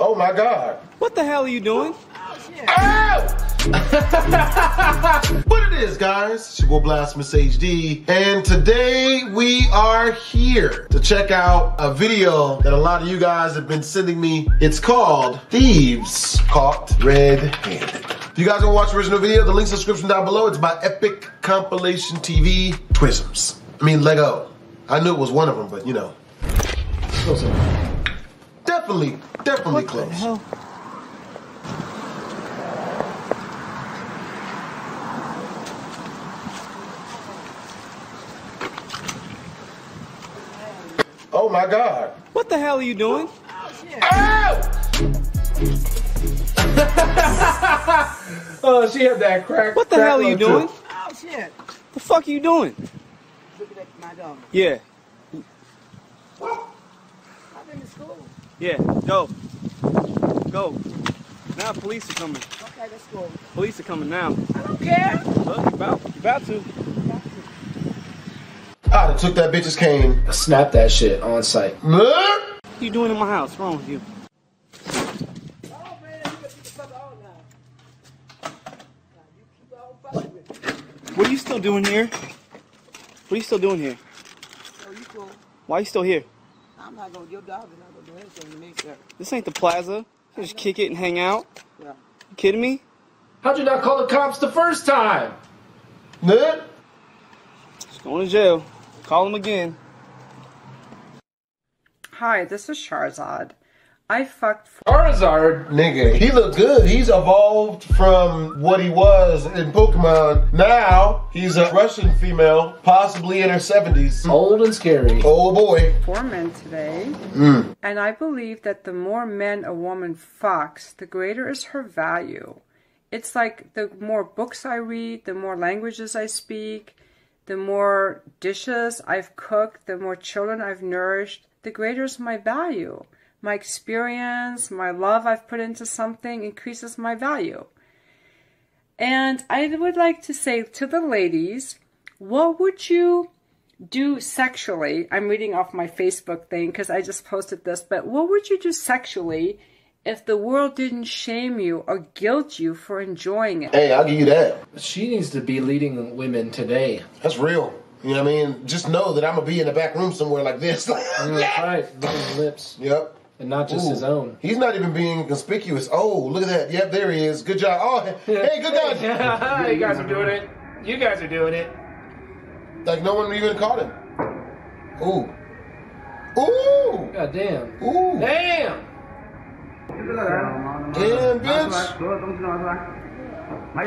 Oh my God. What the hell are you doing? Oh! what it is, guys? It's your boy Blastphamous HD, and today we are here to check out a video that a lot of you guys have been sending me. It's called Thieves Caught Red-Handed. If you guys want to watch the original video, the link's in the description down below. It's by Epic Compilation TV Twisms. I mean, Lego. I knew it was one of them, but you know. Close. Definitely, definitely What close. the hell? Oh my God. What the hell are you doing? Oh, she had that crack. What the crack hell are you look, too. doing? Oh shit! The fuck are you doing? Looking at my dog. Yeah, I've been to school. Yeah, go. Go. Now police are coming. Okay, let's go. Police are coming now. I don't care. Look, you about, you about to. I took that bitch's cane. Snap that shit on site. What are you doing in my house? What's wrong with you? Oh man, you got the fuck on now. Now, you keep on fucking with me. What are you still doing here? What are you still doing here? Oh, you cool. Why are you still here? I'm not gonna. Your dog is not gonna do anything to me, sir. This ain't the plaza. You just kick it and hang out. Yeah. You kidding me? How'd you not call the cops the first time? Huh? Just going to jail. Call him again. Hi, this is Sharzad. I fucked Charizard. Nigga, he look good. He's evolved from what he was in Pokemon. Now he's a Russian female, possibly in her 70s. Old and scary. Oh boy. four men today, Mm. and I believe that the more men a woman fucks, the greater is her value. It's like the more books I read, the more languages I speak, the more dishes I've cooked, the more children I've nourished, the greater is my value. My experience, my love I've put into something increases my value. And I would like to say to the ladies, what would you do sexually? I'm reading off my Facebook thing because I just posted this, but what would you do sexually if the world didn't shame you or guilt you for enjoying it? Hey, I'll give you that. She needs to be leading women today. That's real. You know what I mean? Just know that I'm gonna be in the back room somewhere like this. That's right. His lips. Yep and not just Ooh, his own. He's not even being conspicuous. Oh, look at that. Yep, there he is. Good job. Oh, hey, good job. You guys are doing it. You guys are doing it. Like no one even caught him. Ooh. Ooh. God damn. Ooh. Damn. Damn, bitch.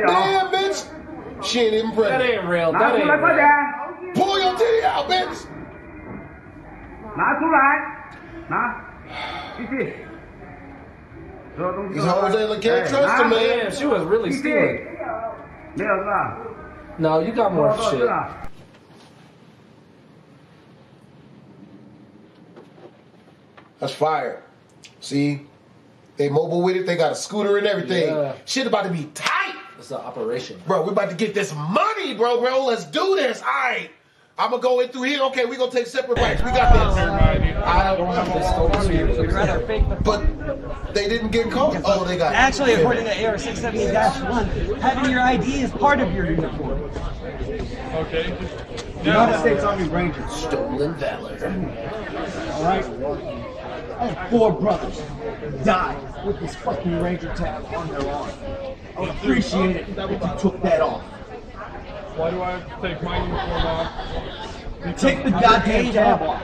Damn, bitch. She ain't even pregnant. That ain't real. That ain't real. Pull your titty out, bitch. Not too right. Nah. These hoes ain't can't trust them, man. Damn, she was really scared. No, you got more shit. That's fire. See, they mobile with it. They got a scooter and everything. Yeah. Shit about to be tight. It's an operation, bro. We about to get this money, bro, bro. Let's do this. All right. I'm going to go in through here. Okay, we're going to take separate rights. We got this. I don't have But they didn't get caught. Oh, they got Actually, according to AR 670-1, having your ID is part of your uniform. Okay. United States Army Rangers. Stolen valor. All right. I have four brothers died with this fucking Ranger tab on their arm. I would appreciate it if you took that off. Why do I have to take my uniform off? Take the goddamn tab off.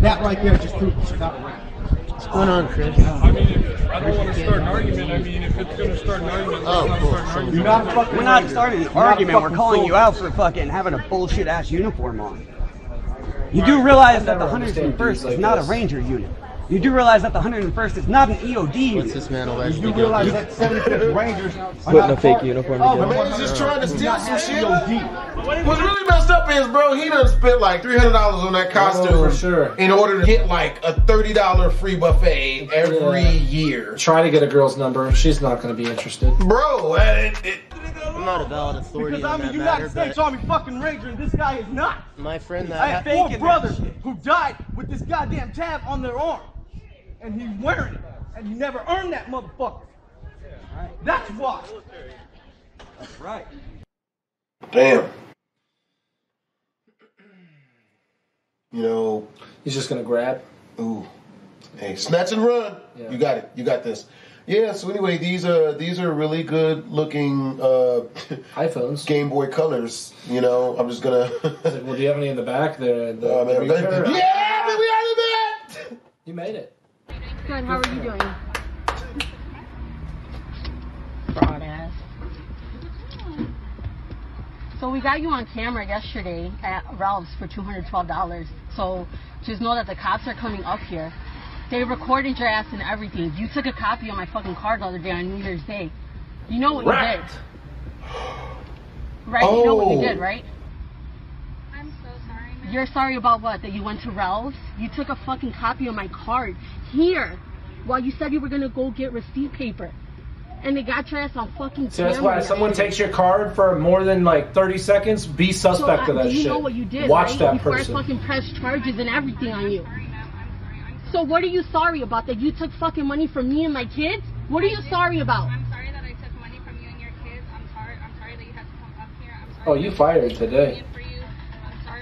That right there just proves you're not around. What's going on, Chris? I mean, if, I don't want to start an argument. I mean, if it's going to start an argument, let's oh, not start an argument. You're not fucking We're not starting an You're not a argument. We're calling you out for fucking having a bullshit ass uniform on. You do realize that the never 101st is not a Ranger unit. You do realize that the 101st is not an EOD unit. This man You do realize that 75th Rangers are Putting not a fake part- uniform Oh, together. Man, he's just trying to steal some shit. EOD. What's really messed up is, bro, he done spent like $300 on that costume Oh, for sure. in order to get like a $30 free buffet every Yeah. year. Try to get a girl's number. She's not going to be interested. Bro, uh, it, it, I'm not a valid authority Because I'm a United matter, States Army fucking Ranger and this guy is not. my friend that I have four brothers who died with this goddamn tab on their arm. And he's wearing it. and you never earned that motherfucker. That's why. That's right. Damn. You know, He's just gonna grab. ooh, hey, snatch and run. Yeah. You got it. You got this. Yeah. So anyway, these are these are really good looking uh, iPhones. Game Boy Colors. You know, I'm just gonna. He's like, well, do you have any in the back? The, the, Oh, the man, Yeah, baby, I did that. You made it. Good, how are you doing? Broad ass. So we got you on camera yesterday at Ralph's for $212. So just know that the cops are coming up here. They recorded your ass and everything. You took a copy of my fucking car the other day on New Year's Day. You know what Right. you did. Right, oh. you know what you Oh. did, right? I'm so sorry. ma'am. You're sorry about what? That you went to Ralph's? You took a fucking copy of my card here while you said you were gonna go get receipt paper. And they got your ass on fucking So that's why if someone takes your card for more than like 30 seconds, be So, suspect I- of that you shit. know what you did, Watch right? that Before person. I fucking pressed charges and everything on you. So what are you sorry about? That you took fucking money from me and my kids? What are you sorry about? I'm sorry that I took money from you and your kids. I'm sorry. I'm sorry that you had to come up here. I'm sorry. Oh, you fired today.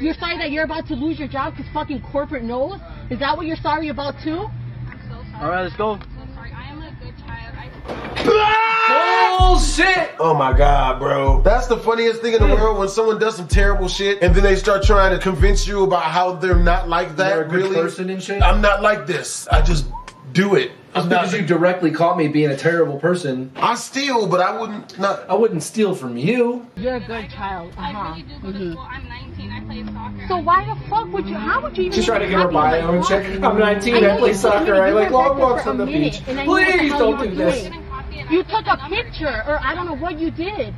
You're sorry that you're about to lose your job because fucking corporate knows? Is that what you're sorry about too? I'm so sorry. All right, let's go. I'm so sorry. I am a good child. I. Bullshit! Oh my god, bro. That's the funniest thing in the world when someone does some terrible shit and then they start trying to convince you about how they're not like that. They're a good really. person and shit. I'm not like this. I just do it. Just I'm not. because you directly caught me being a terrible person, I steal, but I wouldn't not. I wouldn't steal from you. You're a good child. Uh I huh. really do go to Mhm. school. I'm 19. I play soccer. So why the fuck would you? How would you even? She's trying to get her copy bio my and check. I'm 19. I, know play soccer. I like long walks on the minute, beach. and I knew what the Please don't you were do this. You took a picture, or I don't know what you did.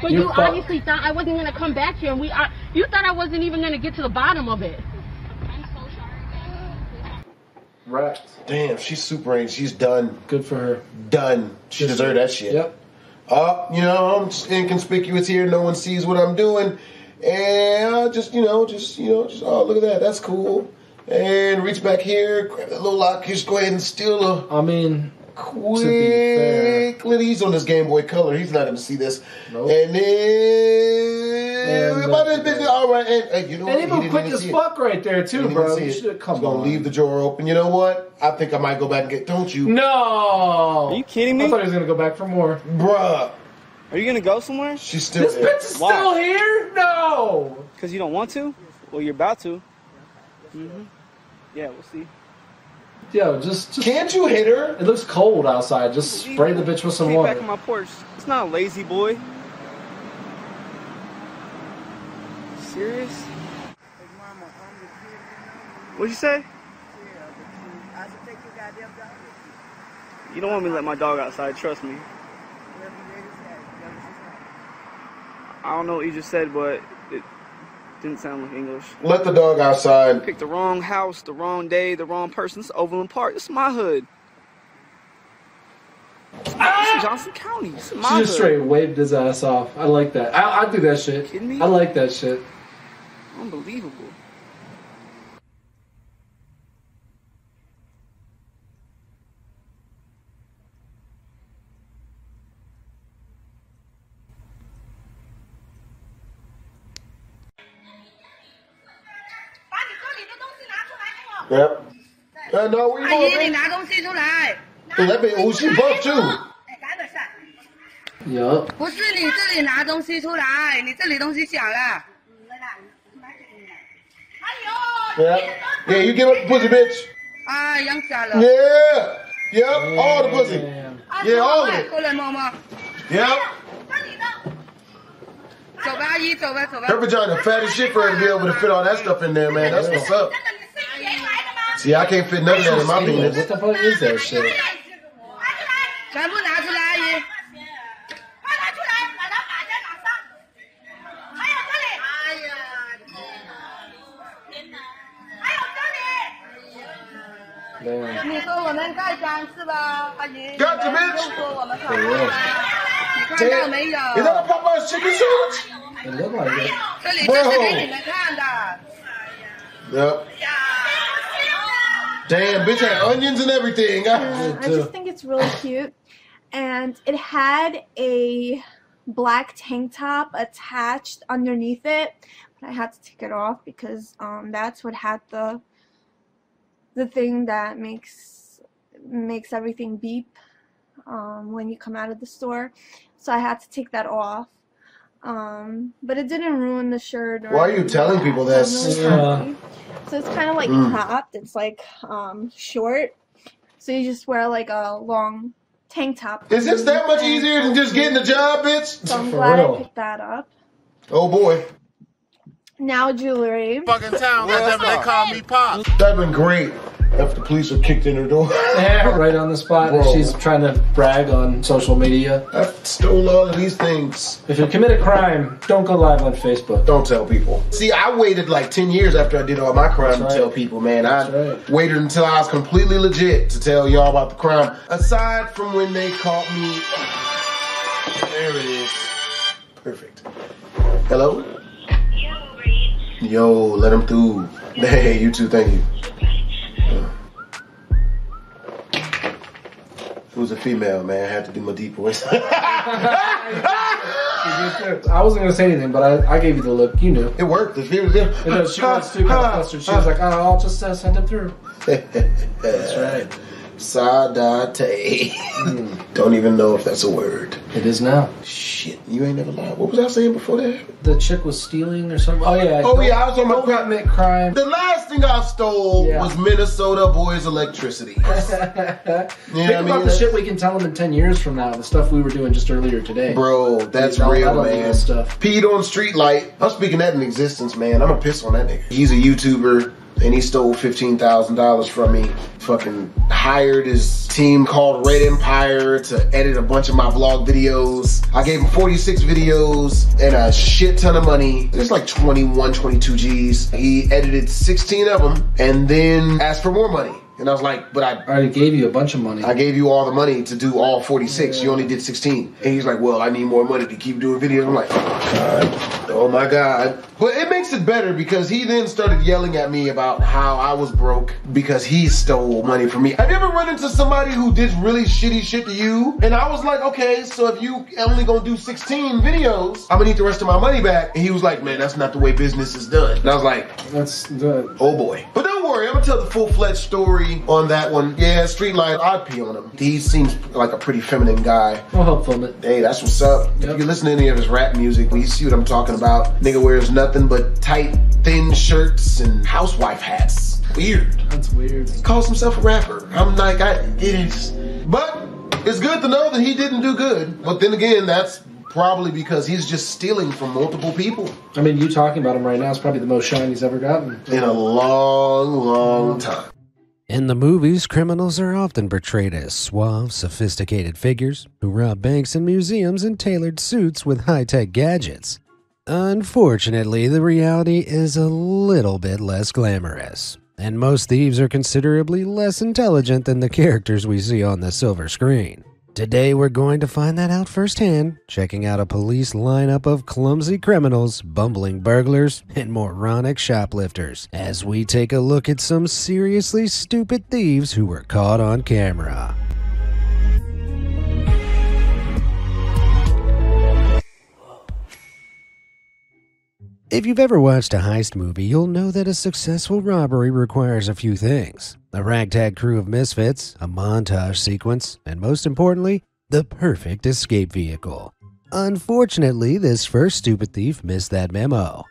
But You're you obviously thought I wasn't gonna come back here, and we. are. you thought I wasn't even gonna get to the bottom of it. I'm so sorry. ma'am. Right. Damn, she's super angry. She's done. Good for her. Done. She Just- deserved that shit. Yep. Uh, you know, I'm just inconspicuous here. No one sees what I'm doing. And I just, you know, just, you know, just, oh, look at that. That's cool. And reach back here, grab that little lock, just go ahead and steal a I mean, To be fair. quick. He's on this Game Boy Color. He's not going to see this. Nope. And then, And, about uh, this bitch, all right. And, hey, you know and what? he He moved quick as see it. fuck right there too, bro. You see it. should come He's gonna on. leave the drawer open. You know what? I think I might go back and get. Don't you, No. Are you kidding me? I thought he was gonna go back for more. bruh? Are you gonna go somewhere? She's still. This bitch is Why? still here? No. Cause you don't want to? Well, you're about to. hmm Yeah, we'll see. Yo, just, just. Can't you hit her? It looks cold outside. Just spray the bitch with some Get back water. on my porch. It's not a lazy boy. Serious? What'd you say? You don't want me to let my dog outside, trust me. I don't know what you just said, but it didn't sound like English. Let the dog outside. Picked the wrong house, the wrong day, the wrong person. It's Overland Park. It's my hood. This is Johnson County. This is my She hood. just straight waved his ass off. I like that. I, I do that shit. Kidding me? I like that shit. Unbelievable. Yep. Uh, no, where you 阿姨，你 going? 拿东西出来。 Hey, that bitch, oh, she buff too. 哎，赶快上。 Yup. 不是你自己拿东西出来，你这里东西小了。 Yeah. Yeah, you give up the pussy, bitch. Ah, young fella. Yeah. Yep, yeah. all the pussy. Yeah, all of it. Yep. Her vagina fat as shit for her to be able to fit all that stuff in there, man. That's what's up. See, I can't fit nothing in my penis. What the fuck is that shit? 你说我们盖章是吧，阿姨？ Got the 你 bitch. 又说我们看 For real. 你看到没有？ Is that a Popeye's chicken sandwich? It looked like it. 这里这是给你们看的。 Yep. Damn, bitch had onions and everything. Yeah, I just think it's really cute. And it had a black tank top attached underneath it. But I had to take it off because um, that's what had the the thing that makes makes everything beep um, when you come out of the store. So I had to take that off. Um, but it didn't ruin the shirt. Or Why are you telling like people this? so really Yeah. So it's kind of like Mm. cropped. It's like um, short. So you just wear like a long tank top. Is this that much easier than just getting the job, bitch? So I'm For glad real. I picked that up. Oh boy. Now jewelry. Fucking town, that's they call me Pop. That'd been great if the police had kicked in her door. Yeah, right on the spot. Bro. She's trying to brag on social media. I stole all of these things. If you commit a crime, don't go live on Facebook. Don't tell people. See, I waited like 10 years after I did all my crime That's to right. tell people, man. I That's waited until I was completely legit to tell y'all about the crime. Aside from when they caught me. There it is. Perfect. Hello? Yo, let him through. Hey, you too, thank you. It was a female, man. I had to do my deep voice. I wasn't gonna say anything, but I, I gave you the look. You knew. It worked. The female did. It does. She wants to. got flustered. She was like, "Oh, I'll just uh, send him through." That's right. Sadate. Hmm. Don't even know if that's a word. It is now. Shit, you ain't never lied. What was I saying before that? The chick was stealing or something. Oh yeah. Oh yeah, I was on my crime. commit crime. The last thing I stole Yeah. was Minnesota Boys Electricity. Think Yeah, I about mean, the shit we can tell them in ten years from now. The stuff we were doing just earlier today. Bro, that's All that real, man. Stuff. Peed on street light. I'm speaking that in existence, man. I'm gonna piss on that nigga. He's a YouTuber and he stole fifteen thousand dollars from me. Fucking hired his team called Red Empire to edit a bunch of my vlog videos. I gave him 46 videos and a shit ton of money. It's like 21, 22 G's. He edited 16 of them and then asked for more money. And I was like, but I I already gave you a bunch of money. I gave you all the money to do all 46. You only did 16. And he's like, well, I need more money to keep doing videos. I'm like, oh my God. But it makes it better because he then started yelling at me about how I was broke because he stole money from me. Have you ever run into somebody who did really shitty shit to you? And I was like, okay, so if you only gonna do 16 videos, I'm gonna need the rest of my money back. And he was like, man, that's not the way business is done. And I was like, That's the. Oh boy. But don't worry, I'm gonna tell the full fledged story on that one. Yeah, Streetlight, I'd pee on him. He seems like a pretty feminine guy. We'll help film it. Hey, that's what's up. If you listen to any of his rap music, you see what I'm talking about. Nigga wears nothing but tight, thin shirts and housewife hats. Weird. That's weird. He calls himself a rapper. I'm like, I, it is. But it's good to know that he didn't do good. But then again, that's probably because he's just stealing from multiple people I mean, you talking about him right now is probably the most shine he's ever gotten. in a long, long time. In the movies, criminals are often portrayed as suave, sophisticated figures who rob banks and museums in tailored suits with high tech gadgets. Unfortunately, the reality is a little bit less glamorous, and most thieves are considerably less intelligent than the characters we see on the silver screen. Today, we're going to find that out firsthand, checking out a police lineup of clumsy criminals, bumbling burglars, and moronic shoplifters, as we take a look at some seriously stupid thieves who were caught on camera. If you've ever watched a heist movie, you'll know that a successful robbery requires a few things a ragtag crew of misfits, a montage sequence, and most importantly, the perfect escape vehicle. Unfortunately, this first stupid thief missed that memo.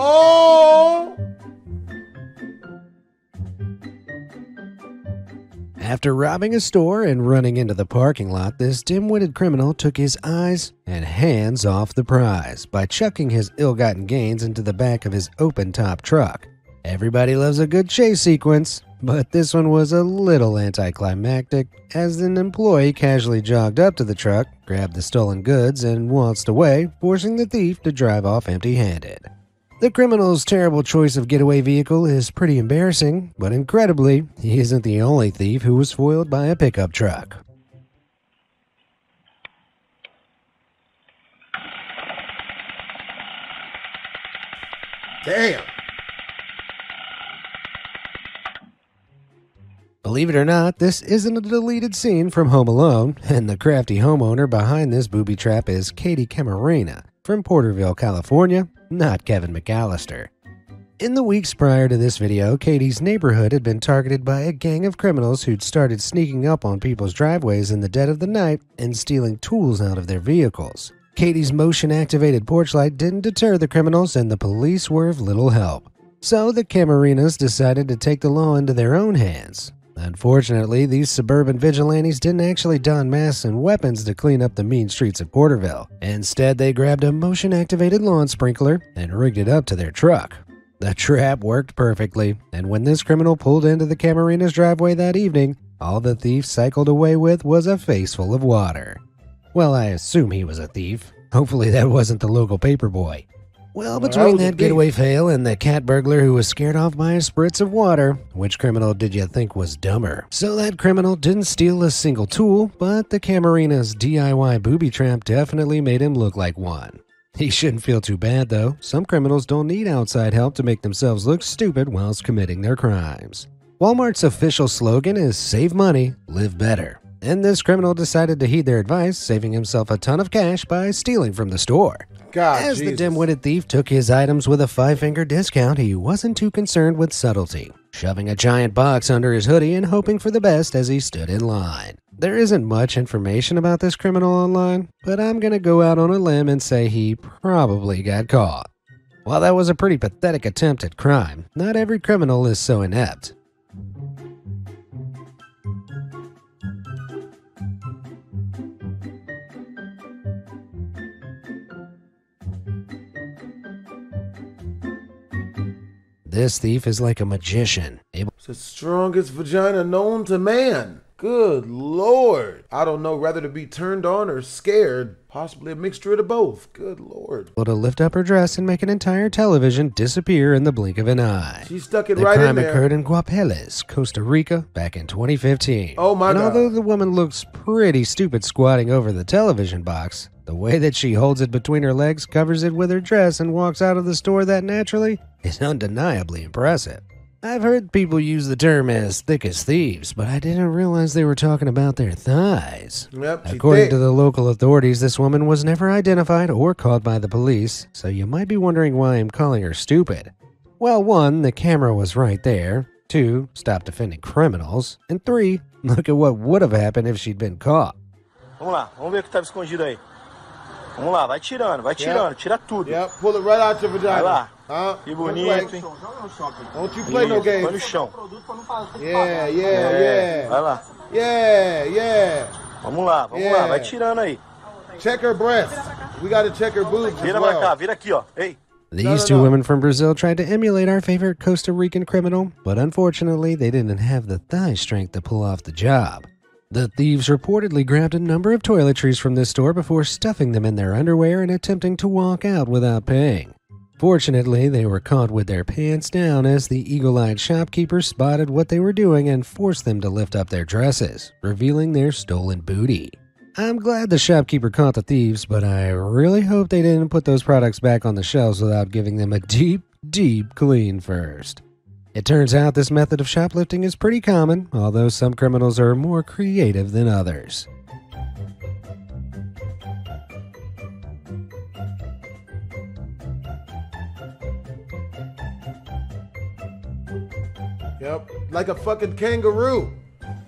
Oh! After robbing a store and running into the parking lot, this dim witted criminal took his eyes and hands off the prize by chucking his ill gotten gains into the back of his open top truck. Everybody loves a good chase sequence, but this one was a little anticlimactic as an employee casually jogged up to the truck, grabbed the stolen goods, and waltzed away, forcing the thief to drive off empty handed. The criminal's terrible choice of getaway vehicle is pretty embarrassing, but incredibly, he isn't the only thief who was foiled by a pickup truck. Damn. Believe it or not, this isn't a deleted scene from Home Alone, and the crafty homeowner behind this booby trap is Katie Camarena from Porterville, California, not Kevin McAllister. In the weeks prior to this video, Katie's neighborhood had been targeted by a gang of criminals who'd started sneaking up on people's driveways in the dead of the night and stealing tools out of their vehicles. Katie's motion activated porch light didn't deter the criminals, and the police were of little help. So the Camarenas decided to take the law into their own hands. Unfortunately, these suburban vigilantes didn't actually don masks and weapons to clean up the mean streets of Porterville. Instead, they grabbed a motion activated lawn sprinkler and rigged it up to their truck. The trap worked perfectly, and when this criminal pulled into the Camarena's driveway that evening, all the thief cycled away with was a face full of water. Well, I assume he was a thief. Hopefully, that wasn't the local paper boy. Well, between that getaway fail and the cat burglar who was scared off by a spritz of water, which criminal did you think was dumber? So that criminal didn't steal a single tool, but the Camarena's DIY booby trap definitely made him look like one. He shouldn't feel too bad though. Some criminals don't need outside help to make themselves look stupid whilst committing their crimes. Walmart's official slogan is save money, live better. And this criminal decided to heed their advice, saving himself a ton of cash by stealing from the store. God, As Jesus. the dim-witted thief took his items with a five-finger discount, he wasn't too concerned with subtlety, shoving a giant box under his hoodie and hoping for the best as he stood in line. There isn't much information about this criminal online, but I'm gonna go out on a limb and say he probably got caught. While that was a pretty pathetic attempt at crime, not every criminal is so inept. This thief is like a magician, able It's the strongest vagina known to man. Good lord. I don't know whether to be turned on or scared. Possibly a mixture of the both. Good lord. Well, to lift up her dress and make an entire television disappear in the blink of an eye. She stuck it The right in crime occurred in Guápiles, Costa Rica, back in 2015. Oh my and God. although the woman looks pretty stupid squatting over the television box, the way that she holds it between her legs, covers it with her dress, and walks out of the store that naturally is undeniably impressive. I've heard people use the term as thick as thieves, but I didn't realize they were talking about their thighs. Yep, According thick. to the local authorities, this woman was never identified or caught by the police, so you might be wondering why I'm calling her stupid. Well, one, the camera was right there. Two, stop defending criminals. And three, look at what would have happened if she'd been caught. Vamos lá, vamos ver o que estava escondido aí. Vamos lá, vai tirando, vai tirando, tira tudo. Yep, pull it right out your vagina. Vai lá. Huh? Que Don't bonito, play. hein? Don't you play no Isso, games. Põe no chão. Yeah, yeah, É, yeah. Vai lá. Yeah, yeah. Vamos lá, vamos Yeah. lá, vai tirando aí. Check her breast. We gotta check her boobs as Vira pra cá, well. vira aqui, ó. Ei. These two women from Brazil tried to emulate our favorite Costa Rican criminal, but unfortunately, they didn't have the thigh strength to pull off the job. The thieves reportedly grabbed a number of toiletries from this store before stuffing them in their underwear and attempting to walk out without paying. Fortunately, they were caught with their pants down as the eagle eyed shopkeeper spotted what they were doing and forced them to lift up their dresses, revealing their stolen booty. I'm glad the shopkeeper caught the thieves, but I really hope they didn't put those products back on the shelves without giving them a deep, deep clean first. It turns out this method of shoplifting is pretty common, although some criminals are more creative than others. Yep, like a fucking kangaroo.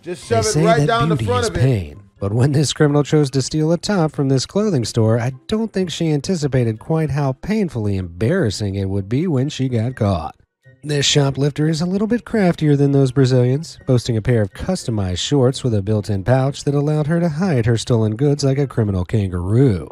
Just They shove say it right that down the beauty front is of it. pain, but when this criminal chose to steal a top from this clothing store, I don't think she anticipated quite how painfully embarrassing it would be when she got caught. This shoplifter is a little bit craftier than those Brazilians, boasting a pair of customized shorts with a built-in pouch that allowed her to hide her stolen goods like a criminal kangaroo.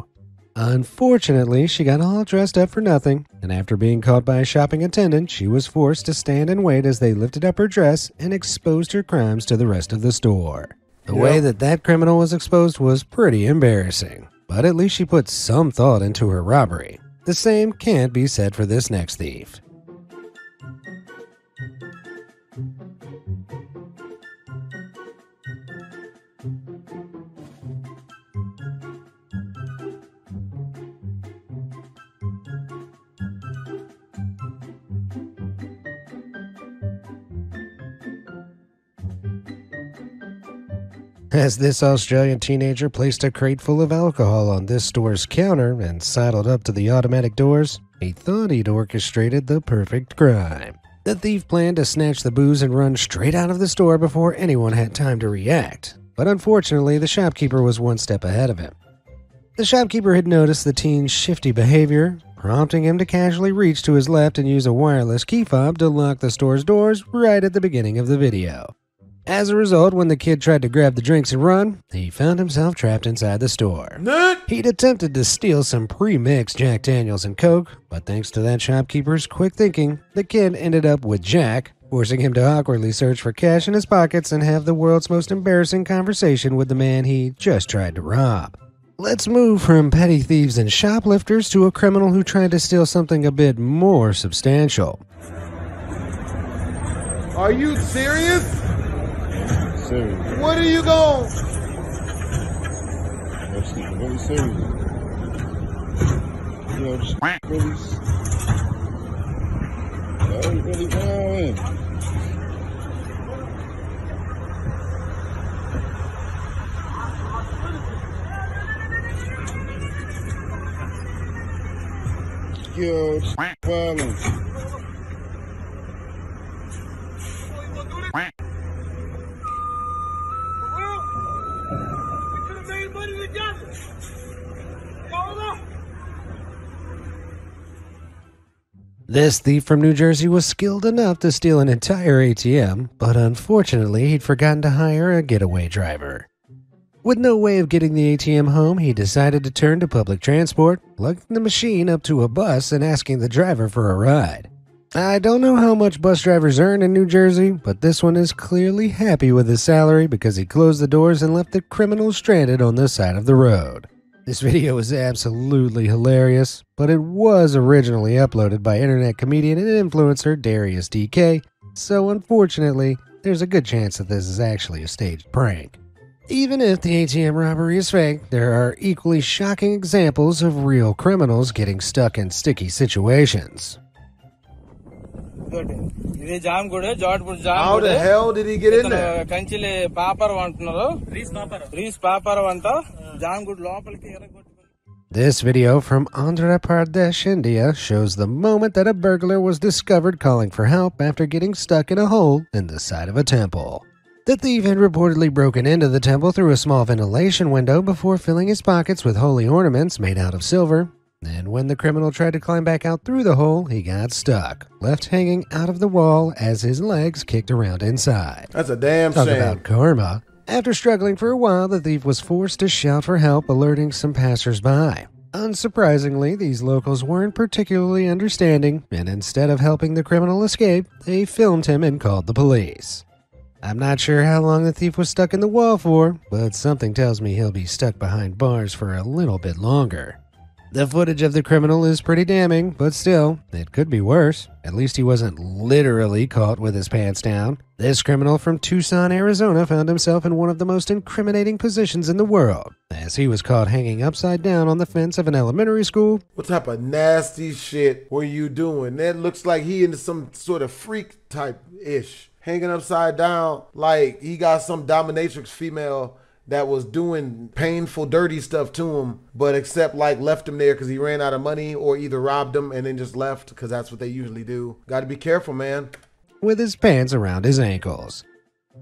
Unfortunately, she got all dressed up for nothing, and after being caught by a shopping attendant, she was forced to stand and wait as they lifted up her dress and exposed her crimes to the rest of the store. The way that that criminal was exposed was pretty embarrassing, but at least she put some thought into her robbery. The same can't be said for this next thief. As this Australian teenager placed a crate full of alcohol on this store's counter and sidled up to the automatic doors, he thought he'd orchestrated the perfect crime. The thief planned to snatch the booze and run straight out of the store before anyone had time to react, but unfortunately, the shopkeeper was one step ahead of him. The shopkeeper had noticed the teen's shifty behavior, prompting him to casually reach to his left and use a wireless key fob to lock the store's doors right at the beginning of the video. As a result, when the kid tried to grab the drinks and run, he found himself trapped inside the store. He'd attempted to steal some pre-mixed Jack Daniels and Coke, but thanks to that shopkeeper's quick thinking, the kid ended up with Jack, forcing him to awkwardly search for cash in his pockets and have the world's most embarrassing conversation with the man he just tried to rob. Let's move from petty thieves and shoplifters to a criminal who tried to steal something a bit more substantial. Are you serious? Serious. What are you going? That's really serious. You know, just really. That ain't really going. Yo, violence. This thief from New Jersey was skilled enough to steal an entire ATM, but unfortunately, he'd forgotten to hire a getaway driver. With no way of getting the ATM home, he decided to turn to public transport, lugging the machine up to a bus and asking the driver for a ride. I don't know how much bus drivers earn in New Jersey, but this one is clearly happy with his salary because he closed the doors and left the criminal stranded on the side of the road. This video is absolutely hilarious, but it was originally uploaded by internet comedian and influencer Darius DK, so unfortunately, there's a good chance that this is actually a staged prank. Even if the ATM robbery is fake, there are equally shocking examples of real criminals getting stuck in sticky situations. ఇది jam కూడా జాడ్పూర్ jam How the hell did he get in there? Kanchili పాపరం అంటున్నారు రీస్ పాపరం అంట jam good లోపలికి ఎరగొట్టు This video from Andhra Pradesh, India shows the moment that a burglar was discovered calling for help after getting stuck in a hole in the side of a temple. The thief had reportedly broken into the temple through a small ventilation window before filling his pockets with holy ornaments made out of silver. And when the criminal tried to climb back out through the hole, he got stuck, left hanging out of the wall as his legs kicked around inside. That's a damn Talk shame. about karma. After struggling for a while, the thief was forced to shout for help, alerting some passersby. Unsurprisingly, these locals weren't particularly understanding, and instead of helping the criminal escape, they filmed him and called the police. I'm not sure how long the thief was stuck in the wall for, but something tells me he'll be stuck behind bars for a little bit longer. The footage of the criminal is pretty damning, but still, it could be worse. At least he wasn't literally caught with his pants down. This criminal from Tucson, Arizona found himself in one of the most incriminating positions in the world, as he was caught hanging upside down on the fence of an elementary school. What type of nasty shit were you doing? That looks like he into some sort of freak type ish. Hanging upside down like he got some dominatrix female that was doing painful, dirty stuff to him, but except like left him there because he ran out of money or either robbed him and then just left because that's what they usually do. Got to be careful, man. with his pants around his ankles.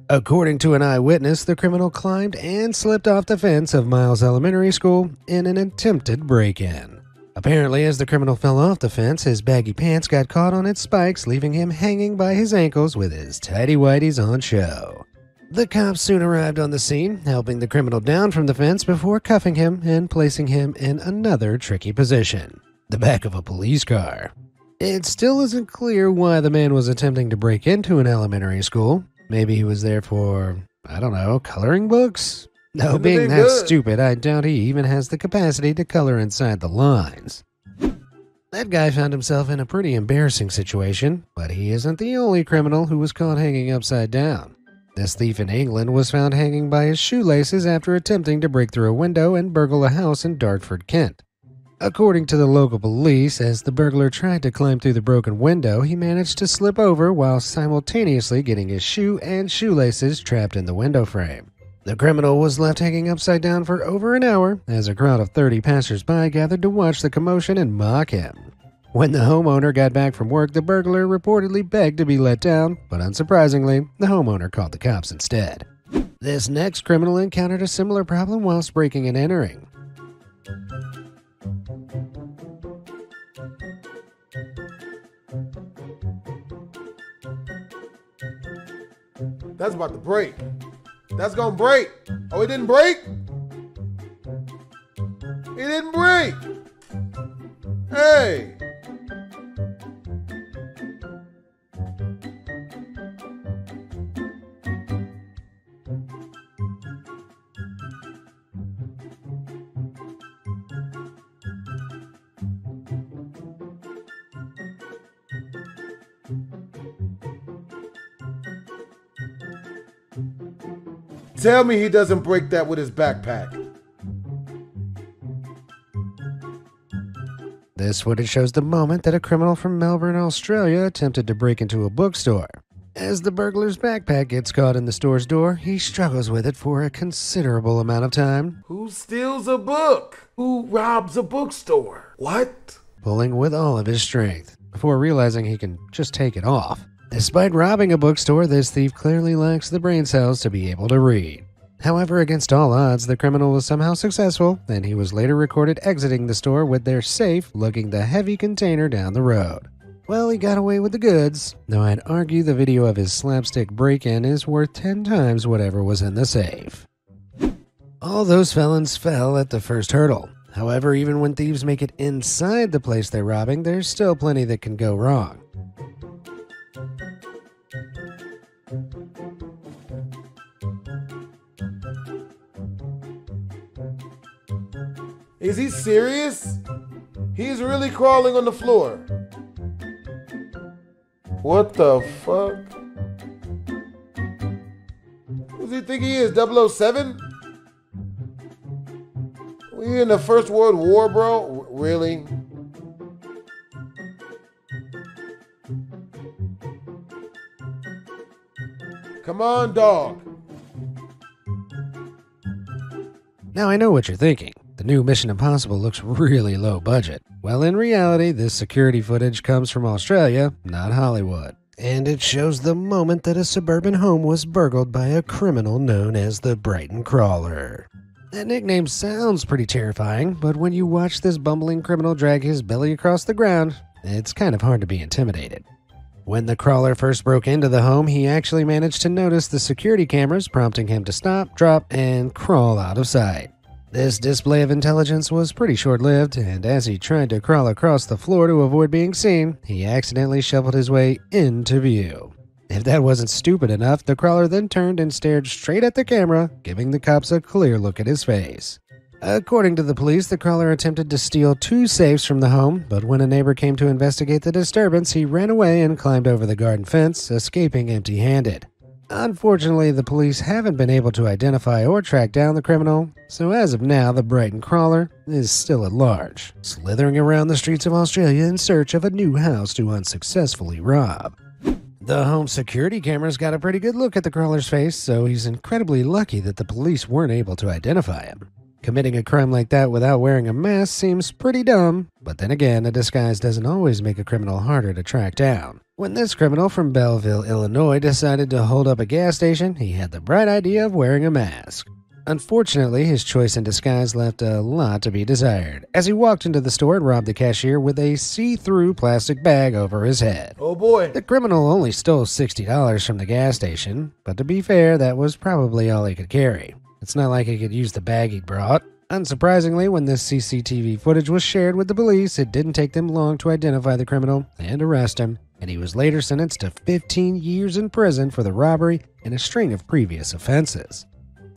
According to an eyewitness, the criminal climbed and slipped off the fence of Miles Elementary School in an attempted break in. Apparently, as the criminal fell off the fence, his baggy pants got caught on its spikes, leaving him hanging by his ankles with his tidy whities on show. The cops soon arrived on the scene, helping the criminal down from the fence before cuffing him and placing him in another tricky position the back of a police car. It still isn't clear why the man was attempting to break into an elementary school. Maybe he was there for, I don't know, coloring books? No, Wouldn't being that good? stupid, I doubt he even has the capacity to color inside the lines. That guy found himself in a pretty embarrassing situation, but he isn't the only criminal who was caught hanging upside down. This thief in England was found hanging by his shoelaces after attempting to break through a window and burgle a house in Dartford, Kent. According to the local police, as the burglar tried to climb through the broken window, he managed to slip over while simultaneously getting his shoe and shoelaces trapped in the window frame. The criminal was left hanging upside down for over an hour as a crowd of 30 passersby gathered to watch the commotion and mock him. When the homeowner got back from work, the burglar reportedly begged to be let down, but unsurprisingly, the homeowner called the cops instead. This next criminal encountered a similar problem whilst breaking and entering. That's about to break. That's gonna break. Oh, it didn't break? It didn't break. Hey. Tell me he doesn't break that with his backpack. This footage shows the moment that a criminal from Melbourne, Australia attempted to break into a bookstore. As the burglar's backpack gets caught in the store's door, he struggles with it for a considerable amount of time, Who steals a book? Who robs a bookstore? What? pulling with all of his strength, before realizing he can just take it off. Despite robbing a bookstore, this thief clearly lacks the brain cells to be able to read. However, against all odds, the criminal was somehow successful, and he was later recorded exiting the store with their safe lugging the heavy container down the road. Well, he got away with the goods, though I'd argue the video of his slapstick break in is worth 10 times whatever was in the safe. All those felons fell at the first hurdle. However, even when thieves make it inside the place they're robbing, there's still plenty that can go wrong. Is he serious? He's really crawling on the floor. What the fuck? Who does he think he is? 007? We in the First World War, bro? R- Really? Come on, dog. Now, I know what you're thinking. The new Mission Impossible looks really low budget. Well, in reality, this security footage comes from Australia, not Hollywood. And it shows the moment that a suburban home was burgled by a criminal known as the Brighton Crawler. That nickname sounds pretty terrifying, but when you watch this bumbling criminal drag his belly across the ground, it's kind of hard to be intimidated. When the crawler first broke into the home, he actually managed to notice the security cameras, prompting him to stop, drop, and crawl out of sight. This display of intelligence was pretty short lived, and as he tried to crawl across the floor to avoid being seen, he accidentally shoveled his way into view. If that wasn't stupid enough, the crawler then turned and stared straight at the camera, giving the cops a clear look at his face. According to the police, the crawler attempted to steal two safes from the home, but when a neighbor came to investigate the disturbance, he ran away and climbed over the garden fence, escaping empty handed. Unfortunately, the police haven't been able to identify or track down the criminal, so as of now, the Brighton crawler is still at large, slithering around the streets of Australia in search of a new house to unsuccessfully rob. The home security cameras got a pretty good look at the crawler's face, so he's incredibly lucky that the police weren't able to identify him. Committing a crime like that without wearing a mask seems pretty dumb, but then again, a disguise doesn't always make a criminal harder to track down. When this criminal from Belleville, Illinois decided to hold up a gas station, he had the bright idea of wearing a mask. Unfortunately, his choice in disguise left a lot to be desired, as he walked into the store and robbed the cashier with a see through plastic bag over his head. Oh boy. The criminal only stole $60 from the gas station, but to be fair, that was probably all he could carry. It's not like he could use the bag he'd brought. Unsurprisingly, when this CCTV footage was shared with the police, it didn't take them long to identify the criminal and arrest him, and he was later sentenced to 15 years in prison for the robbery and a string of previous offenses.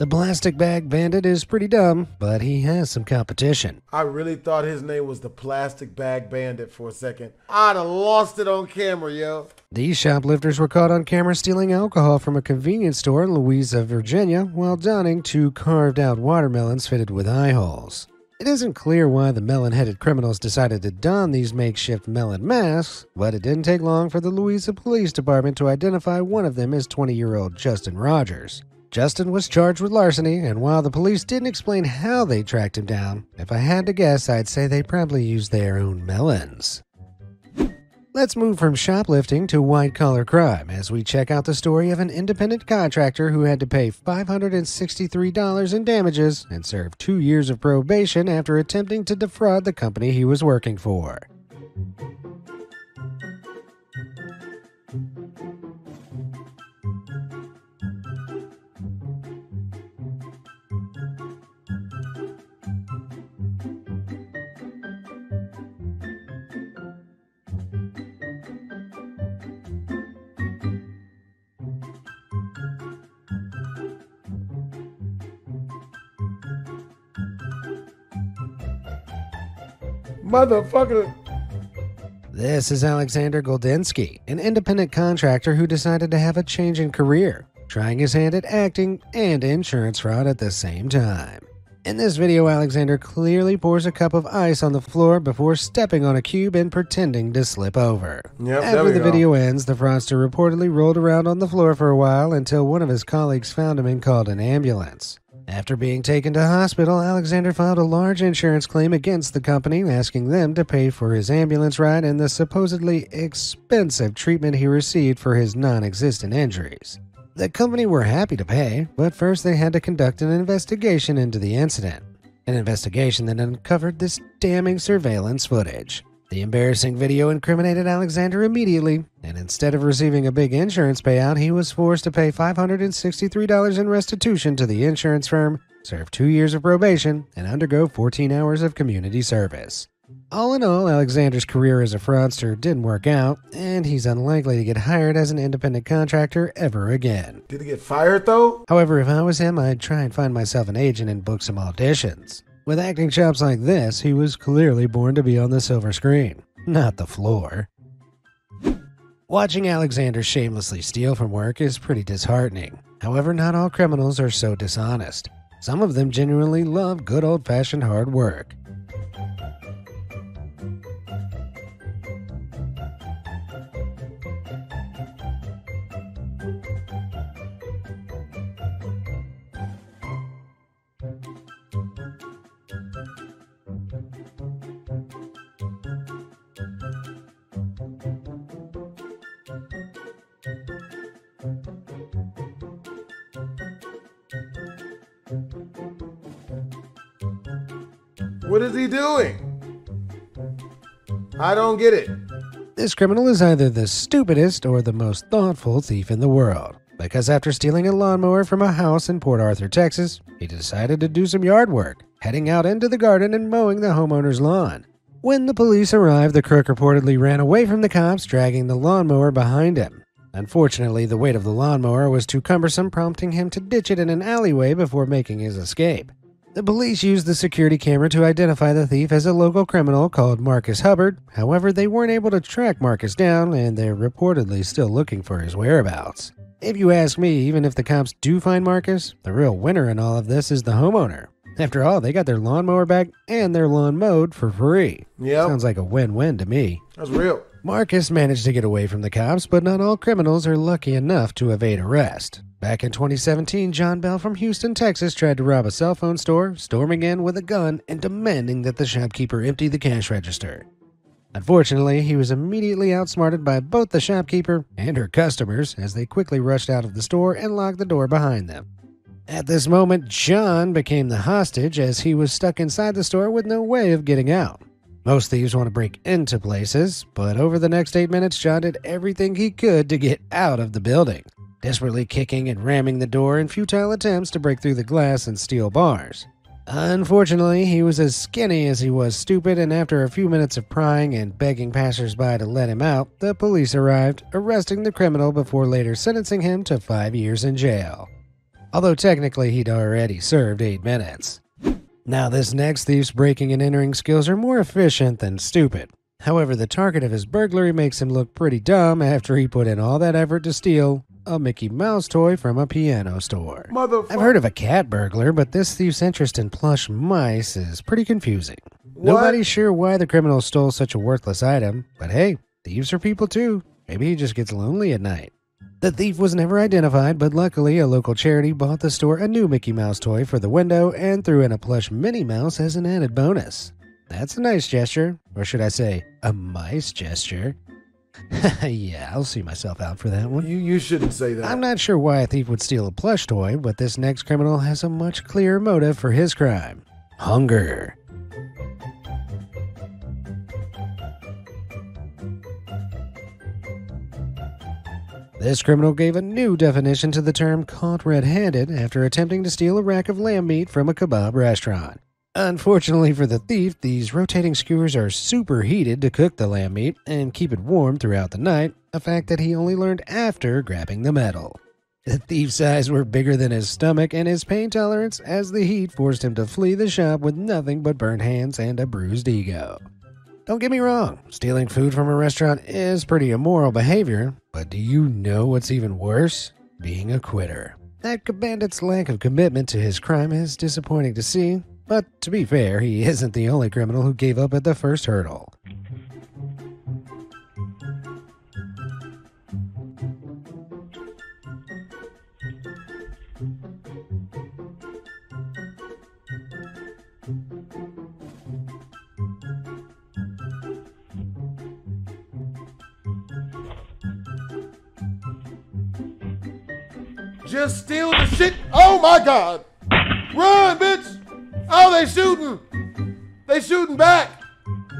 The plastic bag bandit is pretty dumb, but he has some competition. I really thought his name was the Plastic Bag Bandit for a second. I'd have lost it on camera, yo. These shoplifters were caught on camera stealing alcohol from a convenience store in Louisa, Virginia, while donning two carved out watermelons fitted with eye holes. It isn't clear why the melon headed criminals decided to don these makeshift melon masks, but it didn't take long for the Louisa Police Department to identify one of them as 20 year old Justin Rogers. Justin was charged with larceny, and while the police didn't explain how they tracked him down, if I had to guess, I'd say they probably used their own melons. Let's move from shoplifting to white collar crime as we check out the story of an independent contractor who had to pay $563 in damages and serve two years of probation after attempting to defraud the company he was working for. Motherfucker. This is Alexander Goldinsky, an independent contractor who decided to have a change in career, trying his hand at acting and insurance fraud at the same time. In this video, Alexander clearly pours a cup of ice on the floor before stepping on a cube and pretending to slip over. Yep, After the go. video ends, the fraudster reportedly rolled around on the floor for a while until one of his colleagues found him and called an ambulance. After being taken to hospital, Alexander filed a large insurance claim against the company, asking them to pay for his ambulance ride and the supposedly expensive treatment he received for his non existent injuries. The company were happy to pay, but first they had to conduct an investigation into the incident. An investigation that uncovered this damning surveillance footage. The embarrassing video incriminated Alexander immediately, and instead of receiving a big insurance payout, he was forced to pay $563 in restitution to the insurance firm, serve two years of probation, and undergo 14 hours of community service. All in all, Alexander's career as a fraudster didn't work out, and he's unlikely to get hired as an independent contractor ever again. Did he get fired though? However, if I was him, I'd try and find myself an agent and book some auditions. With acting chops like this, he was clearly born to be on the silver screen, not the floor. Watching Alexander shamelessly steal from work is pretty disheartening. However, not all criminals are so dishonest. Some of them genuinely love good old fashioned hard work. Doing? I don't get it. This criminal is either the stupidest or the most thoughtful thief in the world. Because after stealing a lawnmower from a house in Port Arthur, Texas, he decided to do some yard work, heading out into the garden and mowing the homeowner's lawn. When the police arrived, the crook reportedly ran away from the cops, dragging the lawnmower behind him. Unfortunately, the weight of the lawnmower was too cumbersome, prompting him to ditch it in an alleyway before making his escape. The police used the security camera to identify the thief as a local criminal called Marcus Hubbard. However, they weren't able to track Marcus down, and they're reportedly still looking for his whereabouts. If you ask me, even if the cops do find Marcus, the real winner in all of this is the homeowner. After all, they got their lawnmower back and their lawn mowed for free. Yep. Sounds like a win win to me. That's real. Marcus managed to get away from the cops, but not all criminals are lucky enough to evade arrest. Back in 2017, John Bell from Houston, Texas tried to rob a cell phone store, storming in with a gun and demanding that the shopkeeper empty the cash register. Unfortunately, he was immediately outsmarted by both the shopkeeper and her customers as they quickly rushed out of the store and locked the door behind them. At this moment, John became the hostage as he was stuck inside the store with no way of getting out. Most thieves want to break into places, but over the next eight minutes, John did everything he could to get out of the building, desperately kicking and ramming the door in futile attempts to break through the glass and steel bars. Unfortunately, he was as skinny as he was stupid, and after a few minutes of prying and begging passersby to let him out, the police arrived, arresting the criminal before later sentencing him to five years in jail. although technically he'd already served 8 minutes. Now, this next thief's breaking and entering skills are more efficient than stupid. However, the target of his burglary makes him look pretty dumb after he put in all that effort to steal a Mickey Mouse toy from a piano store. I've heard of a cat burglar, but this thief's interest in plush mice is pretty confusing. Nobody's sure why the criminal stole such a worthless item, but hey, thieves are people too. Maybe he just gets lonely at night. The thief was never identified, but luckily a local charity bought the store a new Mickey Mouse toy for the window and threw in a plush Minnie Mouse as an added bonus. That's a nice gesture, or should I say, a mice gesture. yeah, I'll see myself out for that one. You you shouldn't say that. I'm not sure why a thief would steal a plush toy, but this next criminal has a much clearer motive for his crime hunger. This criminal gave a new definition to the term caught red handed after attempting to steal a rack of lamb meat from a kebab restaurant. Unfortunately for the thief, these rotating skewers are super heated to cook the lamb meat and keep it warm throughout the night, a fact that he only learned after grabbing the metal. The thief's eyes were bigger than his stomach and his pain tolerance as the heat forced him to flee the shop with nothing but burnt hands and a bruised ego. Don't get me wrong, stealing food from a restaurant is pretty immoral behavior, but do you know what's even worse? Being a quitter. That bandit's lack of commitment to his crime is disappointing to see, but to be fair, he isn't the only criminal who gave up at the first hurdle. Just steal the shit. Oh my god. Run, bitch. Oh, they shooting. They shooting back.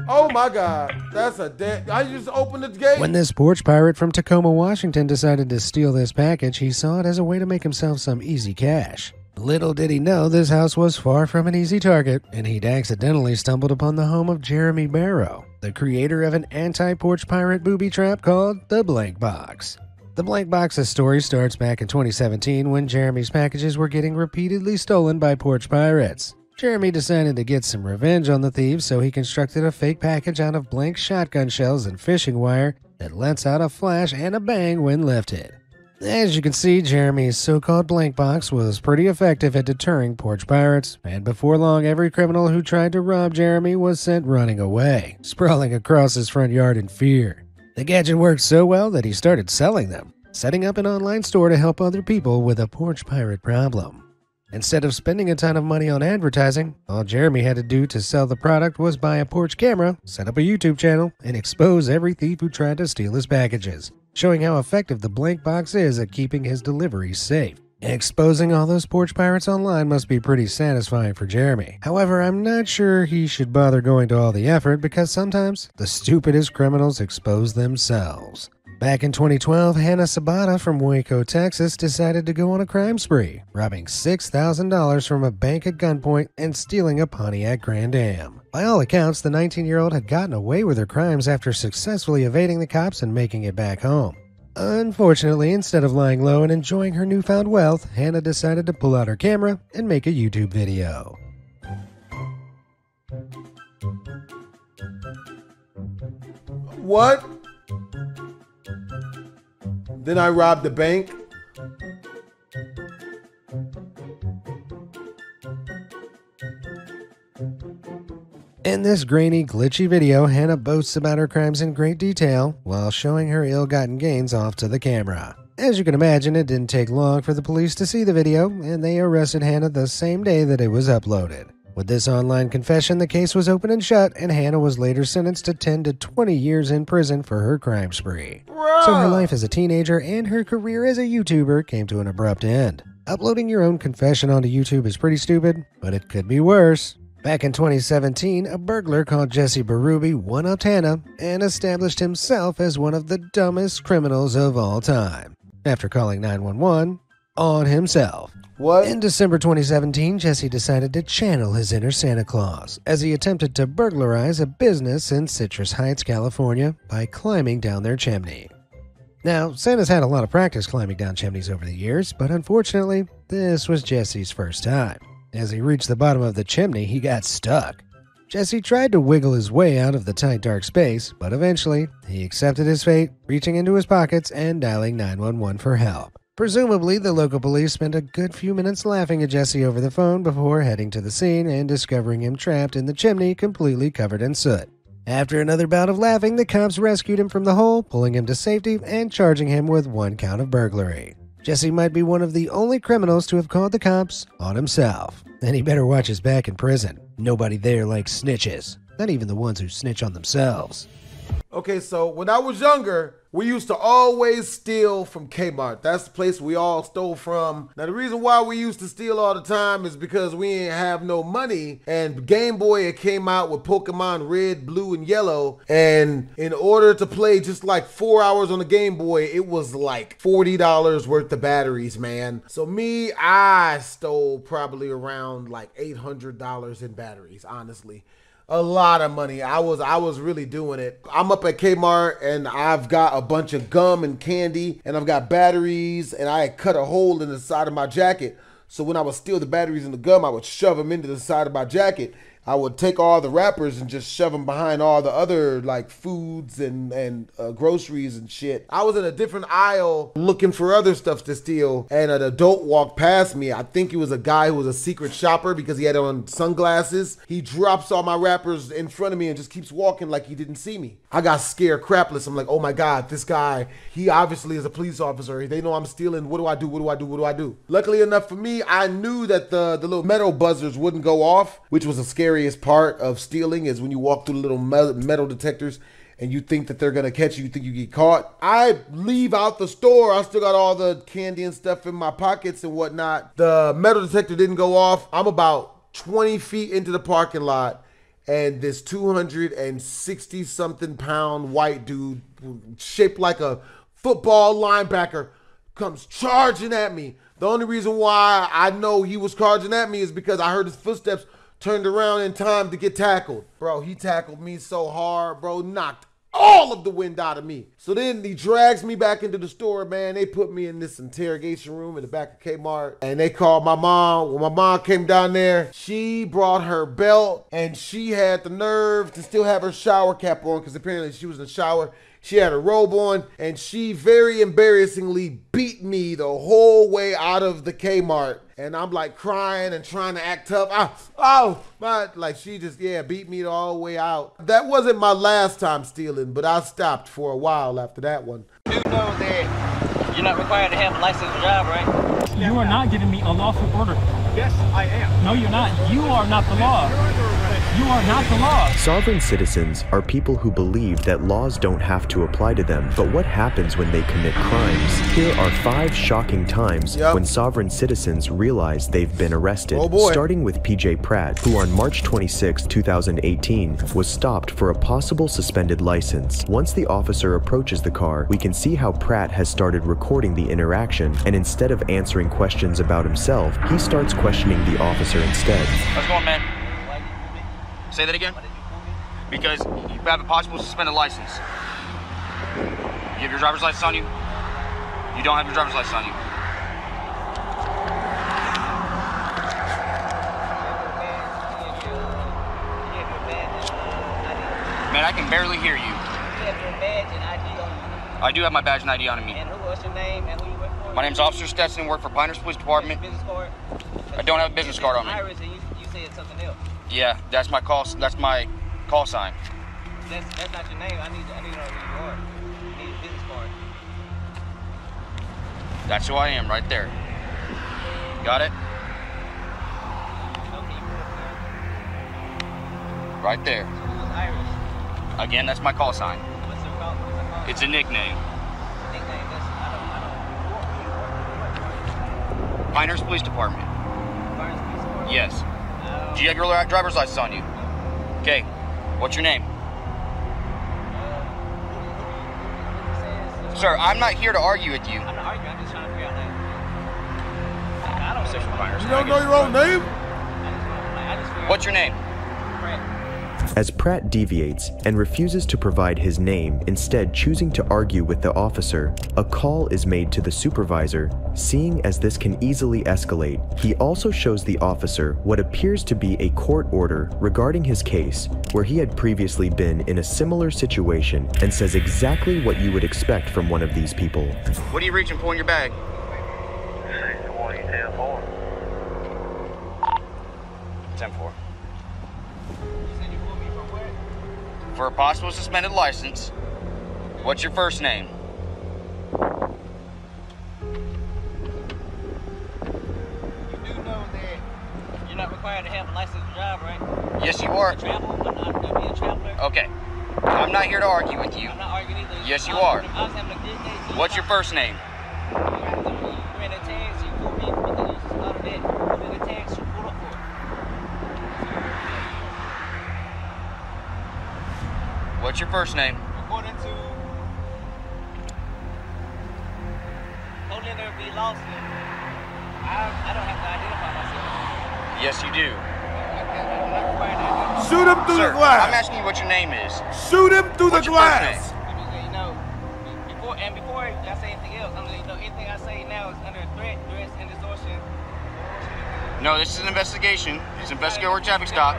Oh my god. That's a dead. I just opened the gate. When this porch pirate from Tacoma, Washington decided to steal this package, he saw it as a way to make himself some easy cash. Little did he know this house was far from an easy target, and he'd accidentally stumbled upon the home of Jeremy Barrow, the creator of an anti porch pirate booby trap called the Blank Box. The Blank Box's story starts back in 2017 when Jeremy's packages were getting repeatedly stolen by porch pirates. Jeremy decided to get some revenge on the thieves, so he constructed a fake package out of blank shotgun shells and fishing wire that lets out a flash and a bang when lifted. As you can see, Jeremy's so called blank box was pretty effective at deterring porch pirates, and before long, every criminal who tried to rob Jeremy was sent running away, sprawling across his front yard in fear. The gadget worked so well that he started selling them, setting up an online store to help other people with a porch pirate problem. Instead of spending a ton of money on advertising, all Jeremy had to do to sell the product was buy a porch camera, set up a YouTube channel, and expose every thief who tried to steal his packages, showing how effective the blank box is at keeping his deliveries safe. Exposing all those porch pirates online must be pretty satisfying for Jeremy. However, I'm not sure he should bother going to all the effort because sometimes the stupidest criminals expose themselves. Back in 2012, Hannah Sabata from Waco, Texas decided to go on a crime spree, robbing $6,000 from a bank at gunpoint and stealing a Pontiac Grand Am. By all accounts, the 19 year old had gotten away with her crimes after successfully evading the cops and making it back home. Unfortunately, instead of lying low and enjoying her newfound wealth, Hannah decided to pull out her camera and make a YouTube video. What? Then I robbed the bank. In this grainy, glitchy video, Hannah boasts about her crimes in great detail while showing her ill gotten gains off to the camera. As you can imagine, it didn't take long for the police to see the video, and they arrested Hannah the same day that it was uploaded. With this online confession, the case was open and shut, and Hannah was later sentenced to 10 to 20 years in prison for her crime spree. So her life as a teenager and her career as a YouTuber came to an abrupt end. Uploading your own confession onto YouTube is pretty stupid, but it could be worse. Back in 2017, a burglar called Jesse Baruby one upped Hannah and established himself as one of the dumbest criminals of all time. After calling 911 on himself. What? In December 2017, Jesse decided to channel his inner Santa Claus as he attempted to burglarize a business in Citrus Heights, California by climbing down their chimney. Now, Santa's had a lot of practice climbing down chimneys over the years, but unfortunately, this was Jesse's first time. As he reached the bottom of the chimney, he got stuck. Jesse tried to wiggle his way out of the tight, dark space, but eventually, he accepted his fate, reaching into his pockets and dialing 911 for help. Presumably, the local police spent a good few minutes laughing at Jesse over the phone before heading to the scene and discovering him trapped in the chimney, completely covered in soot. After another bout of laughing, the cops rescued him from the hole, pulling him to safety and charging him with one count of burglary. Jesse might be one of the only criminals to have called the cops on himself. And he better watch his back in prison. Nobody there likes snitches, not even the ones who snitch on themselves. Okay, so when I was younger, we used to always steal from Kmart. That's the place we all stole from. Now, the reason why we used to steal all the time is because we didn't have no money. And Game Boy it came out with Pokemon Red, Blue, and Yellow. And in order to play just like four hours on the Game Boy, it was like $40 worth of batteries, man. So me, I stole probably around like $800 in batteries, honestly a lot of money. I was I was really doing it. I'm up at Kmart and I've got a bunch of gum and candy and I've got batteries and I had cut a hole in the side of my jacket. So when I would steal the batteries and the gum, I would shove them into the side of my jacket. I would take all the wrappers and just shove them behind all the other like foods and and uh, groceries and shit. I was in a different aisle looking for other stuff to steal, and an adult walked past me. I think he was a guy who was a secret shopper because he had on sunglasses. He drops all my wrappers in front of me and just keeps walking like he didn't see me. I got scared crapless. I'm like, oh my god, this guy. He obviously is a police officer. They know I'm stealing. What do I do? What do I do? What do I do? Luckily enough for me, I knew that the the little metal buzzers wouldn't go off, which was a scary scariest part of stealing is when you walk through the little metal detectors and you think that they're gonna catch you, you think you get caught. I leave out the store. I still got all the candy and stuff in my pockets and whatnot. The metal detector didn't go off. I'm about 20 feet into the parking lot, and this 260 something pound white dude, shaped like a football linebacker, comes charging at me. The only reason why I know he was charging at me is because I heard his footsteps turned around in time to get tackled. Bro, he tackled me so hard, bro, knocked all of the wind out of me. So then he drags me back into the store, man. They put me in this interrogation room in the back of Kmart and they called my mom. When my mom came down there, she brought her belt and she had the nerve to still have her shower cap on because apparently she was in the shower. She had a robe on and she very embarrassingly beat me the whole way out of the Kmart and I'm like crying and trying to act tough. Ah, oh, my. like she just yeah beat me all the way out. That wasn't my last time stealing, but I stopped for a while after that one. You know that you're not required to have a license to drive, right? You are not giving me a lawful order. Yes, I am. No, you're not. You are not the law. You are not the law. Sovereign citizens are people who believe that laws don't have to apply to them. But what happens when they commit crimes? Here are five shocking times Yep. when sovereign citizens realize they've been arrested. Oh, boy. Starting with PJ Pratt, who on March 26, 2018, was stopped for a possible suspended license. Once the officer approaches the car, we can see how Pratt has started recording the interaction, and instead of answering questions about himself, he starts questioning the officer instead. What's going man? Say that again? Because you have a possible suspended license. You have your driver's license on you? You don't have your driver's license on you. Man, I can barely hear you. I do have my badge and ID on me. And who, what's your name and who you work for? My name's Officer Stetson, work for Pinehurst Police Department. Business card? I don't have a business card on me. You said something else. Yeah, that's my call. That's my call sign. That's, that's not your name. I need, I need to know who you are. I need a business card. That's who I am, right there. Got it? Right there. Again, that's my call sign. What's your call? What's your call? It's a nickname. Nickname? That's, I don't, I don't. Pinehurst Police Department. Police Department? Yes. Do you have your driver's license on you? Okay. What's your name? Sir, I'm not here to argue with you. I'm not arguing. I'm just trying to figure out like. I don't Officer from You don't know your own name? I just figured What's your name? Pratt. As Pratt deviates and refuses to provide his name, instead choosing to argue with the officer, a call is made to the supervisor. Seeing as this can easily escalate, he also shows the officer what appears to be a court order regarding his case, where he had previously been in a similar situation and says exactly what you would expect from one of these people. What are you reaching for in your bag? 10 4. For a possible suspended license, what's your first name? You're not required to have a license to drive, right? Yes, you are. Travel, but not to be a traveler. Okay. I'm not here to argue with you. I'm not arguing either. Yes, you I are. was- I was having a good day. What's your first name? What's your first name? According to Kolender v. Lawson, I, I don't have to identify myself. Yes, you do. I'm not required to identify Shoot him through Sir, the glass. I'm asking you what your name is. Shoot him through What's the your first glass. You know, before and before I say anything else, I'm you know anything I say now is under threat, duress, and extortion. No, this is an investigation. It's an investigatory traffic stop.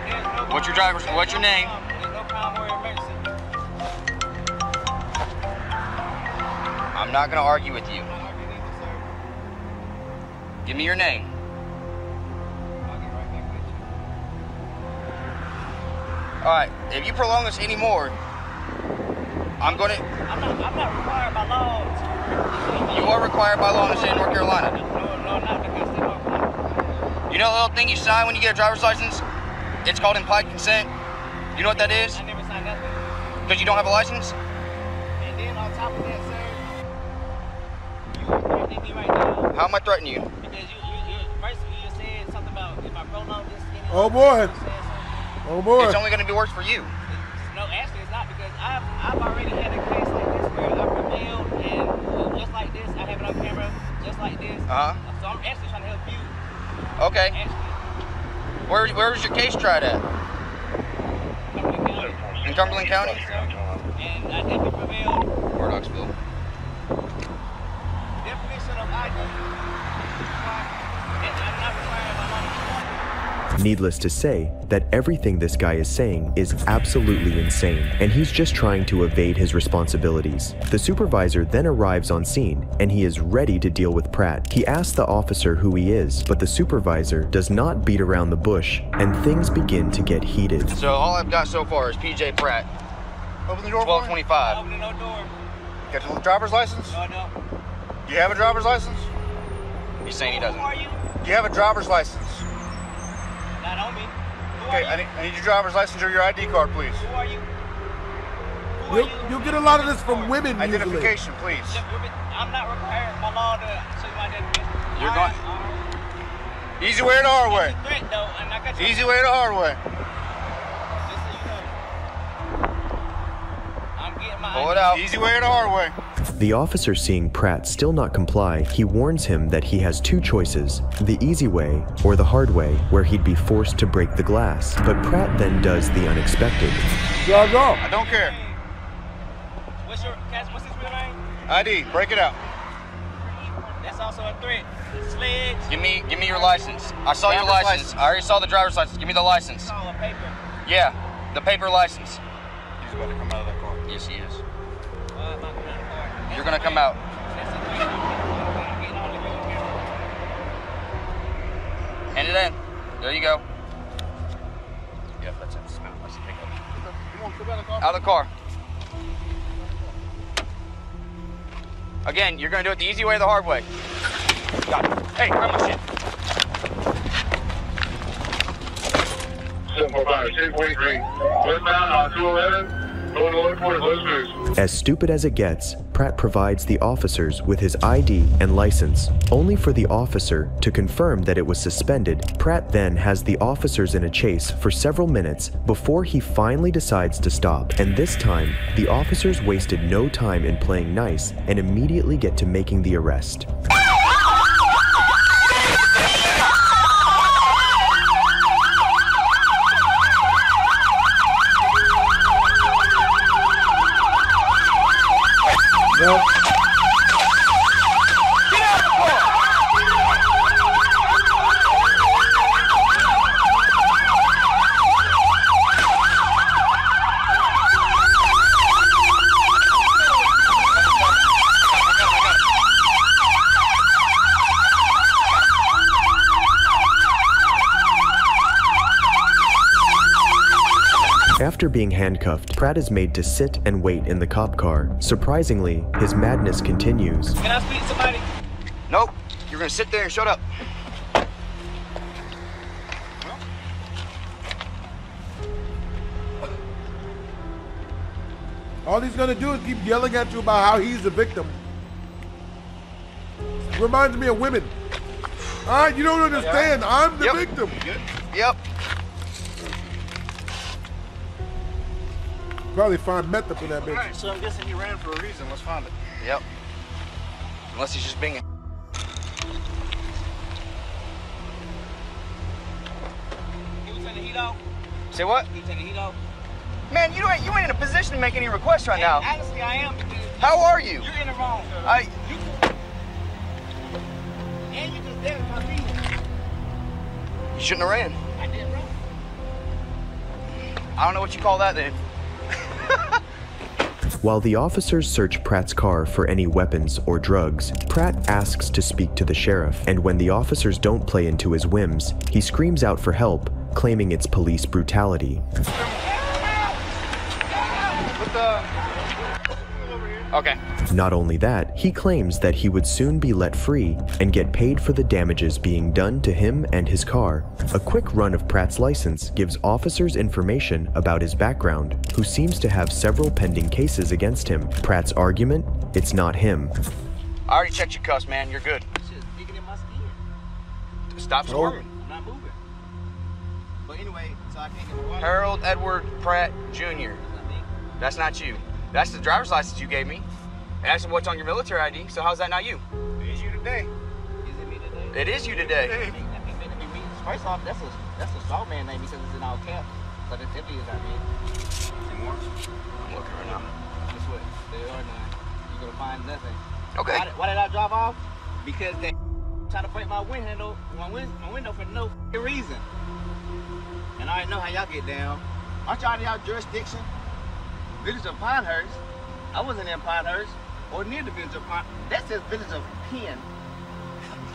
What's your driver's? What's your name? I'm not gonna argue with you. Give me your name. All right. If you prolong this anymore, I'm gonna. I'm not, I'm not required by law. You are required by law in the state of North Carolina. No, no, not because they don't. You know the little thing you sign when you get a driver's license? It's called implied consent. You know what that is? I never signed nothing. Because you don't have a license? How am I threatening you? because you, you, you first you said something about if I prolong this. Any Oh boy. Oh boy. It's only gonna be worse for you. No, actually, it's not because I've I've already had a case like this where I prevailed and uh, just like this, I have it on camera, just like this. Uh-huh. So I'm actually trying to help you. Okay. Where where was your case tried at? In Cumberland County? Needless to say, that everything this guy is saying is absolutely insane, and he's just trying to evade his responsibilities. The supervisor then arrives on scene, and he is ready to deal with Pratt. He asks the officer who he is, but the supervisor does not beat around the bush, and things begin to get heated. So all I've got so far is PJ Pratt. Open the door. Twelve twenty-five. Open no door. Get a driver's license? No, no. Do you have a driver's license? He's saying he doesn't. Who are you? Do you have a driver's license? Not on me. Okay, I need, I need your driver's license or your ID card, please. Who are you? You'll, you'll get a lot of this from women usually. Identification, please. I'm not required by law to show you my identification. You're going. Easy way or the hard way? Threat though, and I got you. Easy way or the hard way? Just so you know. I'm getting my Pull it out. Easy way or the hard way? The officer seeing Pratt still not comply, he warns him that he has two choices, the easy way or the hard way, where he'd be forced to break the glass. But Pratt then does the unexpected. Y'all go. I don't care. What's your Cass, what's his real name? ID, break it out. That's also a threat. Sledge. Give me give me your license. I saw your Driver's license. I already saw the driver's license. Give me the license. Paper. Yeah, the paper license. He's about to come out of that car. Yes, he is. Uh, I'm not gonna car. You're gonna come out. That's a threat. I'm getting on the real camera. Hand it in. There you go. Yep, that's it. Smell. Let's pick up. Come on, come out of the car. Out of the car. Again, you're gonna do it the easy way or the hard way. Got it. Hey, grab my shit. 745, Shape 23. Westbound on 211, going north toward Listeners. As stupid as it gets, Pratt provides the officers with his ID and license, only for the officer to confirm that it was suspended. Pratt then has the officers in a chase for several minutes before he finally decides to stop. And this time, the officers wasted no time in playing nice and immediately get to making the arrest. After being handcuffed, Pratt is made to sit and wait in the cop car. Surprisingly, his madness continues. Can I speak to somebody? Nope. You're gonna sit there and shut up. All he's gonna do is keep yelling at you about how he's the victim. Reminds me of women. All right, you don't understand. I'm the Yep. victim. Yep. Probably find meth up in that bitch. Alright, so I'm guessing you ran for a reason. Let's find it. Yep. Unless he's just being. You turn the heat off? Say what? You turn the heat off? Man, you ain't you ain't in a position to make any requests right now. Honestly, I am. because How are you? You're in the wrong. I. And you just dead at my feet. You shouldn't have ran. I did wrong. I don't know what you call that then. While the officers search Pratt's car for any weapons or drugs, Pratt asks to speak to the sheriff, and when the officers don't play into his whims, he screams out for help, claiming it's police brutality. Okay. Not only that, he claims that he would soon be let free and get paid for the damages being done to him and his car. A quick run of Pratt's license gives officers information about his background, who seems to have several pending cases against him. Pratt's argument? It's not him. I already checked your cuffs, man. You're good. Digging in my skin. Stop squirming. I'm not moving. But anyway, so I can't get my. Harold Edward Pratt Jr. That's not you. That's the driver's license you gave me. And that's what's on your military ID. So how's that not you? It is you today. Is it me today? It is you today. That ain't finna be me. First off, that's a that's a straw man name because it's in all caps. So that's empty as I mean. Any more? I'm looking right now. Guess what? There are none. You're gonna find nothing. Okay. Why, did- why did I drive off? Because they tried to break my wind handle, my, win, my window for no reason. And I already know how y'all get down. Aren't y'all in y'all jurisdiction? Village of Pinehurst. I wasn't in Pinehurst or near the village of Pine. That says village of Penn.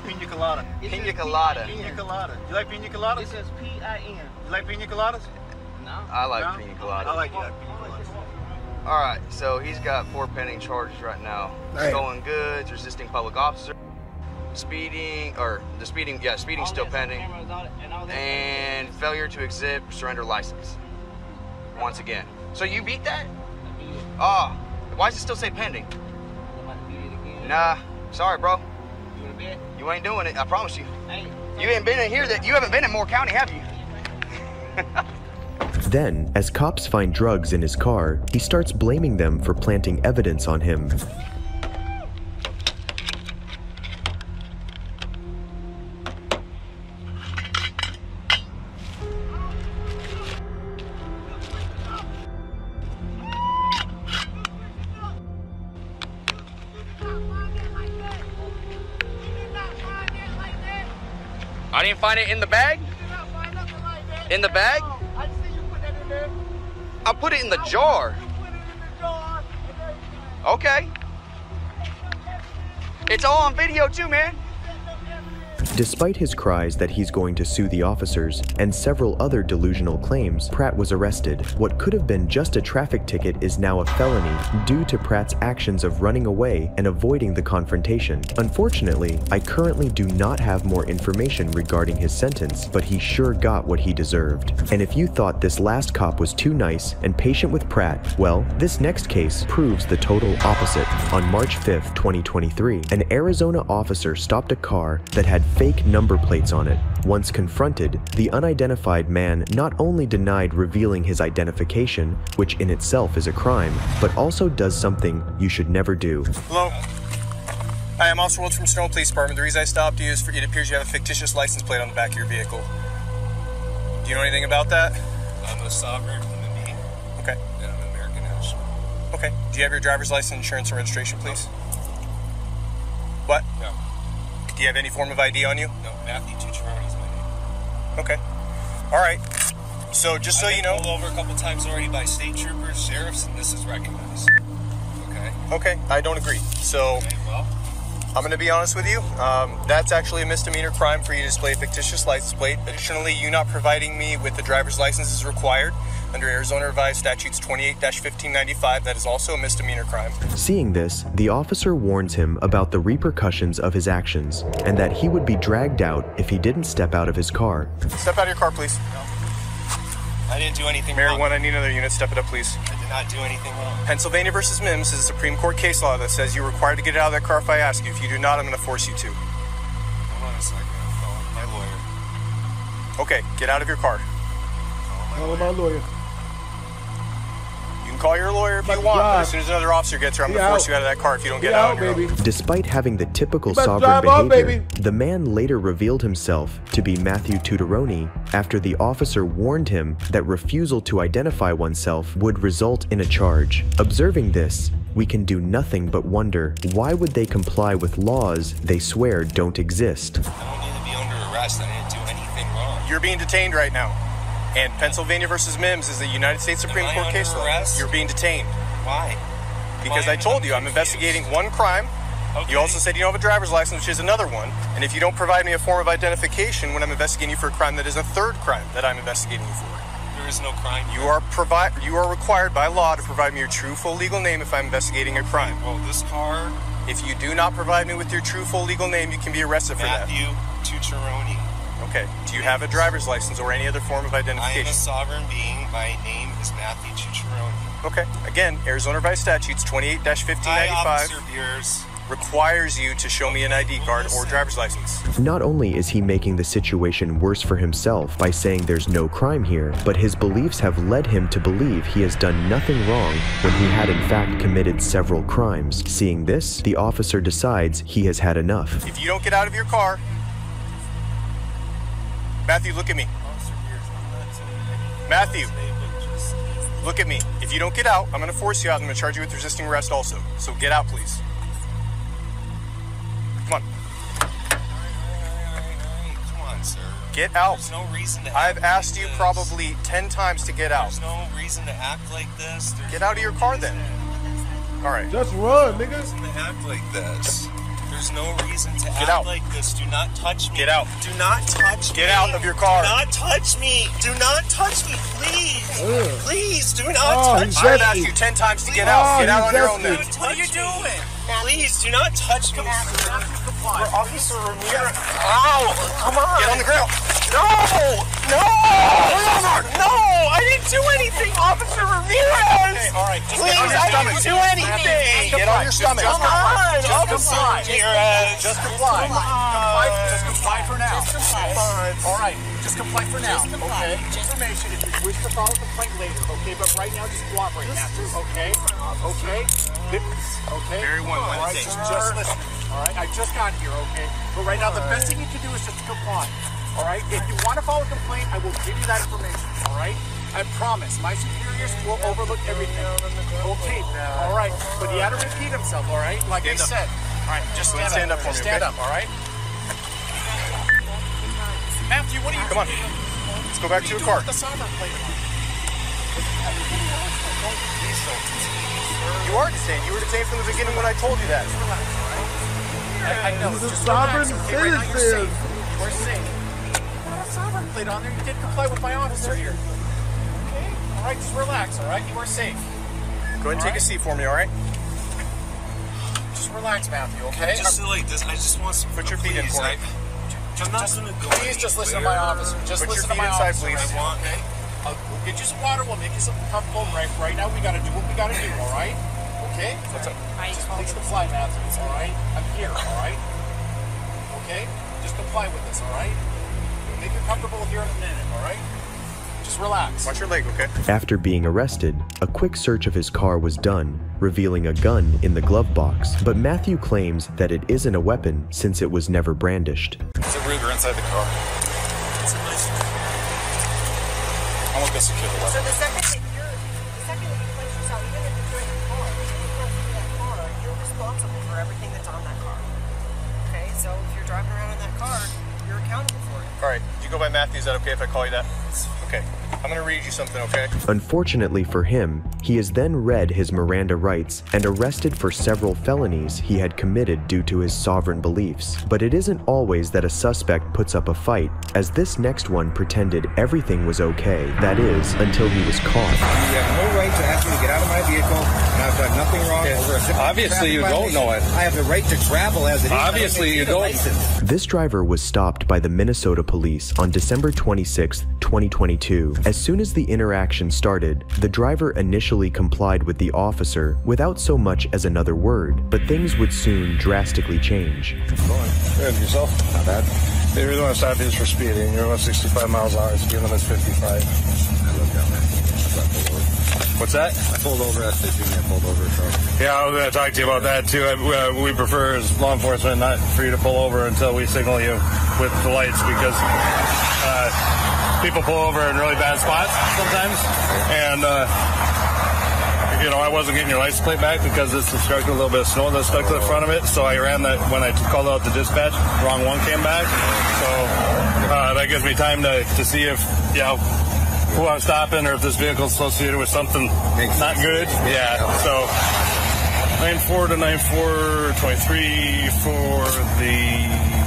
Pina colada. It Pina colada. Pina colada. You like pina coladas? It says P-I-N. You like pina coladas? No. I like No? pina colada. I like you like pina coladas. All right, so he's got four pending charges right now: Damn. stolen goods, resisting public officer, speeding, or the speeding, yeah, speeding still pending, cameras, all that- and and failure to exhibit surrender license. Once again, so you beat that? Ah, why does it still say pending? Nah, sorry, bro. You wanna bet? You ain't doing it. I promise you. Hey, You ain't been in here. That you haven't been in Moore County, have you? Then, as cops find drugs in his car, he starts blaming them for planting evidence on him. It in the bag. In the bag? I put it in the jar. Okay. It's all on video too, man. Despite his cries that he's going to sue the officers and several other delusional claims, Pratt was arrested. What could have been just a traffic ticket is now a felony due to Pratt's actions of running away and avoiding the confrontation. Unfortunately, I currently do not have more information regarding his sentence, but he sure got what he deserved. And if you thought this last cop was too nice and patient with Pratt, well, this next case proves the total opposite. On March 5th, 2023, an Arizona officer stopped a car that had fake number plates on it. Once confronted, the unidentified man not only denied revealing his identification, which in itself is a crime, but also does something you should never do. Hello. Hi, I'm Officer Wilds from Sonoma Police Department. The reason I stopped you is for it appears you have a fictitious license plate on the back of your vehicle. Do you know anything about that? I'm a sovereign human being, Okay. and I'm an American national. Okay. Do you have your driver's license, insurance, and registration, please? What? No, Do you have any form of ID on you? no, Matthew Tucciarone is my name. Okay. All right. So just so I've you been know. pulled over a couple times already by state troopers, sheriffs, and this is recognized. Okay. Okay, I don't agree. So Okay. Well, I'm going to be honest with you. Um, that's actually a misdemeanor crime for you to display a fictitious license plate. Additionally, you not providing me with the driver's license is required. Under Arizona Revised Statutes 28-1595, that is also a misdemeanor crime. Seeing this, the officer warns him about the repercussions of his actions and that he would be dragged out if he didn't step out of his car. Step out of your car, please. I didn't do anything Mary wrong. one, I need another unit. Step it up, please. I did not do anything wrong. Pennsylvania versus Mimms is a Supreme Court case law that says you're required to get out of that car if I ask you. If you do not, I'm going to force you to. Hold on a second. I'm calling my lawyer. Okay, get out of your car. Call my lawyer. You can call your lawyer if you About to want, but as soon as another officer gets here, I'm going to force you out of that car if you don't He get out, out, on baby. own. Despite having the typical sovereign drive off, behavior, baby. the man later revealed himself to be Matthew Tudoroni after the officer warned him that refusal to identify oneself would result in a charge. Observing this, we can do nothing but wonder why would they comply with laws they swear don't exist? I don't need to be under arrest. I didn't do anything wrong. You're being detained right now. And Pennsylvania versus Mimms is the United States Supreme Am Court case law. You're being detained. Why? Because Why? I told you I'm investigating one crime. You also said you don't have a driver's license, which is another one. And if you don't provide me a form of identification when I'm investigating you for a crime, that is a third crime that I'm investigating you for. There is no crime. You are provide you are required by law to provide me your true full legal name if I'm investigating a crime. Well, this car, If you do not provide me with your true full legal name, you can be arrested for that. Matthew Tucciaroni. That. Okay. Do you have a driver's license or any other form of identification? I am a sovereign being. My name is Matthew Tucciaroni. Okay. Again, Arizona Revised Statutes 28 Hi, 1595 Officer requires you to show me an ID card or driver's license. Not only is he making the situation worse for himself by saying there's no crime here, but his beliefs have led him to believe he has done nothing wrong when he had in fact committed several crimes. Seeing this, the officer decides he has had enough. If you don't get out of your car, Matthew, look at me. Matthew, look at me. If you don't get out, I'm going to force you out. I'm going to charge you with resisting arrest also. So get out, please. Come on. Come on, sir. Get out. There's no reason to I've act asked like you this. probably 10 times to get out. There's no reason to act like this. There's Get out of your car then. All right. Just run, nigga. no reason to act like this. There's no reason to Get act out. like this. Do not touch me. Get out. Do not touch me. Get out of your car. Do not touch me. Do not touch me, please. Ugh. Please do not Oh, touch he's I've asked you 10 times to get Oh, out. Get out on your own then. What are you doing? Please do not touch me. For Officer Ramirez. Ow! Come on. Get on the ground. No! No! No! I didn't do anything, Officer Ramirez! Okay, all right. Just Please, get on your I stomach. didn't do anything! Get on your stomach. Come on, Just Officer comply. Ramirez! Just comply. Just Comply. Just comply for now. Just comply. All right. Just comply for now. Just comply. Okay. Information if you wish to file a complaint later. Okay, but right now just cooperate, Matthew. Okay. Okay. Okay. Very one, All right. Wednesday. Just, just listen. All right. I just got here. Okay. But right now the best thing you can do is just comply. All right. If you want to file a complaint, I will give you that information. All right. I promise. My superiors will overlook everything. Okay. All right. But he had to repeat himself. All right. Like Stand I up. said. All right. Just stand, Stand up for me, Stand up. All right. Matthew, what are you? Come on. Let's go back to your car. The sovereign plate. You are detained. You were detained from the beginning when I told you that. I, I know. He's a Just sovereign relax, okay? Right now you're citizen. safe. You are safe. Put a sovereign plate on there. You did comply with my officer here. Okay. All right. Just relax. All right. You are safe. Go ahead and take a seat for me. All right. Just relax, Matthew. Okay. Just like this, I just want some. Put your feet in please, for me. I'm not Just- gonna go please just listen to my officer. Just Put your listen to feet my inside, officer. please. I want, okay? Uh, we'll get you some water. We'll make you some comfortable. Right, right now, we got to do what we got to do. All right? Okay. What's up? Just please comply, Matthew. All right. I'm here. All right. Okay. Just comply with this. All right. We'll make you comfortable here in a minute. All right. Just relax. Watch your leg. Okay. After being arrested, a quick search of his car was done, revealing a gun in the glove box. But Matthew claims that it isn't a weapon since it was never brandished. There's a Ruger inside the car. It's a nice one. I want this secure the So weapon. the second that you're, the second that you place yourself, even if you're in the car, if you go through that car, you're responsible for everything that's on that car. Okay, so if you're driving around in that car, you're accountable for it. All right. You go by Matthew. Is that okay if I call you that? Okay. I'm gonna read you something, okay? Unfortunately for him, he is then read his Miranda rights and arrested for several felonies he had committed due to his sovereign beliefs. But it isn't always that a suspect puts up a fight, as this next one pretended everything was okay, that is, until he was caught. You have no right to ask me to get out of my vehicle, and I've done nothing wrong over a simple Obviously you don't know it. I have the right to travel as it is. Obviously you don't. license. This driver was stopped by the Minnesota police on December 26, 2022. As soon as the interaction started, the driver initially complied with the officer without so much as another word, but things would soon drastically change. Good, yourself? Not bad. They really want to stop you for speeding. You're going 65 miles an hour. Speed limit's 55. I looked down there. What's that? I pulled over at they threw me. I pulled over. So. Yeah, I was going to talk to you about that too. I, uh, we prefer as law enforcement not for you to pull over until we signal you with the lights because uh, people pull over in really bad spots sometimes, and. Uh, you know, I wasn't getting your license plate back because this it's obstructed a little bit of snow that stuck to the front of it. So I ran that when I called out the dispatch, wrong one came back. So uh, that gives me time to, to see if, you know, who I'm stopping or if this vehicle's associated with something not good. Yeah. So 94 to 94 23 for the.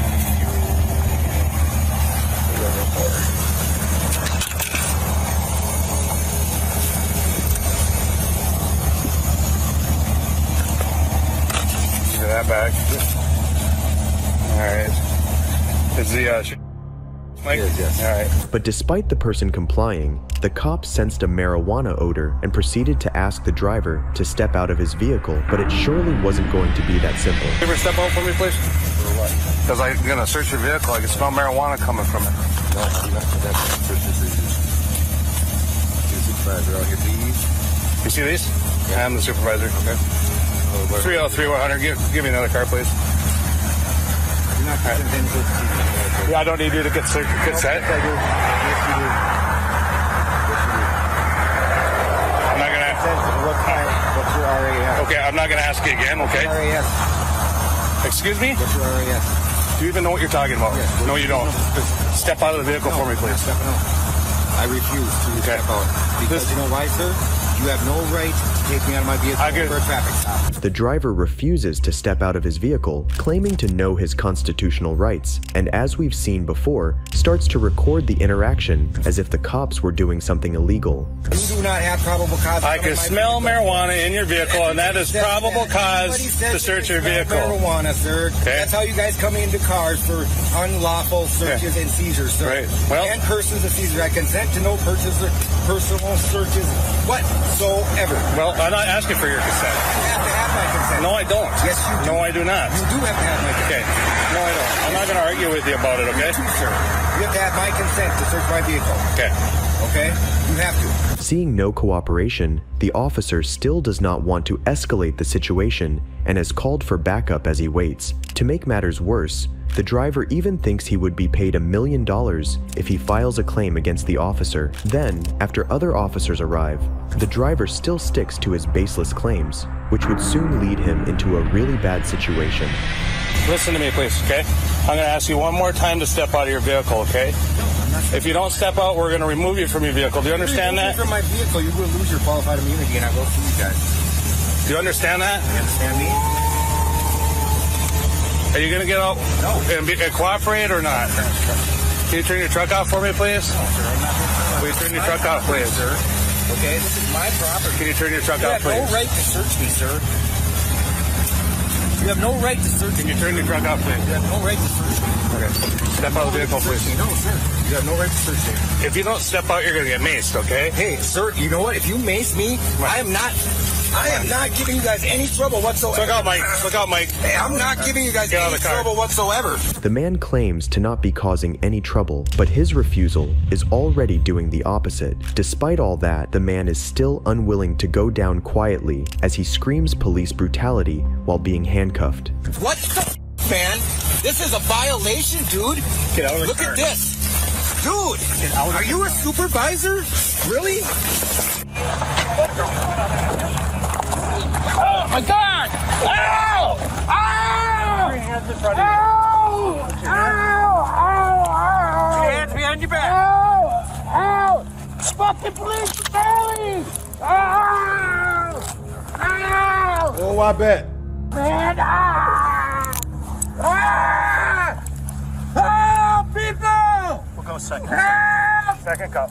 That back. All right. Is the uh, Mike? yes. All right. But despite the person complying, the cop sensed a marijuana odor and proceeded to ask the driver to step out of his vehicle, but it surely wasn't going to be that simple. You ever step out for me, please? For what? Because I'm gonna search your vehicle. I can smell marijuana coming from it. No, you're not. That's search this. Supervisor out here, please. You see these? Yeah. I'm the supervisor. Okay. 303 100. Give, give me another car, please. You're Yeah, I don't need you to get get set. I do. Yes, you do. I'm not gonna. What kind? What's your RAS? Okay, I'm not gonna ask you again. Okay. RAS. Excuse me? What's your RAS? Do you even know what you're talking about? no, you don't. Step out of the vehicle for me, please. I refuse to step out. Because you know why, sir? You have no right to take me out of my vehicle for a traffic stop. The driver refuses to step out of his vehicle, claiming to know his constitutional rights, and as we've seen before, starts to record the interaction as if the cops were doing something illegal. You do not have probable cause. I can smell marijuana in your vehicle, and that is probable cause to search your vehicle. Marijuana, sir. That's how you guys come into cars for unlawful searches and seizures, sir. Right. Well- and persons of seizures. I consent to no purchase or personal searches whatsoever. Well, I'm not asking for your consent. You have to have my consent. No, I don't. Yes, you do. No, I do not. You do have to have my consent. Okay. No, I don't. I'm not going to argue with you about it, okay? You, sir. You have to have my consent to search my vehicle. Okay. Okay? You have to. Seeing no cooperation, the officer still does not want to escalate the situation and has called for backup as he waits. To make matters worse, the driver even thinks he would be paid a million dollars if he files a claim against the officer. Then, after other officers arrive, the driver still sticks to his baseless claims, which would soon lead him into a really bad situation. Listen to me, please, okay? I'm going to ask you one more time to step out of your vehicle, okay? If you don't step out, we're going to remove you from your vehicle. Do you understand Remove me that? From my vehicle, you will lose your qualified immunity, and I will sue you guys. Do you understand that? You understand me? Are you going to get out and, be, and cooperate or not? Can you turn your truck off for me, please? Will you turn your truck off, please? Sir. Okay, this is my property. Can you turn your truck you off, have no right to search me, sir. You have no right to search Can you turn your truck off, please? You have no right to search me. Okay. Step out of the vehicle, please. No, sir. You have no right to search me. If you don't step out, you're going to get maced, okay? Hey, sir, you know what? If you mace me, I am not. I am not giving you guys any trouble whatsoever. Look out, Mike. Look out, Mike. Hey, I'm not giving you guys Get any of the car. trouble whatsoever. The man claims to not be causing any trouble, but his refusal is already doing the opposite. Despite all that, the man is still unwilling to go down quietly as he screams police brutality while being handcuffed. What the f- man? This is a violation, dude. Get out of the Look car. at this. Dude, are you a supervisor? Really? Oh my God! Ow! Ow! Ow! Ow! Ow! Ow! Hands behind your back. Ow! Ow! fucking police brutality! Ah! Ah! Oh, I bet. Man, ah! Ah! Help, people! We'll go second. Help! Second cup.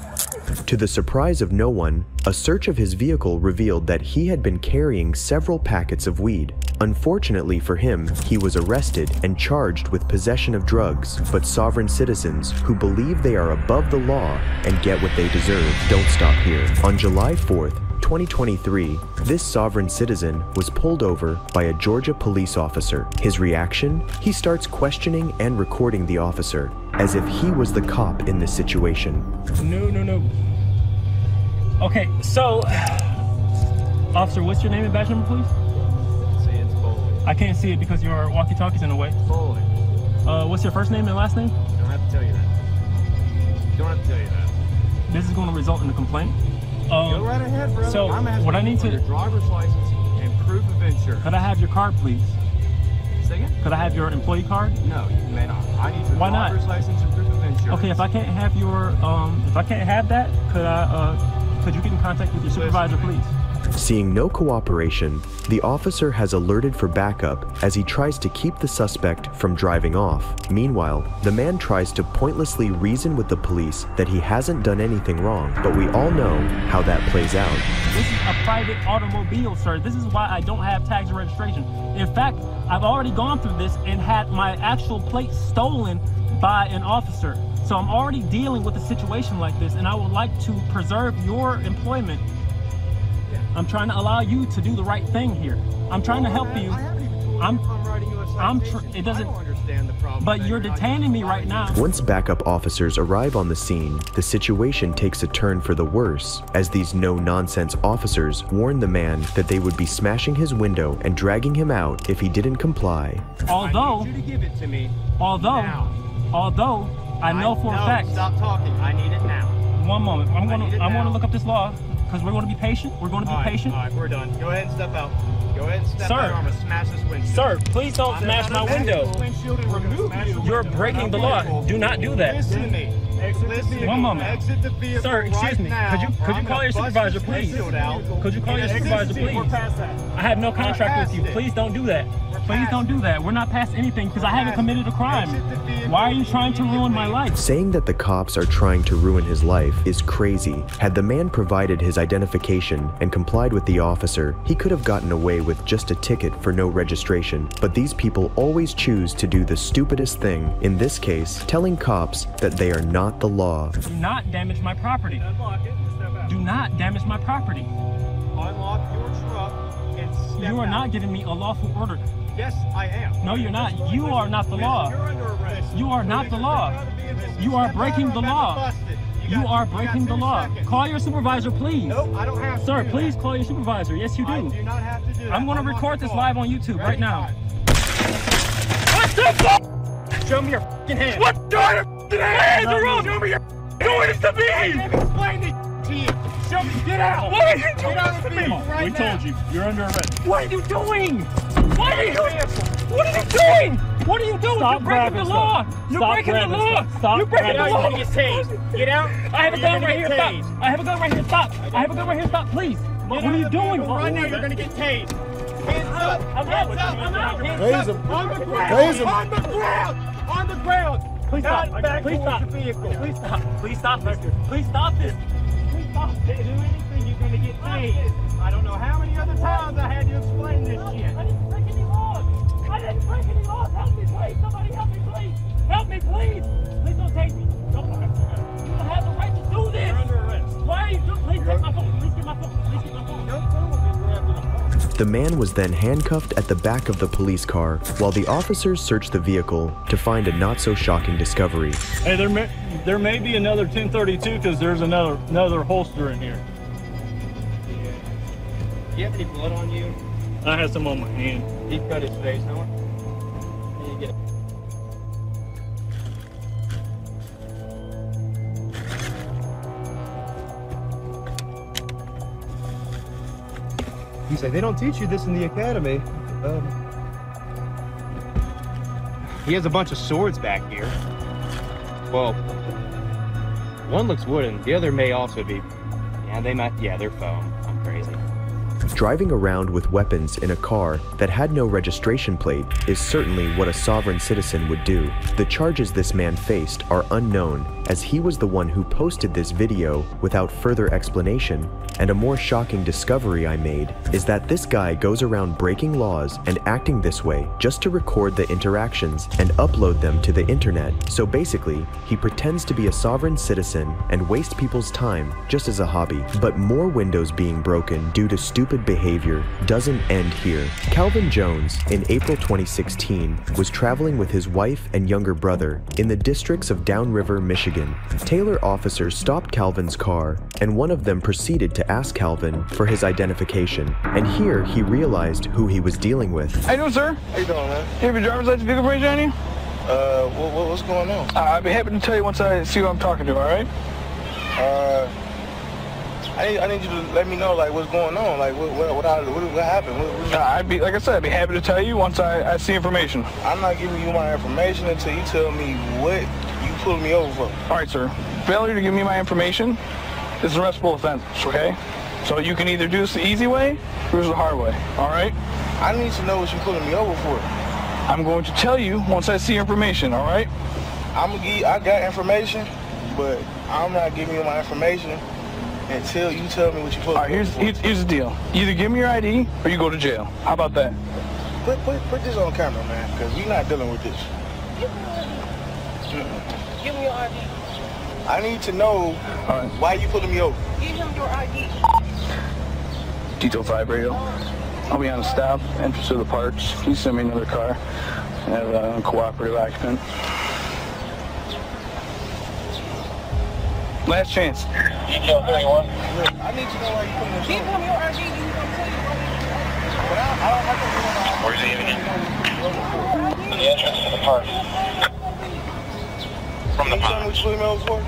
To the surprise of no one, a search of his vehicle revealed that he had been carrying several packets of weed. Unfortunately for him, he was arrested and charged with possession of drugs, but sovereign citizens who believe they are above the law and get what they deserve don't stop here. On July 4th, 2023, this sovereign citizen was pulled over by a Georgia police officer. His reaction? He starts questioning and recording the officer, as if he was the cop in this situation. No, no, no. Okay, so, officer, what's your name and badge number, please? See, it's Foley. I can't see it because your walkie-talkie's in the way. Foley. Uh, what's your first name and last name? Don't have to tell you that. Don't have to tell you that. This is going to result in a complaint. Um, Go right ahead, brother. So, I'm asking what I need to- your driver's license and proof of insurance. Could I have your card, please? Again? Could I have your employee card? No, you may not. I need your Why not? driver's license and proof of insurance. Okay, if I can't have your, um, if I can't have that, could I, uh, could you get in contact with your supervisor, please? Seeing no cooperation, the officer has alerted for backup as he tries to keep the suspect from driving off. Meanwhile, the man tries to pointlessly reason with the police that he hasn't done anything wrong, but we all know how that plays out. This is a private automobile, sir. This is why I don't have tags and registration. In fact, I've already gone through this and had my actual plate stolen by an officer. So I'm already dealing with a situation like this, and I would like to preserve your employment. I'm trying to allow you to do the right thing here. I'm trying to help you. I'm, you. I'm, tr- it doesn't, understand the problem. but you're detaining me right now. Once backup officers arrive on the scene, the situation takes a turn for the worse, as these no nonsense officers warn the man that they would be smashing his window and dragging him out if he didn't comply. Although, I need you to give it to me. although, now. although, I know for a fact. Stop talking. I need it now. One moment. I'm gonna I'm gonna look up this law because we're gonna be patient. We're gonna be All patient. All right, we're done. Go ahead and step out. Go ahead and step Sir. out. I'm gonna smash this windshield. Sir, please don't I'm smash my window. windshield and remove you. You're breaking the law. Do not do that. Listen to me. Exit. One moment. Exit the vehicle Sir, excuse right me. now, Could you could you call your supervisor, please? Could you call your supervisor, please? We're past that. I have no contract with you. it. Please don't do that. Please don't do that. We're not past anything because I haven't committed a crime. Why are you trying to ruin my life? Saying that the cops are trying to ruin his life is crazy. Had the man provided his identification and complied with the officer, he could have gotten away with just a ticket for no registration. But these people always choose to do the stupidest thing, in this case, telling cops that they are not the law. Do not damage my property. Unlock it and step out. Do not damage my property. Unlock your truck and step You are out. not giving me a lawful order. Yes, I am. No, you're not. You are not the law. You're under arrest. You are not the law. You are breaking the law. You are breaking the law. Call your supervisor, please. Nope, I don't have to Sir, please call your supervisor. Yes, you I do. do not have to do that. I'm going to record this live on YouTube right now. What the fuck? Show me your fucking hands. What kind of fucking hands are on? Show me your doing this to me. I can't explain this to you. Show me. Get out. What are you doing this to me? right we now. told you. You're under arrest. What are you doing? What are you What are you doing? What are you doing? Stop You're breaking the law. stuff. You're Stop breaking the law. stuff. Stop You're breaking the Get out. law. Get tased. Get out. I have a gun right get here. Stop. I have a gun right here. Stop. I have a gun right here. Stop, please. What are you doing? Right now, you're gonna get tased. Hands up. I'm Hands out. up. I'm out. Hands Tase up. him. On the ground. Tase him. On the ground. On the ground. Please stop. back Please stop. vehicle. Please stop. Please stop this. Please stop this. Please stop Do this. anything, you're gonna get tased. I don't know how many other times I had to explain this shit. I didn't break any laws. I didn't break any laws. Help me, please. Somebody help me, please. Help me, please. Please don't take me. Don't. You don't have the right to do this. You're under arrest. Why are you doing? Please take my phone. Please get my phone. Please get my phone. The man was then handcuffed at the back of the police car while the officers searched the vehicle to find a not so shocking discovery. Hey, there may there may be another 1032 because there's another another holster in here. Do you have any blood on you? I had some on my hand. He cut his face, no one? You say they don't teach you this in the academy. Um, he has a bunch of swords back here. Well, one looks wooden. The other may also be Yeah, they might. Yeah, they're foam. I'm crazy. Driving around with weapons in a car that had no registration plate is certainly what a sovereign citizen would do. The charges this man faced are unknown, as he was the one who posted this video without further explanation. And a more shocking discovery I made is that this guy goes around breaking laws and acting this way just to record the interactions and upload them to the internet. So basically, he pretends to be a sovereign citizen and waste people's time just as a hobby. But more windows being broken due to stupid behavior doesn't end here. Calvin Jones, in April 2016, was traveling with his wife and younger brother in the districts of Downriver, Michigan. Taylor officers stopped Calvin's car, and one of them proceeded to ask Calvin for his identification. And here he realized who he was dealing with. How you doing, sir? How you doing, man? You have your driver's license vehicle information on you? Uh, what, what, what's going on? Uh, I'd be happy to tell you once I see who I'm talking to, all right? Uh, I need, I need you to let me know, like, what's going on. Like, what, what, what, I- what, what happened? What, what, I'd be, like I said, I'd be happy to tell you once I, I see information. I'm not giving you my information until you tell me what you pulled me over for. All right, sir. Failure to give me my information is an arrestable offense, okay? So you can either do this the easy way or the hard way, all right? I need to know what you're pulling me over for. I'm going to tell you once I see information, all right? I'm gonna give, I got information, but I'm not giving you my information until you tell me what you pulling All right, me here's, for. here's, here's the deal. Either give me your ID or you go to jail. How about that? Put, put, put this on camera, man, because we're not dealing with this. Give me your ID. Give me your ID. I need to know why you're pulling me over. Give him your ID. Detail 5 radio. I'll be on a stop, entrance to the parks. Please send me another car? I have a cooperative occupant. Last chance. Detail 31. I need to know why you pulling me Give over. him your ID. He's gonna tell you But I, I don't have to Where's he even? The entrance to the park. From the Can you tell me what you pulling me over for?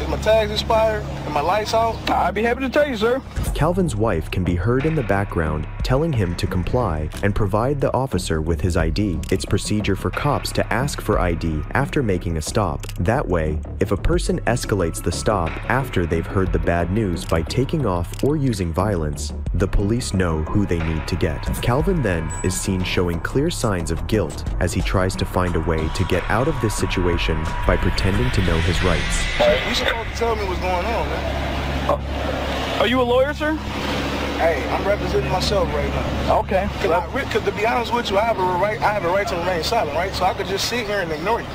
Is my tags expired? And my lights out? I'd be happy to tell you, sir. Calvin's wife can be heard in the background telling him to comply and provide the officer with his ID. It's procedure for cops to ask for ID after making a stop. That way, if a person escalates the stop after they've heard the bad news by taking off or using violence, the police know who they need to get. Calvin then is seen showing clear signs of guilt as he tries to find a way to get out of this situation by pretending to know his rights. You supposed to tell me what's going on, man. Are you a lawyer, sir? Hey, I'm representing myself right now. Okay. Because to be honest with you, I have a right. I have a right to remain silent, right? So I could just sit here and ignore you.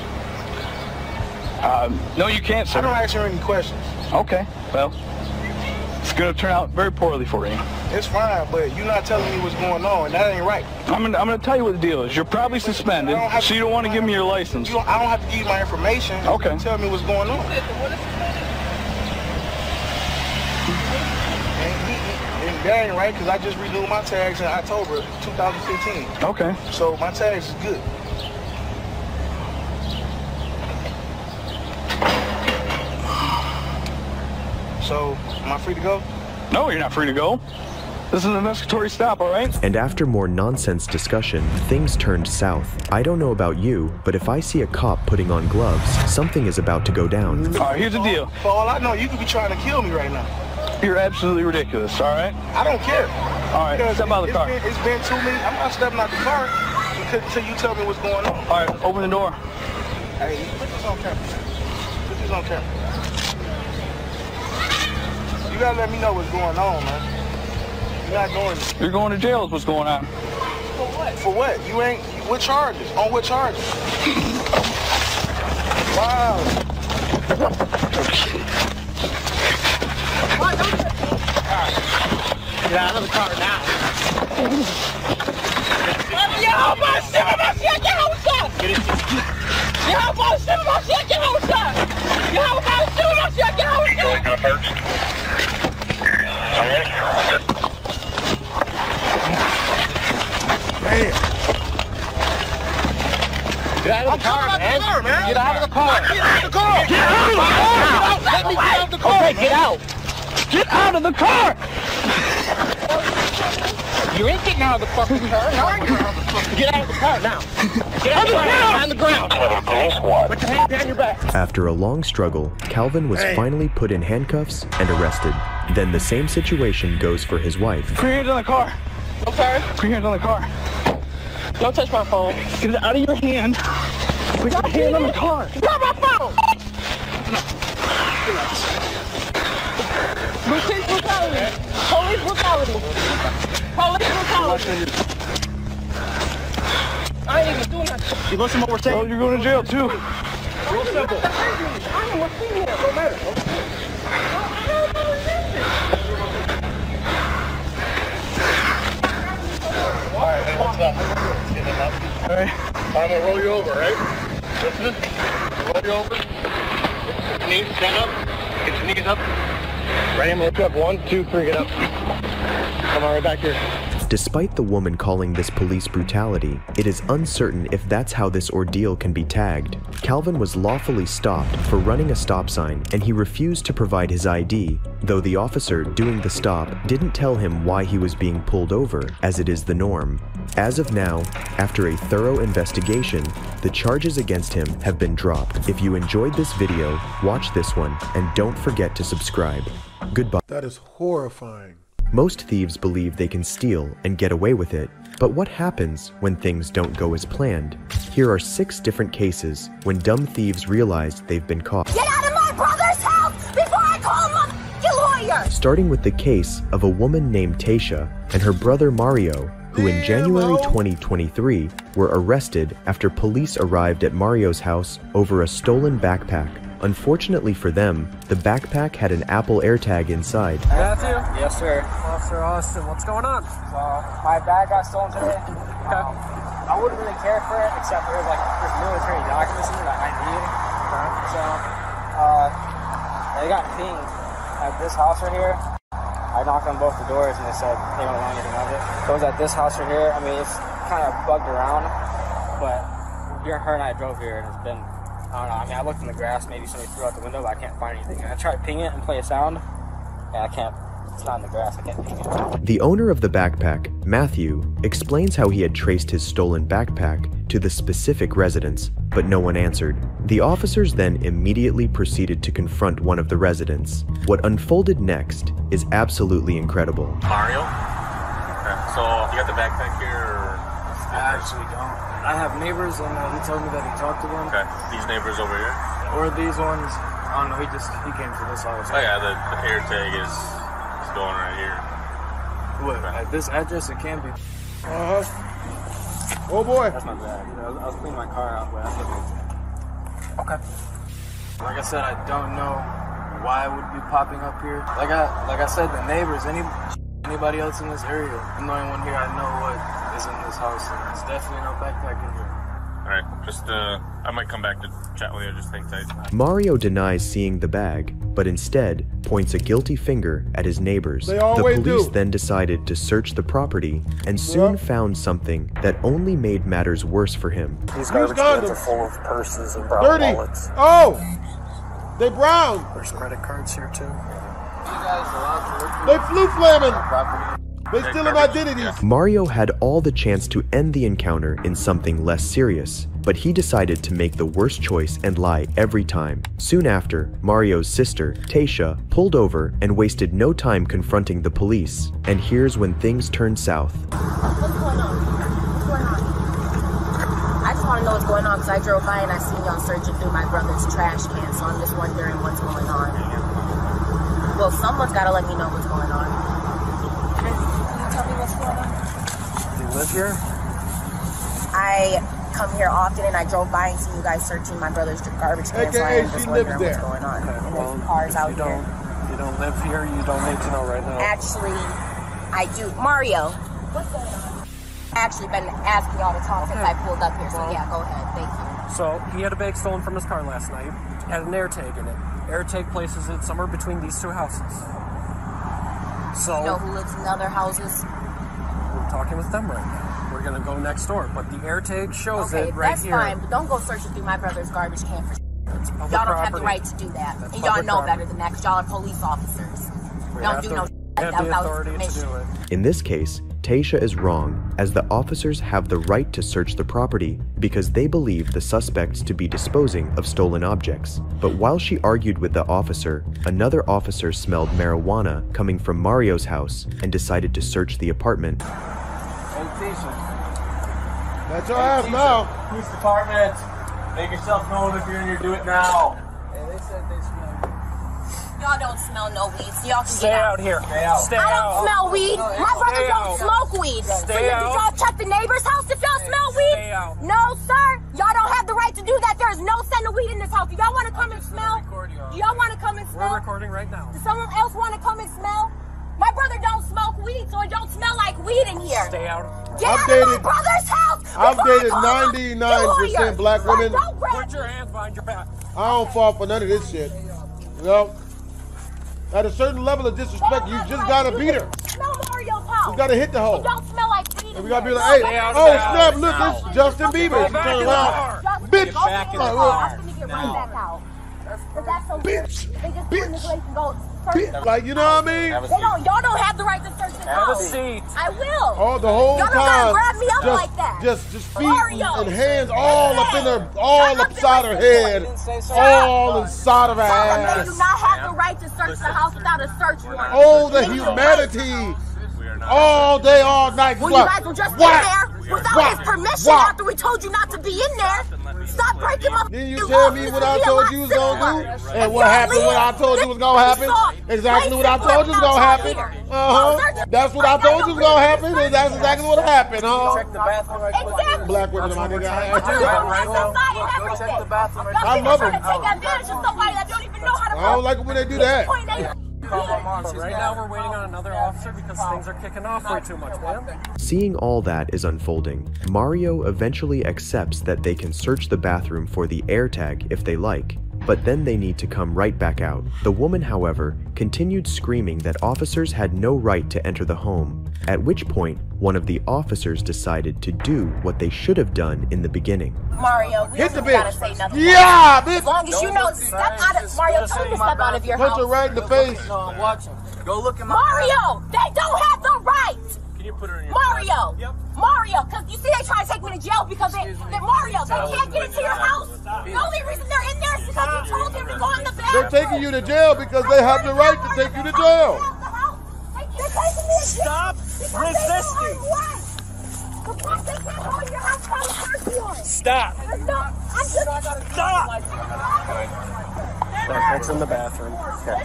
Um, no, you can't, sir. I don't ask you any questions. Okay. Well, it's going to turn out very poorly for you. It's fine, but you're not telling me what's going on, and that ain't right. I'm gonna, I'm gonna tell you what the deal is. You're probably suspended, I don't have so you don't want to give me your license. You don't, I don't have to give you my information. Okay. You tell me what's going on. And, he- and that ain't right because I just renewed my tags in October 2015. Okay. So my tags is good. So, am I free to go? No, you're not free to go. This is an investigatory stop, all right? And after more nonsense discussion, things turned south. I don't know about you, but if I see a cop putting on gloves, something is about to go down. All right, here's the deal. For all I know, you could be trying to kill me right now. You're absolutely ridiculous, all right? I don't care. All right, Because step out of the car. Been, it's been two minutes. I'm not stepping out the car until, you tell me what's going on. All right, open the door. Hey, put this on camera. Put this on camera. You gotta let me know what's going on, man. You're not going it. You're going to jail is what's going on. For what? For what? You ain't. What charges? On what charges? wow car. Get out of the car now. Jeho patrzymy na świecie hałsa! Get out! na świecie hałsa! Jeho patrzymy na świecie hałsa! Get out of the car, man. Car, man. Get out of the car. Get out of the car. Get out of the car. Let me get out of the car. Okay, get out. Get out of the car. You ain't getting out of the fucking car. No, you're out of the fucking Get out of the car now. Get out of the ground. On the ground. Put your hand behind your back. After a long struggle, Calvin was Hey. finally put in handcuffs and arrested. Then the same situation goes for his wife. Put your hands on the car. I'm sorry. Put your hands on the car. Don't touch my phone. Get it out of your hand. Put your hand on the car. Grab my phone. Police brutality. Police brutality. Police brutality. I ain't even doing nothing. You listen to what we're saying. Oh, you're going to jail too. Real simple. I am what's in here. No matter. Alright, what's up? Get him up. Alright. I'm gonna roll you over, right? Listen. Roll you over. Get your knees, stand up. Get your knees up. Ready, look up. One, two, three, get up. Come on, right back here. Despite the woman calling this police brutality, it is uncertain if that's how this ordeal can be tagged. Calvin was lawfully stopped for running a stop sign and he refused to provide his ID, though the officer doing the stop didn't tell him why he was being pulled over, as it is the norm. As of now, after a thorough investigation, the charges against him have been dropped. If you enjoyed this video, watch this one and don't forget to subscribe. Goodbye. That is horrifying. Most thieves believe they can steal and get away with it, but what happens when things don't go as planned? Here are six different cases when dumb thieves realized they've been caught. Get out of my brother's house before I call a lawyer! Starting with the case of a woman named Tasha and her brother Mario, who in January 2023 were arrested after police arrived at Mario's house over a stolen backpack. Unfortunately for them, the backpack had an Apple AirTag inside. Matthew? Yes, sir. Officer Austin, what's going on? So, my bag got stolen today. Um, I wouldn't really care for it, except there's like there's military documents in there that I need. So, uh, they got pinged at this house right here. I knocked on both the doors and they said they don't want anything of it. So it was at this house right here. I mean, it's kind of bugged around, but her and I drove here and it's been, I don't know. I mean, I looked in the grass, maybe somebody threw out the window, but I can't find anything. And I tried to ping it and play a sound, and I can't. It's not in the grass. I can't ping it. The owner of the backpack, Matthew, explains how he had traced his stolen backpack to the specific residence, but no one answered. The officers then immediately proceeded to confront one of the residents. What unfolded next is absolutely incredible. Mario? Okay, so you got the backpack here, or? I actually don't. I have neighbors, and uh, he told me that he talked to them. Okay, these neighbors over here? Or these ones. I don't know. He just he came to this house. Oh yeah, the, the air tag is, is going right here. What? At this address, it can be. Uh huh. Oh boy. That's not bad. You know, I was, I was cleaning my car out, but I still Okay. Like I said, I don't know why it would be popping up here. Like I like I said, the neighbors, any anybody else in this area, I'm the only one here I know what is in this house, and it's definitely no backpack in here. Alright, just, uh, I might come back to chat with you, just hang tight. Mario denies seeing the bag, but instead points a guilty finger at his neighbors. They the police do. then decided to search the property and soon found something that only made matters worse for him. Use These garbage cans are full of purses and brown Dirty. wallets. Oh! They brown. There's credit cards here too. They flu flaming. They stealing identities. Mario had all the chance to end the encounter in something less serious, but he decided to make the worst choice and lie every time. Soon after, Mario's sister, Tasha, pulled over and wasted no time confronting the police. And here's when things turned south. What's going on? What's going on? I just want to know what's going on because I drove by and I seen y'all searching through my brother's trash can, so I'm just wondering what's going on. Well, someone's got to let me know what's going on. Can you tell me what's going on? You live here? I come here often and I drove by and see you guys searching my brother's garbage can, so I am just wondering lives what's there. going on. And Well, cars out you here. don't, you don't live here, you don't need to know right now. Actually, I do. Mario. What's going on? Actually been asking y'all to talk since I pulled up here, so yeah, go ahead. Thank you. So he had a bag stolen from his car last night. Had an air tag in it. Air tag places it somewhere between these two houses. So You know who lives in other houses? We're talking with them right now. We're gonna go next door, but the air tag shows Okay, it right that's here. fine, but don't go searching through my brother's garbage can for public Y'all don't have the right to do that. That's and y'all know property. better than that 'cause y'all are police officers. We don't do to- no Have that the was authority to do it. In this case, Tasha is wrong, as the officers have the right to search the property because they believe the suspects to be disposing of stolen objects. But while she argued with the officer, another officer smelled marijuana coming from Mario's house and decided to search the apartment. Hey, Tisha. That's your ass now. Police department. Make yourself known if you're in here. Do it now. Hey, they said they smell. Y'all don't smell no weed, so y'all can Stay get out out here. Stay out. Stay I don't out. smell weed. No, My brother stay don't out. smoke weed. so Stay did out. y'all check the neighbor's house if y'all smell weed? Stay out. No, sir. Y'all don't have the right to do that. There is no scent of weed in this house. Do y'all want to come and smell? Y'all want to come and smell? We're recording right now. Does someone else want to come and smell? My brother don't smoke weed, so it don't smell like weed in here. Stay out. Get I've out of my brother's house. I've dated 99% lawyer. black women. Don't grab Put your hands behind your back. I don't fall for none of this shit. You know? At a certain level of disrespect, you just gotta beat her. Smell Mario's house. You gotta hit the It don't smell like weed. And we gotta be like, hey, oh out, snap, look, it's Justin Bieber. She back turn around. Bitch. Get back in the car. look, I'm gonna get right back out. But that's so Bitch. They just put in this place and go. Bitch. Like, you know what I mean? Have a They don't. Y'all don't have the right to search this Have a house. seat. I will. All the whole Y'all don't gotta time, grab me up just, like that. just, just feet Mario. and hands all up in her, all Shut up upside her head, so. all inside of her Tell them they do ass. not have the right to search the house without a search warrant. Oh, the They need a humanity. We are not. All day, all night. Well, you guys were just in Whack. there without Whack. his permission Whack. after we told you not to be in there. Stop breaking my Didn't you tell me what I told you was simpler. gonna do? And what happened when I told you was gonna happen? Exactly what I told you was gonna happen. Uh huh. That's what I told you was gonna happen, and that's exactly what happened, huh? Check the bathroom. Exactly. Black women, my nigga. I- I'm I, live my society and Go check the bathroom I love trying it. to take advantage of somebody that don't even know how to I don't like it when they do that. She's Right now, we're waiting on another officer because things are kicking off way too much, man. Seeing all that is unfolding, Mario eventually accepts that they can search the bathroom for the AirTag if they like, but then they need to come right back out. The woman, however, continued screaming that officers had no right to enter the home, at which point one of the officers decided to do what they should have done in the beginning. Mario, we Hit the even gotta bitch. say nothing. Yeah, bitch. As long as you know, step out of Mario. Tell me to step out of your Punch house. her right in the face. No, I'm watching. Go look at my. Mario, they don't have the right. Can you put her in your Mario, Yep. Mario, because you see they try to take me to jail because they, they Mario, they can't get into your house. The only reason they're in there is because you told them to go in the bathroom. They're taking you to jail because they have the right to take you to jail. They're taking me to jail Stop because they know resisting. I'm right. The fuck they can't go in your house trying to search warrant. Stop. No, I'm just Stop. That's in the bathroom. Okay.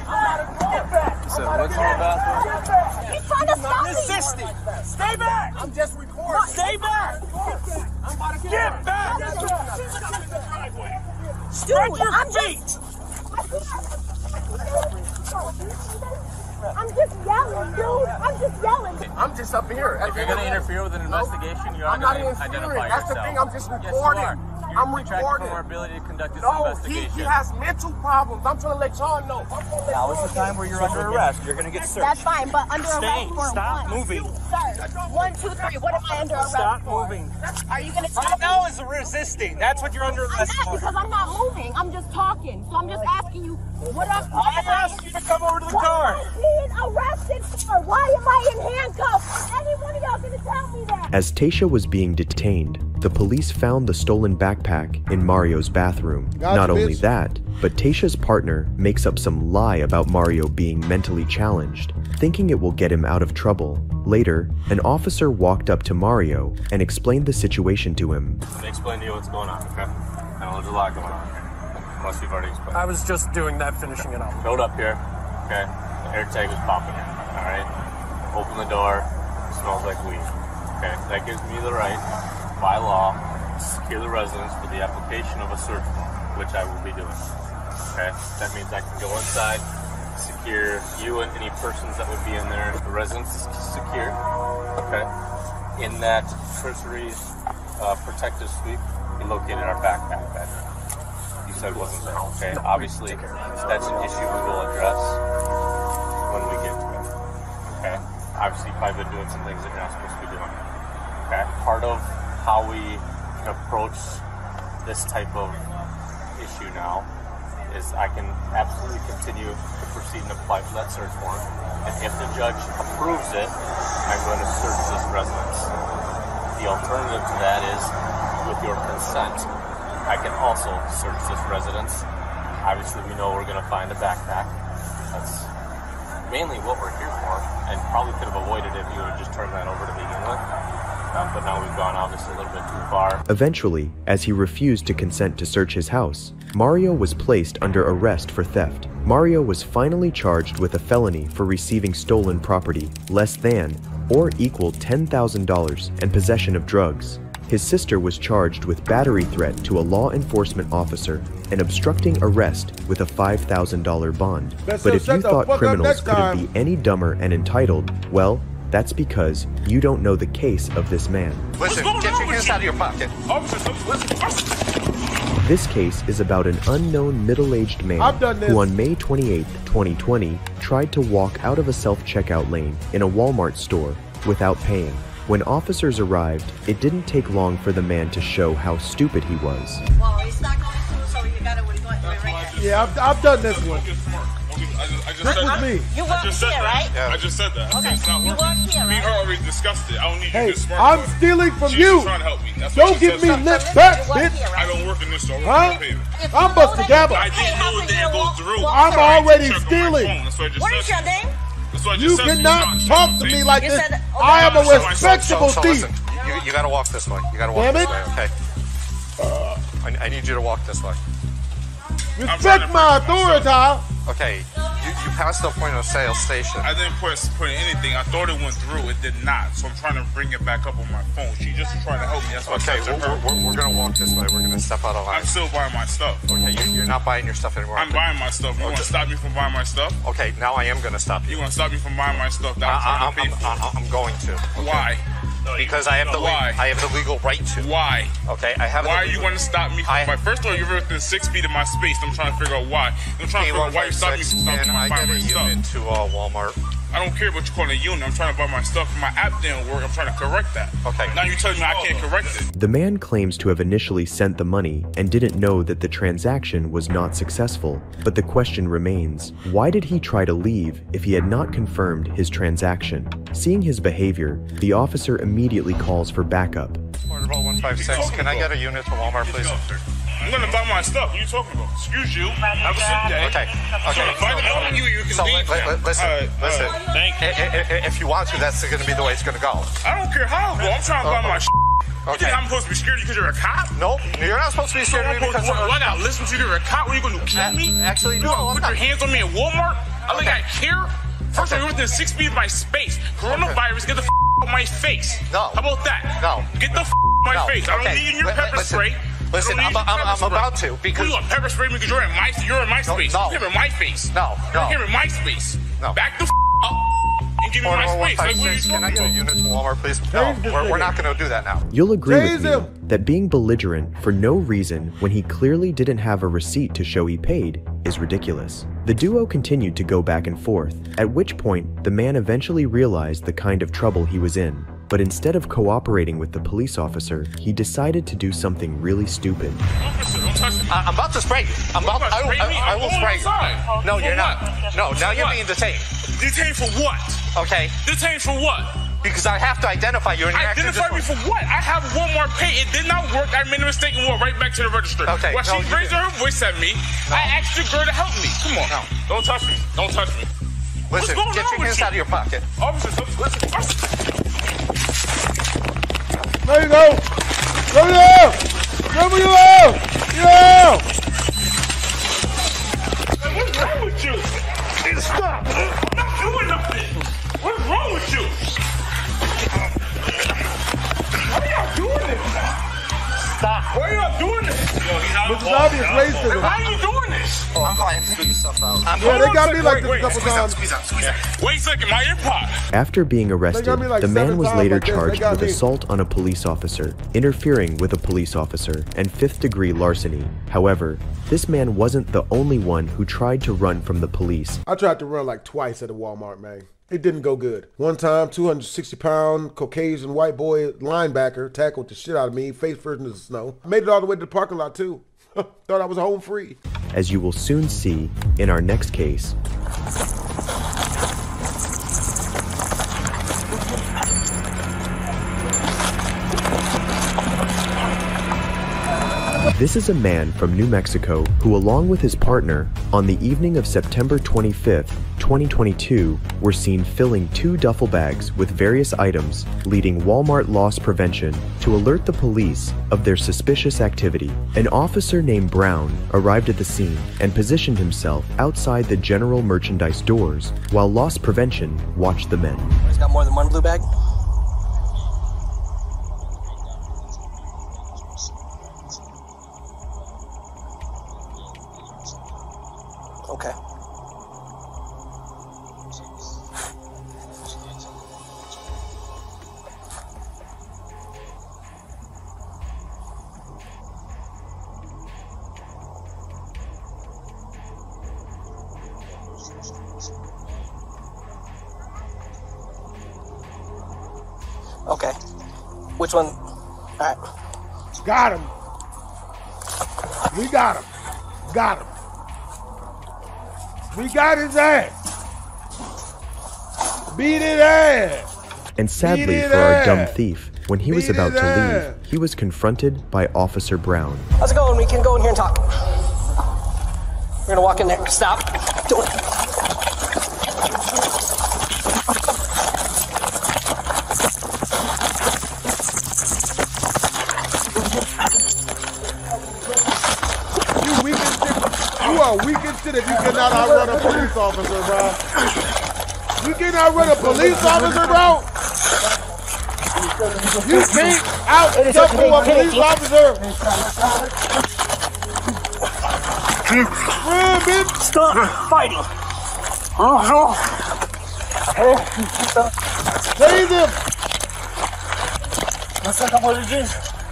So what's in the bathroom? He's trying to stop me. Resisting. Stay back. I'm just recording. Stay back. I'm about to Get back. Spread Dude, your I'm feet. just. I'm just yelling, dude. I'm just yelling. I'm just up here. If you're going to interfere with an investigation, you're I'm not not going to interfering. identify That's the thing. I'm just Yes, you recording. Are. You're I'm detracting recording. from our ability to conduct this No, he, investigation. he has mental problems. I'm trying to let y'all know. I'm trying to let Now is the time where you're under arrest. You're going to get searched. That's fine, but under Stay. arrest for Stop what? moving. Sir, one, two, three. What am I under arrest Stop for? moving. Are you gonna stop Right now is resisting. That's what you're under arrest I'm arrest not for. because I'm not moving. I'm just talking. So I'm just asking you, what up? What I am I? asked you to come over to the What car. am I being arrested for? Why am I in handcuffs? Any one of y'all gonna tell me that? As Tasha was being detained, the police found the stolen backpack in Mario's bathroom. Gotcha, Not only bitch. that, but Tasha's partner makes up some lie about Mario being mentally challenged, thinking it will get him out of trouble. Later, an officer walked up to Mario and explained the situation to him. Let me explain to you what's going on, okay? I know there's a lot going on. Unless you've already explained. I was just doing that, finishing it up. Showed up here, okay? The air tag was popping in, alright? Open the door, smells like weed. Okay, that gives me the right, by law, secure the residence for the application of a search warrant, which I will be doing. Okay? That means I can go inside, secure you and any persons that would be in there. The residence is secure. Okay? In that cursory uh, protective sweep, we located our backpack that you said wasn't there. Okay? Obviously, that's an issue we will address when we get to it. Okay? Obviously, you've probably been doing some things that you're not supposed to be doing. Okay? Part of how we approach this type of issue now is I can absolutely continue to proceed and apply for that search warrant. And if the judge approves it, I'm going to search this residence. The alternative to that is, with your consent, I can also search this residence. Obviously, we know we're going to find a backpack. That's mainly what we're here for, and probably could have avoided it if you would have just turned that over to begin with. Um, but now we've gone obviously a little bit too far. Eventually, as he refused to consent to search his house, Mario was placed under arrest for theft. Mario was finally charged with a felony for receiving stolen property less than or equal $10,000 and possession of drugs. His sister was charged with battery threat to a law enforcement officer and obstructing arrest with a $5,000 bond. Best but if you thought criminals couldn't be any dumber and entitled, well, that's because you don't know the case of this man. Listen, get your hands out of your pocket. This case is about an unknown middle-aged man I've done this. who on May 28, 2020, tried to walk out of a self-checkout lane in a Walmart store without paying. When officers arrived, it didn't take long for the man to show how stupid he was. Well, it's not going through, so you gotta wait right. Yeah, I've, I've done this one. I just, I just said that. me. You I work just said here, that. right? I just said that. Okay. It's not You work here, Me and her already discussed it. I don't need Hey, you to smart. I'm with stealing from She's you. just trying to help me. That's Don't she give me lip back, bitch. here, I right? don't work in this store. I Huh? work in the I'm busting gabba. I didn't know it didn't go through. I'm already checked on my stealing. phone. That's what I just What said. is your name? That's what I just You cannot talk to me like this. I am a respectable thief. you, you gotta walk this way. You gotta walk this way, okay? Uh. I, I need you to walk this way. Respect my authority. Okay, you, you passed the point of sale station. I didn't put, put anything. I thought it went through. It did not. So I'm trying to bring it back up on my phone. She just trying to help me. That's what Okay, I we're, we're, we're gonna walk this way. We're gonna step out of line. I'm still buying my stuff. Okay, you, you're not buying your stuff anymore. I'm buying my stuff. You want to stop me from buying my stuff? Okay, now I am gonna stop you. You want to stop me from buying my stuff that I, I'm I, trying to pay I'm, for? I'm, I'm going to. Why? Because I have the Why? I have the legal right to. Why? Okay, I have. Why are you going to stop me from I- my First of all, you're within six feet of my space. I'm trying to figure out why. I'm trying to figure out why you stopped me from stopping I my get a unit to uh, Walmart. I don't care what you call a unit. I'm trying to buy my stuff. My app didn't work. I'm trying to correct that. Okay. Now you're telling me I can't oh. correct it. The man claims to have initially sent the money and didn't know that the transaction was not successful. But the question remains why did he try to leave if he had not confirmed his transaction? Seeing his behavior, the officer immediately calls for backup. Portable 156. Can I get a unit to Walmart, please? I'm gonna buy my stuff. What are you talking about? Excuse you. Have a good day. Okay. So Okay. if I don't you, you can So leave. li- li- listen, All right, all listen. right. Thank you. I- I- I- If you want to, that's going to be the way it's going to go. I don't care how I go. I'm trying to buy oh, my. Oh. shit. You Okay. think I'm supposed to be scared because you're a cop? Nope, you're not supposed to be scared I'm supposed because to, what, I gotta listen to you. You're a cop. What are you gonna do? Kill me? Actually, you no, gonna put not. your hands on me at Walmart? I think I care. First of all, you're within six feet of my space. Coronavirus, get the f out my face. No. How about that? No. Get the f out my No. face. I don't Okay. need your Li- pepper listen. spray. Listen, I don't I'm- need your I'm- I'm about to, because- What, you want pepper spray me because you're in my you're in my No, space. no. You're in my face. No, You're in my space. No. Back the f up and give me my Like, what you 156. Can I talking get a about? unit to Walmart, please? No, we're, we're not going to do that now. You'll agree with me that being belligerent for no reason when he clearly didn't have a receipt to show he paid is ridiculous. The duo continued to go back and forth, at which point the man eventually realized the kind of trouble he was in. But instead of cooperating with the police officer, he decided to do something really stupid. Officer, don't touch me. I- I'm about to spray you. I'm about. I, will- Spray? I, I I'm will spray you. No, you're not. No, now you're being detained. Detained for what? Okay, Detained for what? because I have to identify you. And you're acting Identify me for what? I have one more Pay. It did not work. I made a mistake and went right back to the register. Okay, While no, she raised her voice at me, I asked the girl to help me. Come on. No. Don't touch me. Don't touch me. Listen, What's going get on your with hands you? out of your pocket. Officer, listen. officer. There you go. Go there. Go there. Yeah. Hey, What's wrong with you? Hey, stop. I'm not doing nothing. What's wrong with you? Why are y'all doing this? Stop. Why are y'all doing this? Yo, he's out This is obvious racism. Why are you doing this? Oh, I'm fine. Figure yourself out. Yeah, they got me second. like Wait, this a wait. couple Squeeze out, squeeze out, squeeze out. Wait a second, my earpod. After being arrested, like the man was later like charged with me. assault on a police officer, interfering with a police officer, and fifth degree larceny. However, this man wasn't the only one who tried to run from the police. I tried to run like twice at a Walmart, man. It didn't go good. One time, 260 pound Caucasian white boy linebacker tackled the shit out of me, face first into the snow. Made it all the way to the parking lot, too. Thought I was home free. As you will soon see in our next case, This is a man from New Mexico who, along with his partner, on the evening of September 25th, 2022, were seen filling two duffel bags with various items, leading Walmart Loss Prevention to alert the police of their suspicious activity. An officer named Brown arrived at the scene and positioned himself outside the general merchandise doors while Loss Prevention watched the men. He's got more than one blue bag? We got him. Got him. We got his ass. Beat his ass. And sadly Beat it for our dumb thief, when he was about to ass. leave, he was confronted by Officer Brown. How's it going? We can go in here and talk. We're gonna walk in there. Stop. Do it. Shit if you cannot outrun a police officer, bro. You cannot run a police officer, bro. You can't out shuffle a police officer. Run, bitch. Stop fighting. Uh-huh. Save him.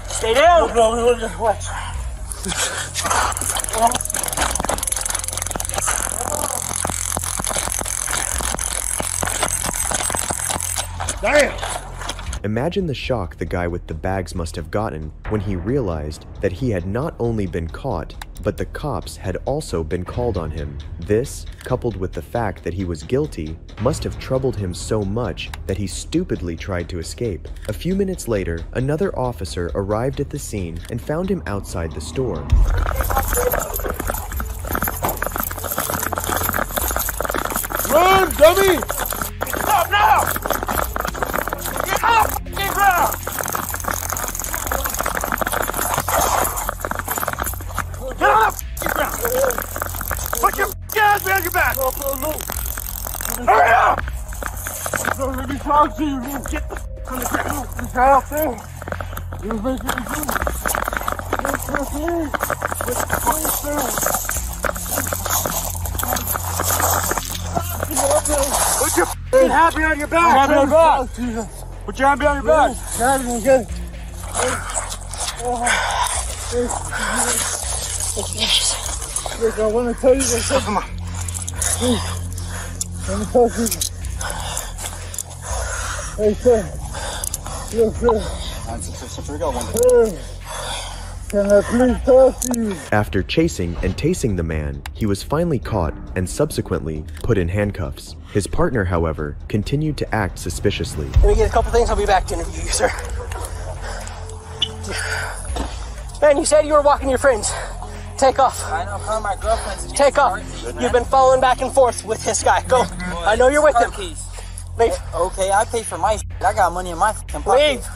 Stay down. Watch. Imagine the shock the guy with the bags must have gotten when he realized that he had not only been caught, but the cops had also been called on him. This, coupled with the fact that he was guilty, must have troubled him so much that he stupidly tried to escape. A few minutes later, another officer arrived at the scene and found him outside the store. Run, dummy. Stop now! Get off the ground! Get off the ground! Put your hands behind your back! Hurry up! On. Put your hand behind your back. Hand behind your back. Put your hand behind your back. Hand Look, I want to tell you. Come on. Let me to you. Hey, sir. Yes, sir. Sir. Can I please talk to you? After chasing and tasing the man, he was finally caught and subsequently put in handcuffs. His partner, however, continued to act suspiciously. Let me get a couple things. I'll be back to interview you, sir. Man, you said you were walking your friends. Take off. I know her, my girlfriend's Take off. You've been following back and forth with this guy. Go. I know you're with him. Leave. Okay, I pay for my shit. I got money in my fucking pocket. Leave.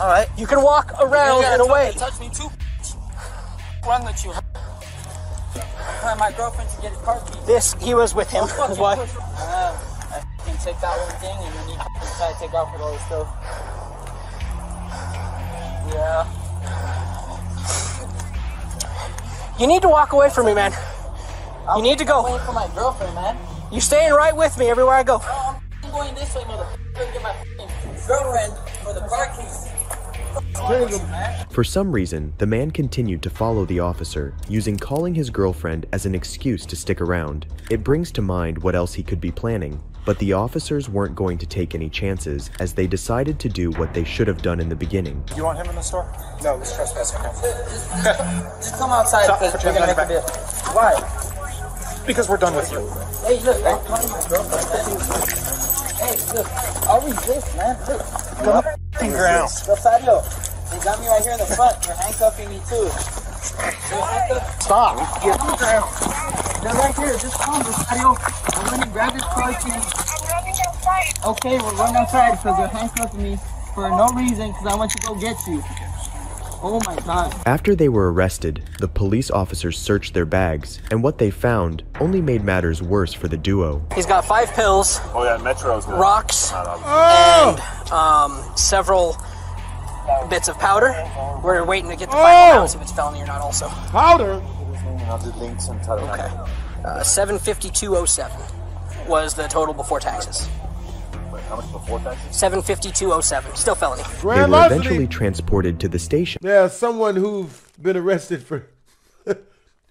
All right. You can walk around and away. Touch me too. Run with you. I'm trying my girlfriend to get his car keys. This, he was with him. Oh, fuck His you, wife. push- Uh, I can take that one thing and then you can try to take off with all this stuff. Yeah. You need to walk away from me, man. You need to go. Wait for my girlfriend, man. You're staying right with me everywhere I go. I'm going this way, motherfucker. Get my girlfriend for the car keys. For some reason, the man continued to follow the officer, using calling his girlfriend as an excuse to stick around. It brings to mind what else he could be planning. But the officers weren't going to take any chances as they decided to do what they should have done in the beginning. You want him in the store? No, this trespassing. Just come outside Stop, because we're gonna make a back. bit. Why? Because we're done with you. Hey, look, I'm talking to my girlfriend. Hey, look, I'll resist, man. Look. Go to the ground. Rosario, they got me right here in the front. You're handcuffing me too. You're handcuffed. Stop. Get on the ground. They're right here. Just come, Rosario. I'm gonna grab this car key. I'm running outside. Okay, we're going outside because you're handcuffing me for no reason because I want to go get you. Oh my god. After they were arrested, the police officers searched their bags, and what they found only made matters worse for the duo. He's got five pills, Oh yeah, Metro's good. rocks, Oh! and um, several bits of powder. We're waiting to get the final count, if it's felony or not. Also, powder. I'll do links and tell okay. Uh, Seven fifty two oh seven was the total before taxes. How much before taxes? Seven fifty two oh seven, still felony. They Grand were larceny. eventually transported to the station. Yeah, someone who's been arrested for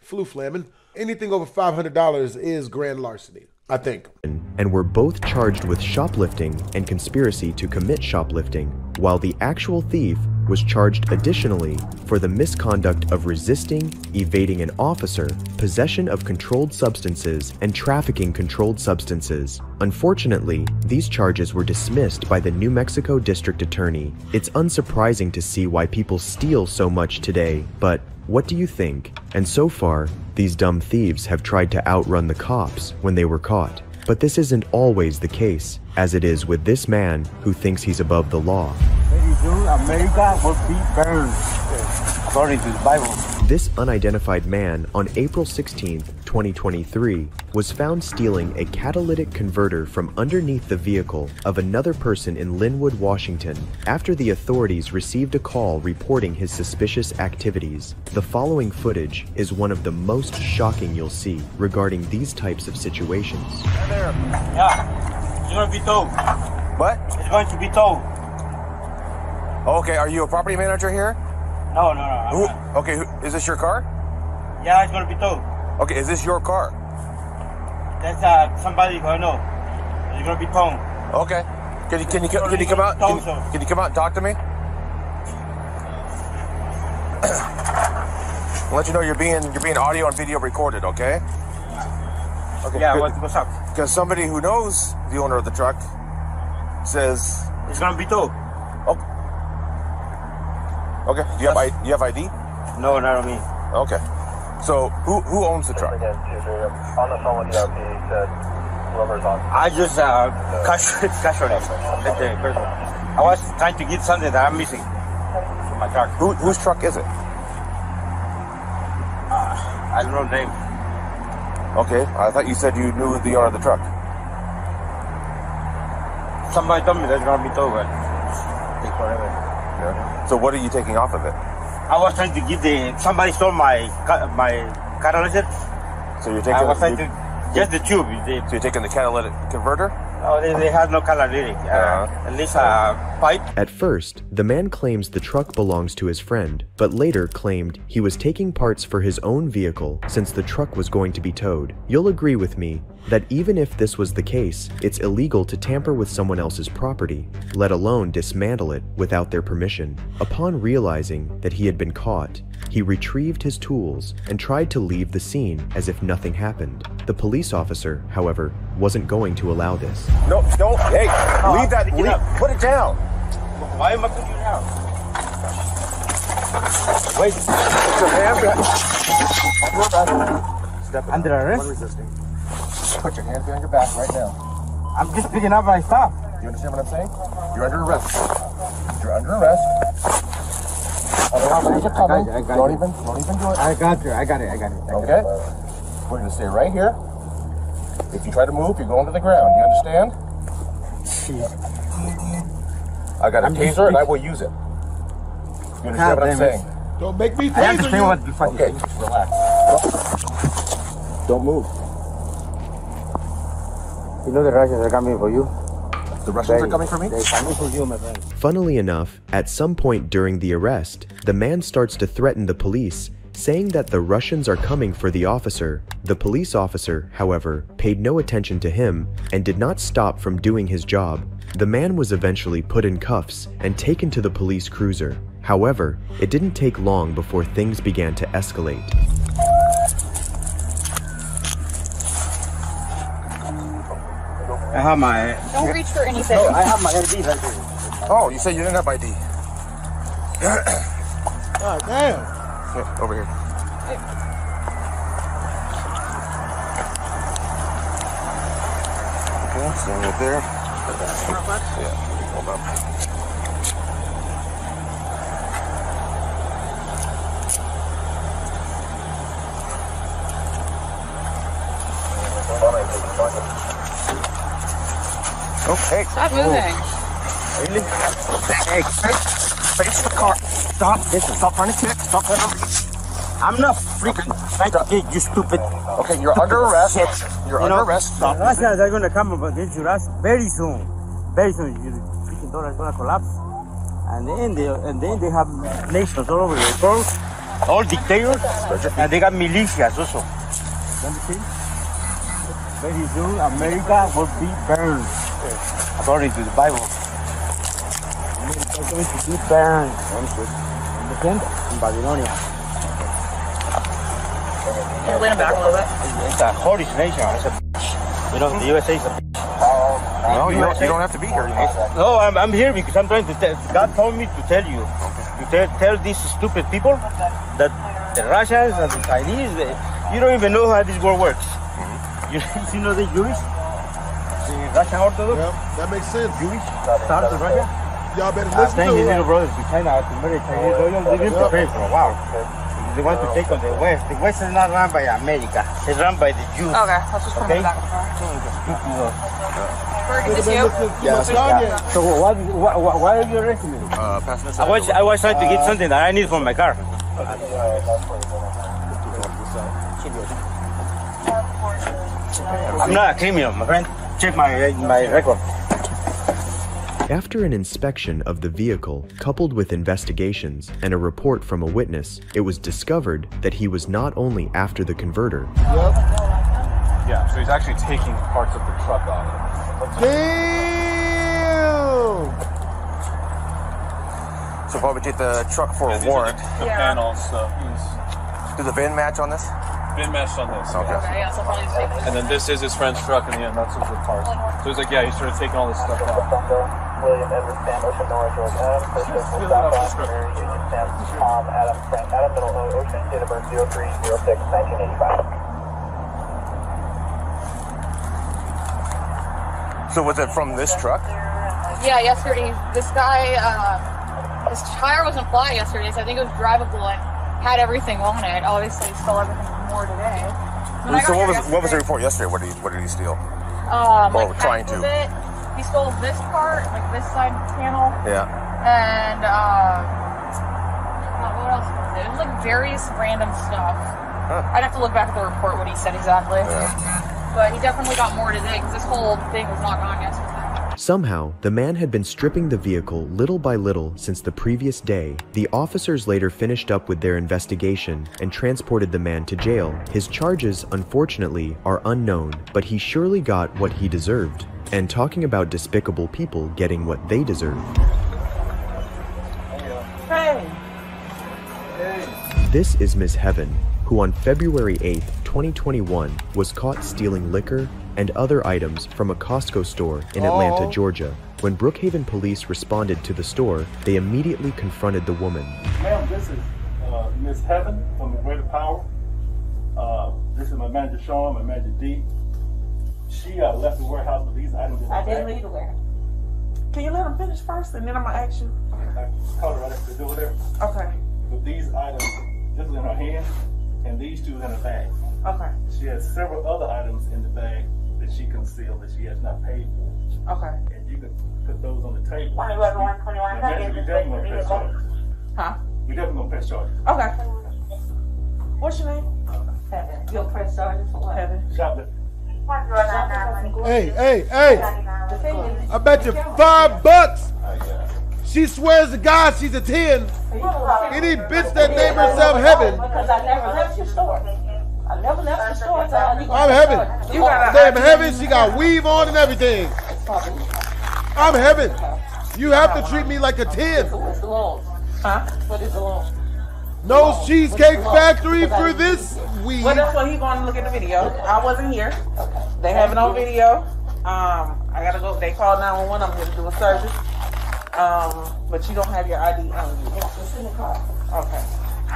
flu flamming. Anything over five hundred dollars is grand larceny. I think. and were both charged with shoplifting and conspiracy to commit shoplifting, while the actual thief was charged additionally for the misconduct of resisting, evading an officer, possession of controlled substances, and trafficking controlled substances. Unfortunately, these charges were dismissed by the New Mexico District Attorney. It's unsurprising to see why people steal so much today, but what do you think? And so far, these dumb thieves have tried to outrun the cops when they were caught. But this isn't always the case, as it is with this man who thinks he's above the law. America will be burned. According to the Bible. This unidentified man on April 16, 2023, was found stealing a catalytic converter from underneath the vehicle of another person in Lynnwood, Washington, after the authorities received a call reporting his suspicious activities. The following footage is one of the most shocking you'll see regarding these types of situations. Yeah, it's gonna be towed. What? It's going to be towed. Okay, are you a property manager here? No, no, no. Who, not. okay, who, is this your car? Yeah, it's gonna be towed. Okay, is this your car? That's uh, somebody who I know. It's gonna be towed. Okay. Can you can you can you come out? Can, you- can you come out and talk to me? I'll let you know you're being you're being audio and video recorded. Okay. Okay. Yeah, good. what's up? Because somebody who knows the owner of the truck says it's gonna be towed. Okay. Do you have I, you have ID? No, not on me. Okay. So who who owns the truck? On the phone with the RP, he said whoever's on. I just uh, cash cash on it. The person. I was trying to get something that I'm missing from my truck. Who whose truck is it? I don't know the name. Okay. I thought you said you knew the owner of the truck. Somebody told me that's gonna be towed, take forever. Yeah. So what are you taking off of it? I was trying to give the somebody stole my my catalyst. So you're taking. I was trying you- to just the tube. The, so you're taking the catalytic converter? Oh, they, they had no catalytic. Uh, At least a pipe. At first, the man claims the truck belongs to his friend, but later claimed he was taking parts for his own vehicle since the truck was going to be towed. You'll agree with me that even if this was the case, it's illegal to tamper with someone else's property, let alone dismantle it without their permission. Upon realizing that he had been caught, he retrieved his tools and tried to leave the scene as if nothing happened. The police officer, however, wasn't going to allow this. No, don't. Hey, leave that. pick it leave- put it down. Why am I putting it down? Wait. Put your hands Step it. Under arrest? Resisting. Put your hands behind your back right now. I'm just picking up my stuff. You understand what I'm saying? You're under arrest. You're under arrest. Other officers are coming. I got don't you. even, don't even do it. I got you. I got it. I got it. Okay? We're gonna stay right here. If you try to move, you're going to the ground. You understand? I got a I'm taser and I will use it. You understand what I'm God damn it. saying? Don't make me I taser understand you. what the fuck Okay, relax. Don't move. You know the Russians are coming for you. The Russians are coming for me? They're coming for you, my friend. Funnily enough, at some point during the arrest, the man starts to threaten the police saying that the Russians are coming for the officer. The police officer, however, paid no attention to him and did not stop from doing his job. The man was eventually put in cuffs and taken to the police cruiser. However, it didn't take long before things began to escalate. I have my. Don't reach for anything. No, I have my ID right here. Oh, you said you didn't have ID. God ah, damn. Yeah, over here. Okay, stand right there. Yeah, hold up. Okay. Stop moving. Really? Hey, hey, face the car. Stop. Listen, stop trying to kick. Stop trying to I'm not freaking trying to you stupid. Okay, you're under arrest. You're You under know, arrest. The Russians are gonna come against you Russ very soon. Very soon. Your freaking dollar is gonna collapse. And then they and then they have nations all over the world, all dictators, and they got militias also. You understand? Very soon America will be burned. According to the Bible. America is going to be burned. Understand? In Babylonia. Can you lean back a little bit? It's a Polish nation. It's a you know, the USA is a No, you don't, you don't have to be here. You know? No, I'm, I'm here because I'm trying to tell. God told me to tell you, to tell, tell these stupid people that the Russians and the Chinese, they, you don't even know how this world works. Mm-hmm. You, you know the Jewish, the Russian Orthodox. Yeah, that makes sense. Jewish, start to Russia. Y'all better I listen think to his him. little brothers behind us, the military, they've been prepared for a while. They want to take on the West. The West is not run by America. It's run by the Jews. Okay, let's just put him in the back of the car. Berg, is this you? Yeah, So what, why, why, why are you arresting me? Uh, passing this I was, I was trying to get something that I need for my car. I'm not a criminal, my friend. Check my my record. After an inspection of the vehicle, coupled with investigations and a report from a witness, it was discovered that he was not only after the converter, Yep. Yeah, so he's actually taking parts of the truck off. Damn! So probably take the truck for a warrant. The, the panels, so he's Do the VIN match on this? Been matched on this. Okay. Okay, yeah, so probably just take this. And then this is his friend's truck, in the end. that's his part. So he's like, yeah, he started taking all this stuff out. William Edward Sam Ocean North George Adam, Christmas Southwest Mary Union Sam Tom Adam Frank Adam Middle O Ocean, date of birth 0306 1985. So was it from this truck? Yeah, yesterday, this guy, uh, his tire wasn't flat yesterday, so I think it was drivable and had everything on it. Obviously, he stole everything more today. When So what was what was the report yesterday? What did he what did he steal? Um, Or like trying to. it. He stole this part, like this side panel, Yeah. and uh, what else was it? It was like various random stuff. I'd have to look back at the report what he said exactly. But he definitely got more today because this whole thing was not gone yesterday. Somehow, the man had been stripping the vehicle little by little since the previous day. The officers later finished up with their investigation and transported the man to jail. His charges, unfortunately, are unknown, but he surely got what he deserved. And talking about despicable people getting what they deserve. Hey! This is Ms. Heaven, who on February 8, 2021, was caught stealing liquor and other items from a Costco store in Atlanta, Oh. Georgia. When Brookhaven police responded to the store, they immediately confronted the woman. Ma'am, this is uh, Miss Heaven from the Greater Power. Uh, this is my manager Sean, my manager D. She uh, left the warehouse with these items in I didn't leave the warehouse. Can you let them finish first, and then I'm gonna ask you? I called her right after the door there. Okay. With these items, this is in her hand, and these two in her bag. Okay. She has several other items in the bag that she concealed that she has not paid for. Okay. And you can put those on the table. 21, 21, And we definitely gonna press charges. Huh? We definitely gonna press charges. Okay. What's your name? Heaven. You'll press charges for what? Heaven. Shoplifting. Hey, hey, hey! I bet you five bucks She swears to God she's a 10. Any bitch that name herself heaven. Because I never left your store. I never left your store. So how you gonna I'm say heaven. You got Damn heaven, she got weave on and everything. I'm heaven. You have to treat me like a 10. What's the law? Huh? What is the? No Cheesecake Factory for this weed. Well, that's what he going to look at the video. I wasn't here. They have it on video. Um, I gotta go. They called 911. I'm here to do a service. Um, but you don't have your ID on you. It's in the car. Okay.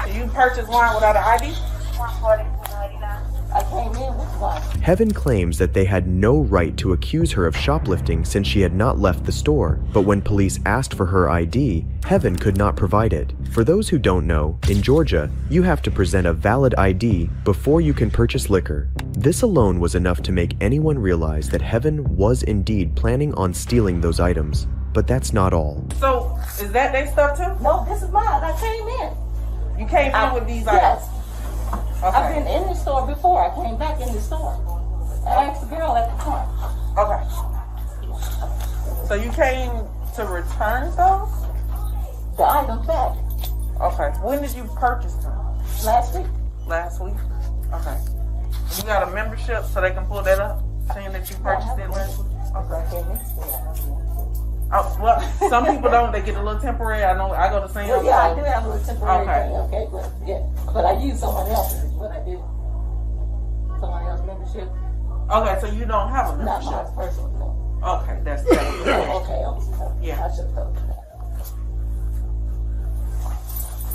So you purchased wine without an ID? I came in with one. Heaven claims that they had no right to accuse her of shoplifting since she had not left the store, but when police asked for her ID, Heaven could not provide it. For those who don't know, in Georgia, you have to present a valid ID before you can purchase liquor. This alone was enough to make anyone realize that Heaven was indeed planning on stealing those items. But that's not all. So is that they stuff too? No, this is mine. I came in. You came in I- with these yes. Items. I've been in the store before. I came back in the store. I asked the girl at the front. Okay. So you came to return those? The items back. Okay. When did you purchase them? Last week. Last week? Okay. You got a membership so they can pull that up, saying that you purchased it last week? Okay. Oh, well, some people don't. They get a little temporary. I know. I go to Sam's. Well, yeah, I do have a little temporary Okay. thing, okay, but yeah, but I use someone else's. What I did. Someone else's membership. Okay, so you don't have a membership. mine personally. No.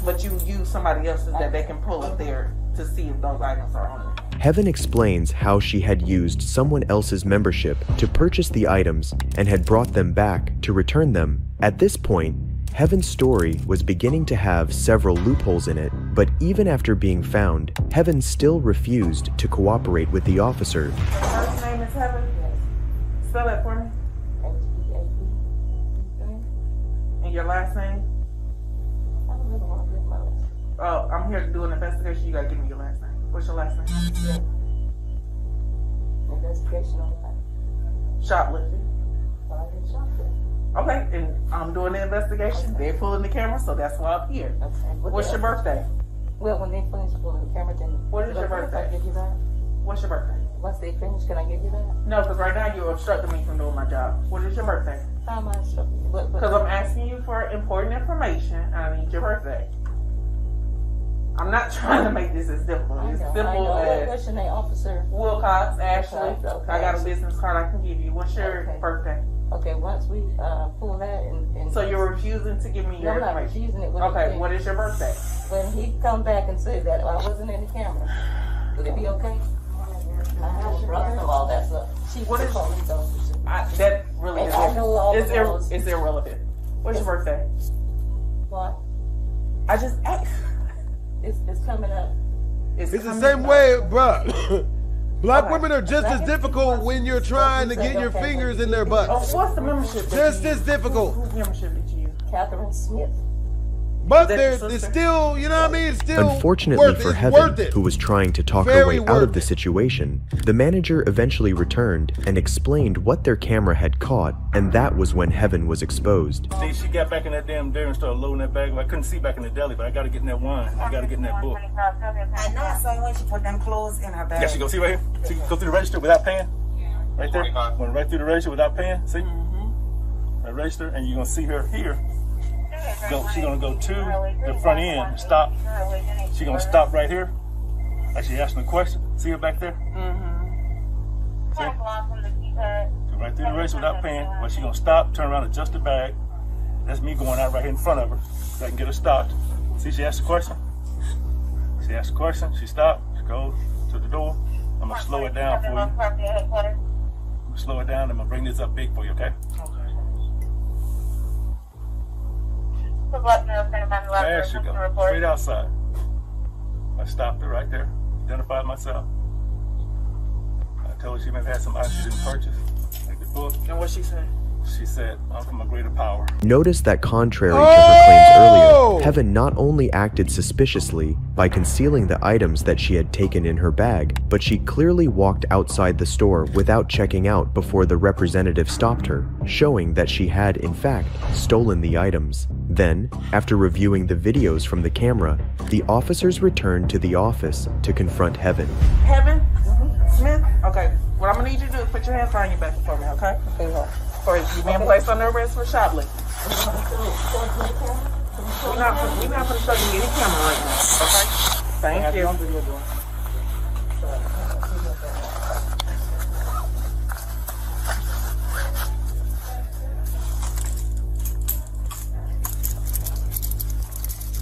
But you use somebody else's that they can pull up there to see if those items are on there. Heaven explains how she had used someone else's membership to purchase the items and had brought them back to return them. At this point, Heaven's story was beginning to have several loopholes in it, but even after being found, Heaven still refused to cooperate with the officer. Your first name is Heaven? Spell that for me. And your last name? Oh, I'm here to do an investigation. You gotta give me your last name. What's your last name? investigation on. Shoplifting. But I didn't shop there. Okay, and I'm doing the investigation. They're pulling the camera, so that's why I'm here. Okay. What's your birthday? Well, when they finish pulling the camera, then. What is your birthday? Can I give you that? What's your birthday? Once they finish, can I give you that? No, because right now you're obstructing me from doing my job. What is your birthday? How am I instructing you? But, but, Because I'm asking you for important information. I need your birthday. I'm not trying to make this as difficult. It's simple as What's your name, officer? Wilcox, Ashley. Okay, okay. I got a business card I can give you. What's your Okay. birthday? Okay, once we uh, pull that and, and So you're refusing to give me your I'm not refusing it. Okay, what is your birthday? When he come back and say that I wasn't in the camera, would it be okay? I have a brother-in-law that's a chief What is- police officer. I, that really And is I know all it's, ir- it's irrelevant. What's your birthday? What? I just asked. It's, it's coming up. It's the same way, bruh. Black women are just as difficult when you're trying to get your fingers in their Oh, butts. what's the membership? that Just as use? difficult. Whose membership did you use? Catherine Smith. But Is that it's still, you know what I mean? It's still Unfortunately worth, for it's Heaven, who was trying to talk her way out of the situation, the manager eventually returned and explained what their camera had caught, and that was when Heaven was exposed. See, she got back in that damn dairy and started loading that bag. I couldn't see back in the deli, but I got to get in that wine. I got to get in that book. I know so I saw when she put them clothes in her bag. Yeah, she go see right here. See, go through the register without paying. Right there. Went right through the register without paying. See? Mm-hmm. Right register, and you're gonna see her here. Go, she's gonna go to the front end, stop. She's gonna stop right here. Like she asking a question. See her back there? Mm-hmm. See? Go right through the race without paying. Well, she gonna stop, turn around, adjust the bag. That's me going out right here in front of her. So I can get her stopped. See, she asked a question. She asked a question. She stopped. She goes to the door. I'm gonna slow it down for you. I'm gonna slow it down. I'm gonna bring this up big for you, okay? okay? There she goes. Straight outside. I stopped her right there. Identified myself. I told her she may have had some items she didn't purchase. Take the book. And what she said? She said, I'm from a greater power. Notice that contrary to her Oh! claims earlier, oh! Heaven not only acted suspiciously by concealing the items that she had taken in her bag, but she clearly walked outside the store without checking out before the representative stopped her, showing that she had, in fact, stolen the items. Then, after reviewing the videos from the camera, the officers returned to the office to confront Heaven. Heaven? Mm-hmm. Smith? Okay. What I'm gonna need you to do is put your hands behind your back for me, okay? Okay. For you being placed under arrest for shoplifting. We're not, we're not gonna show you any camera right now, okay? Thank you.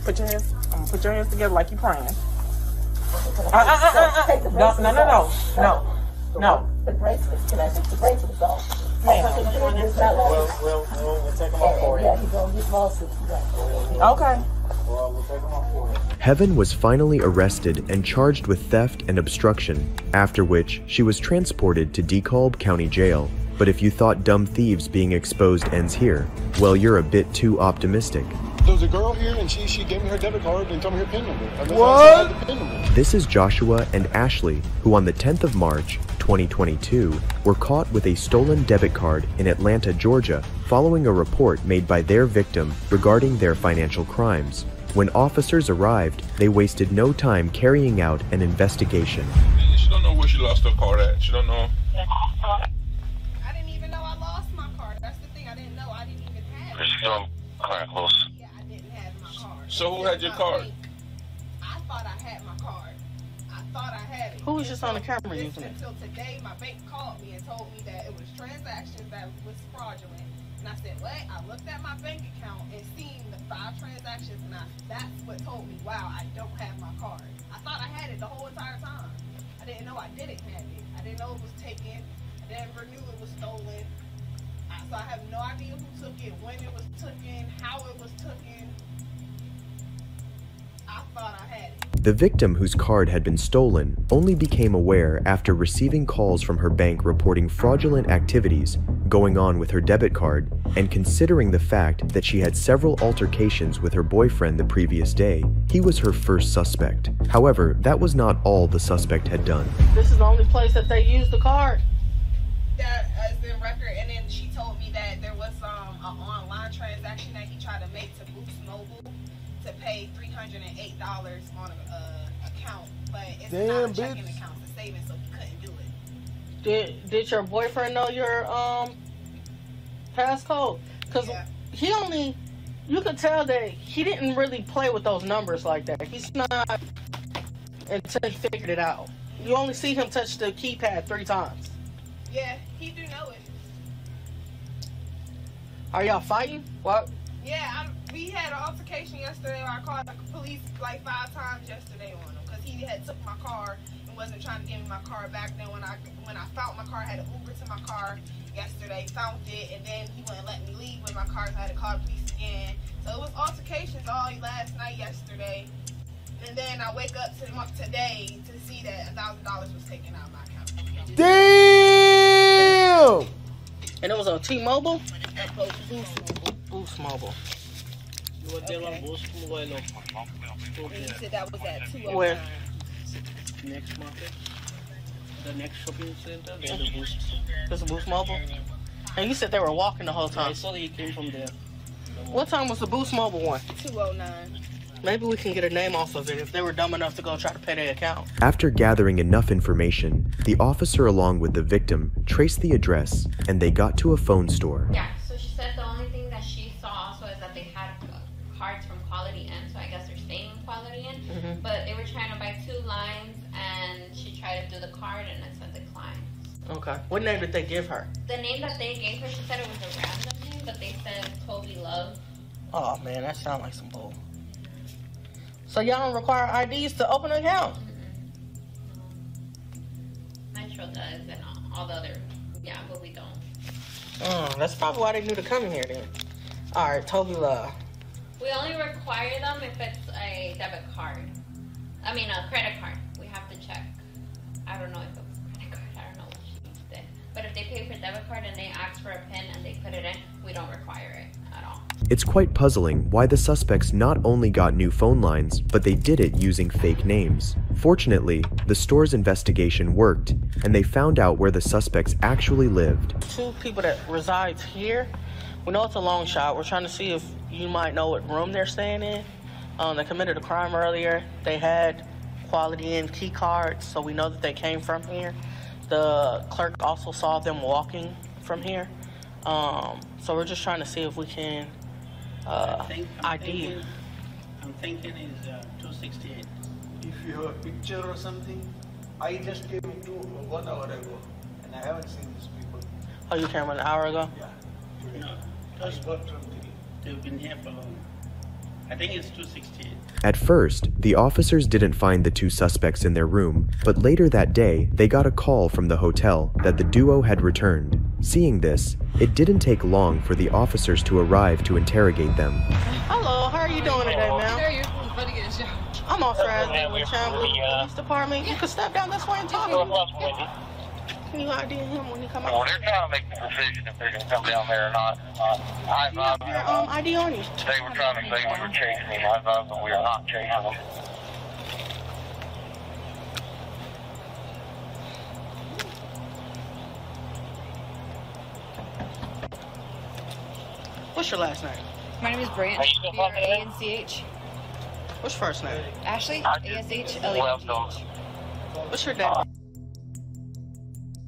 Put your hands, gonna put your hands together like you're praying. Uh, uh, uh, uh, uh. No, no, no, no, no, no. The bracelets, can I take the bracelets off? Ma'am. We'll, we'll, we'll, we'll take them off for you. Yeah, he's gonna get lawsuits. Okay. Well, we'll take them off for you. Heaven was finally arrested and charged with theft and obstruction, after which she was transported to DeKalb County Jail. But if you thought dumb thieves being exposed ends here, well, you're a bit too optimistic. There was a girl here, and she she gave me her debit card and told me her PIN number. What? why I said I had the PIN number. This is Joshua and Ashley, who on the 10th of March, 2022, were caught with a stolen debit card in Atlanta, Georgia, following a report made by their victim regarding their financial crimes. When officers arrived, they wasted no time carrying out an investigation. She don't know where she lost her card at. She don't know. I didn't even know I lost my card. That's the thing. I didn't know. I didn't even have She don't. All right, close. Yeah, I didn't have my card. So who had your card? Who was just on the camera using it? Until today, my bank called me and told me that it was transactions that was fraudulent. And I said, what? I looked at my bank account and seen the five transactions, and I, that's what told me, wow, I don't have my card. I thought I had it the whole entire time. I didn't know I didn't have it. I didn't know it was taken. I knew it was stolen. So I have no idea who took it, when it was taken, how it was taken. The victim whose card had been stolen only became aware after receiving calls from her bank reporting fraudulent activities going on with her debit card and considering the fact that she had several altercations with her boyfriend the previous day, he was her first suspect. However, that was not all the suspect had done. This is the only place that they use the card. That has been record, and then she told me that there was um an online transaction that he tried to make to Boost Mobile to pay three hundred and eight dollars on a uh, account, but it's not Damn, a checking bitch. account, it's a savings, so he couldn't do it. Did Did your boyfriend know your um passcode? Because he only you could tell that he didn't really play with those numbers like that. He's not until he figured it out. You only see him touch the keypad three times. Yeah, he do know it. Are y'all fighting? What? Yeah, I, we had an altercation yesterday. Where I called the police like five times yesterday on him because he had took my car and wasn't trying to give me my car back. Then when I when I found my car, I had an Uber to my car yesterday, found it, and then he wouldn't let me leave with my car. So I had to call the police again. So it was altercations all last night, yesterday, and then I wake up to, today to see that a thousand dollars was taken out of my account. Damn! And it was on T-Mobile. Boost Mobile. And you said that was at two Where? nine. Next market. The next shopping center, there's a boost. There's a Boost Mobile. And you said they were walking the whole I time. saw that you came from there. What time was the Boost Mobile one? Two oh nine. Maybe we can get a name off of it if they were dumb enough to go try to pay their account. After gathering enough information, the officer along with the victim traced the address and they got to a phone store. Yeah, so she said the Okay. What name did they give her? The name that they gave her, she said it was a random name, but they said Toby Love. Oh man, that sounds like some bull. So y'all don't require IDs to open an account? Metro does, and all- all the other, yeah, but we don't. Mm, that's probably why they knew to come here then. All right, Toby Love. We only require them if it's a debit card. I mean, a credit card. We have to check. I don't know if But But if they pay for debit card and they ask for a PIN and they put it in, we don't require it at all. It's quite puzzling why the suspects not only got new phone lines, but they did it using fake names. Fortunately, the store's investigation worked, and they found out where the suspects actually lived. Two people that resides here. We know it's a long shot. We're trying to see if you might know what room they're staying in. Um, they committed a crime earlier. They had quality in key cards, so we know that they came from here. The clerk also saw them walking from here. Um, so we're just trying to see if we can uh, I think, I'm ID. thinking, I'm thinking is uh, 268. If you have a picture or something, I just came to one hour ago and I haven't seen these people. Oh, you came an hour ago? Yeah. No, just got from three. They've been here for long. I think it's 268. At first, the officers didn't find the two suspects in their room, but later that day, they got a call from the hotel that the duo had returned. Seeing this, it didn't take long for the officers to arrive to interrogate them. Hello, how are you doing today, ma'am? How are you? I'm about to get a authorized with Chamblee Police Department. You can step down this way and talk. Can you ID him when you come Well, they're trying to make the decision if they're going to come down there or not. I advise Your um, ID on you. they were trying to say we were chasing him. I advise them we are not chasing him. What's your last name? My name is Branch. Are you still fucking? B-R-A-N-C-H. What's your first name? Ashley? A-S-H-L-E-N-G-H. What's your date?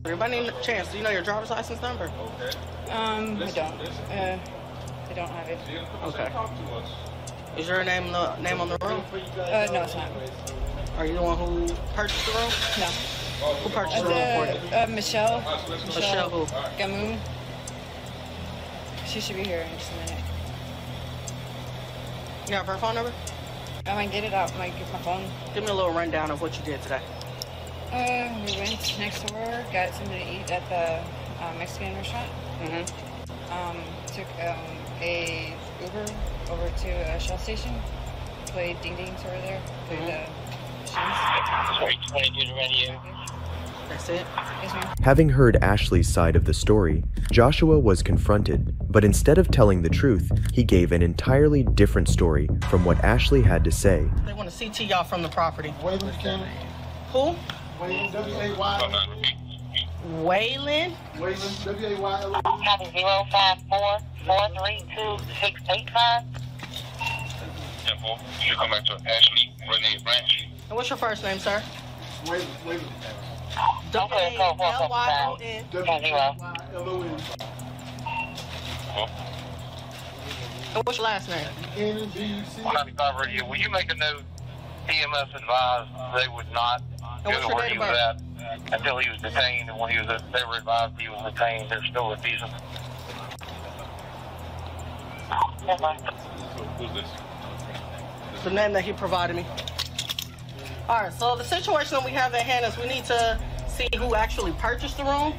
Everybody need a chance. Do you know your driver's license number? Um, I don't. Uh, I don't have it. Okay. Is your name the name on the room? Uh, no, it's not. Are you the one who purchased the room? No. Who purchased the room for you? Uh, uh, Michelle. Michelle who? Gamoon. She should be here in just a minute. You have her phone number? I might get it out. Might get my phone. Give me a little rundown of what you did today. Uh, we went next door, got something to eat at the uh, Mexican restaurant. Mm-hmm. Um, took um, a Uber over to a Shell station. Played ding dings over there. Played Mm-hmm. the Wait, 22 to radio. That's it? Yes. Having heard Ashley's side of the story, Joshua was confronted, but instead of telling the truth, he gave an entirely different story from what Ashley had to say. They want to CT y'all from the property. Wayland County. Who? Wayland, W-A-Y. Wayland? Wayland, W-A-Y-L. Copy 054 432 685. Temple, you come back to Ashley Renee Branch. And what's your first name, sir? Wayland, Wayland. W-A-L-Y-O-N. W-A-Y-L-O-N. And what's your last name? N-B-U-C. 195 radio. Will you make a note? EMS advised they would not And go to where he was at until he was detained. And when he was at, they were advised he was detained. They're still refusing. Who's this? The name that he provided me. All right, so the situation that we have at hand is we need to see who actually purchased the room.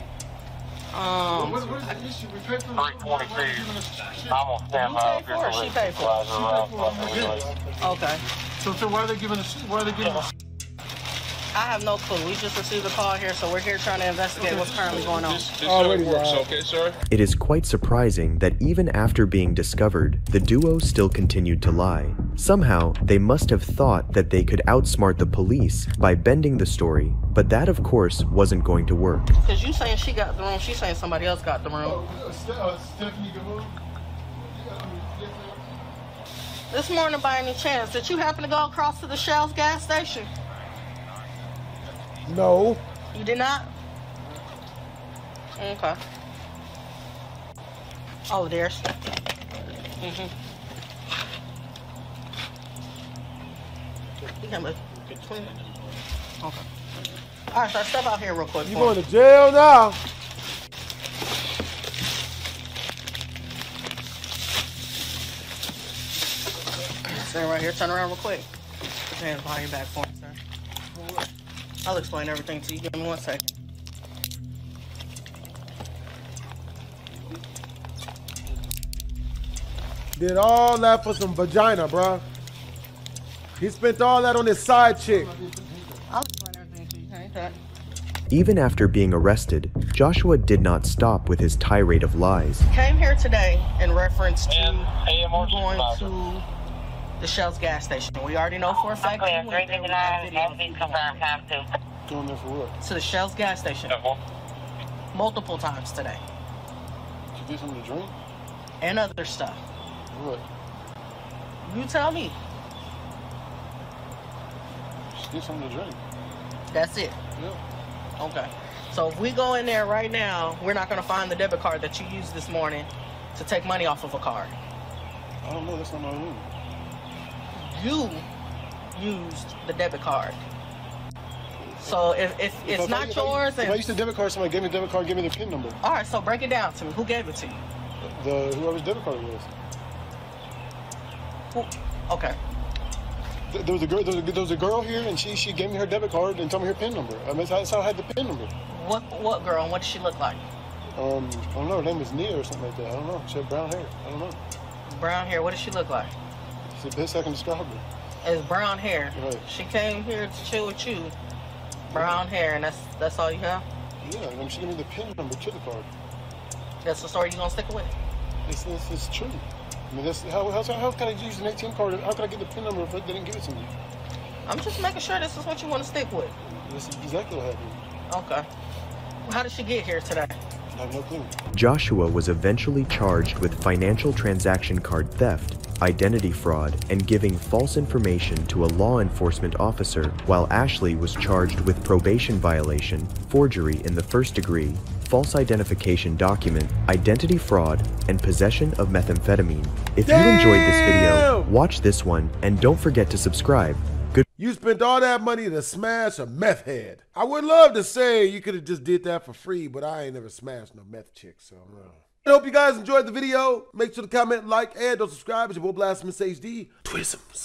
Um, What, what is the issue? We paid for the 322. I'm on standby. You paid for it, she paid for it. Okay. So, so why are they giving us? Why are they giving us? I have no clue. We just received a call here, so we're here trying to investigate what's currently going on. This is how it works, okay, sir? It is quite surprising that even after being discovered, the duo still continued to lie. Somehow, they must have thought that they could outsmart the police by bending the story, but that of course wasn't going to work. Because you saying she got the room, she's saying somebody else got the room. Uh, Ste- uh, Stephanie Gavoon? This morning, by any chance, did you happen to go across to the Shell's gas station? No. You did not? Okay. Oh, there's. Mm-hmm. You can look. Clean. Okay. All right, so I step out here real quick. You going to jail now? Stand right here. Turn around real quick. Put your hands behind your back for me, sir. I'll explain everything to you. Give me one second. Did all that for some vagina, bruh. He spent all that on his side chick. I'll explain everything to you. Even after being arrested, Joshua did not stop with his tirade of lies. Came here today in reference to going to the Shell's gas station. We already know for a fact you went there. We have video. Going there for what? To the Shell's gas station. Multiple times today. Did you get something to drink? And other stuff. What? You tell me. Just get something to drink. That's it. Yeah. Okay. So if we go in there right now, we're not going to find the debit card that you used this morning to take money off of a card. I don't know. That's not my room. You used the debit card. So if, if If it's I- not if I- yours, If I used the debit card, somebody gave me the debit card, give me the PIN number. all right. So break it down to me. Who gave it to you? The whoever's debit card it was. Okay. Th- There was a girl. There was a, there was a girl here, and she she gave me her debit card and told me her PIN number. I mean, that's how, I had the PIN number. What what girl? and What does she look like? Um, I don't know. Her name was Nia or something like that. I don't know. She had brown hair. I don't know. Brown hair. What does she look like? It's the best I can describe her. It's brown hair. Right. She came here to chill with you. Brown hair, and that's that's all you have. Yeah, I mean, she gave me the PIN number to the card. That's the story you're gonna stick with. It's, it's, it's true. I mean, that's, how, how, how can I use an ATM card? How can I get the PIN number if they didn't give it to me? I'm just making sure this is what you want to stick with. This is exactly what happened. Okay. How did she get here today? I have no clue. Joshua was eventually charged with financial transaction card theft, identity fraud, and giving false information to a law enforcement officer, while Ashley was charged with probation violation, forgery in the first degree, false identification document, identity fraud, and possession of methamphetamine. If you enjoyed this video, watch this one and don't forget to subscribe. You spent all that money to smash a meth head. I would love to say you could have just did that for free, but I ain't never smashed no meth chick, so. Uh. I hope you guys enjoyed the video. Make sure to comment, like, and don't subscribe. It's your boy Blastphamous HD. Twisms.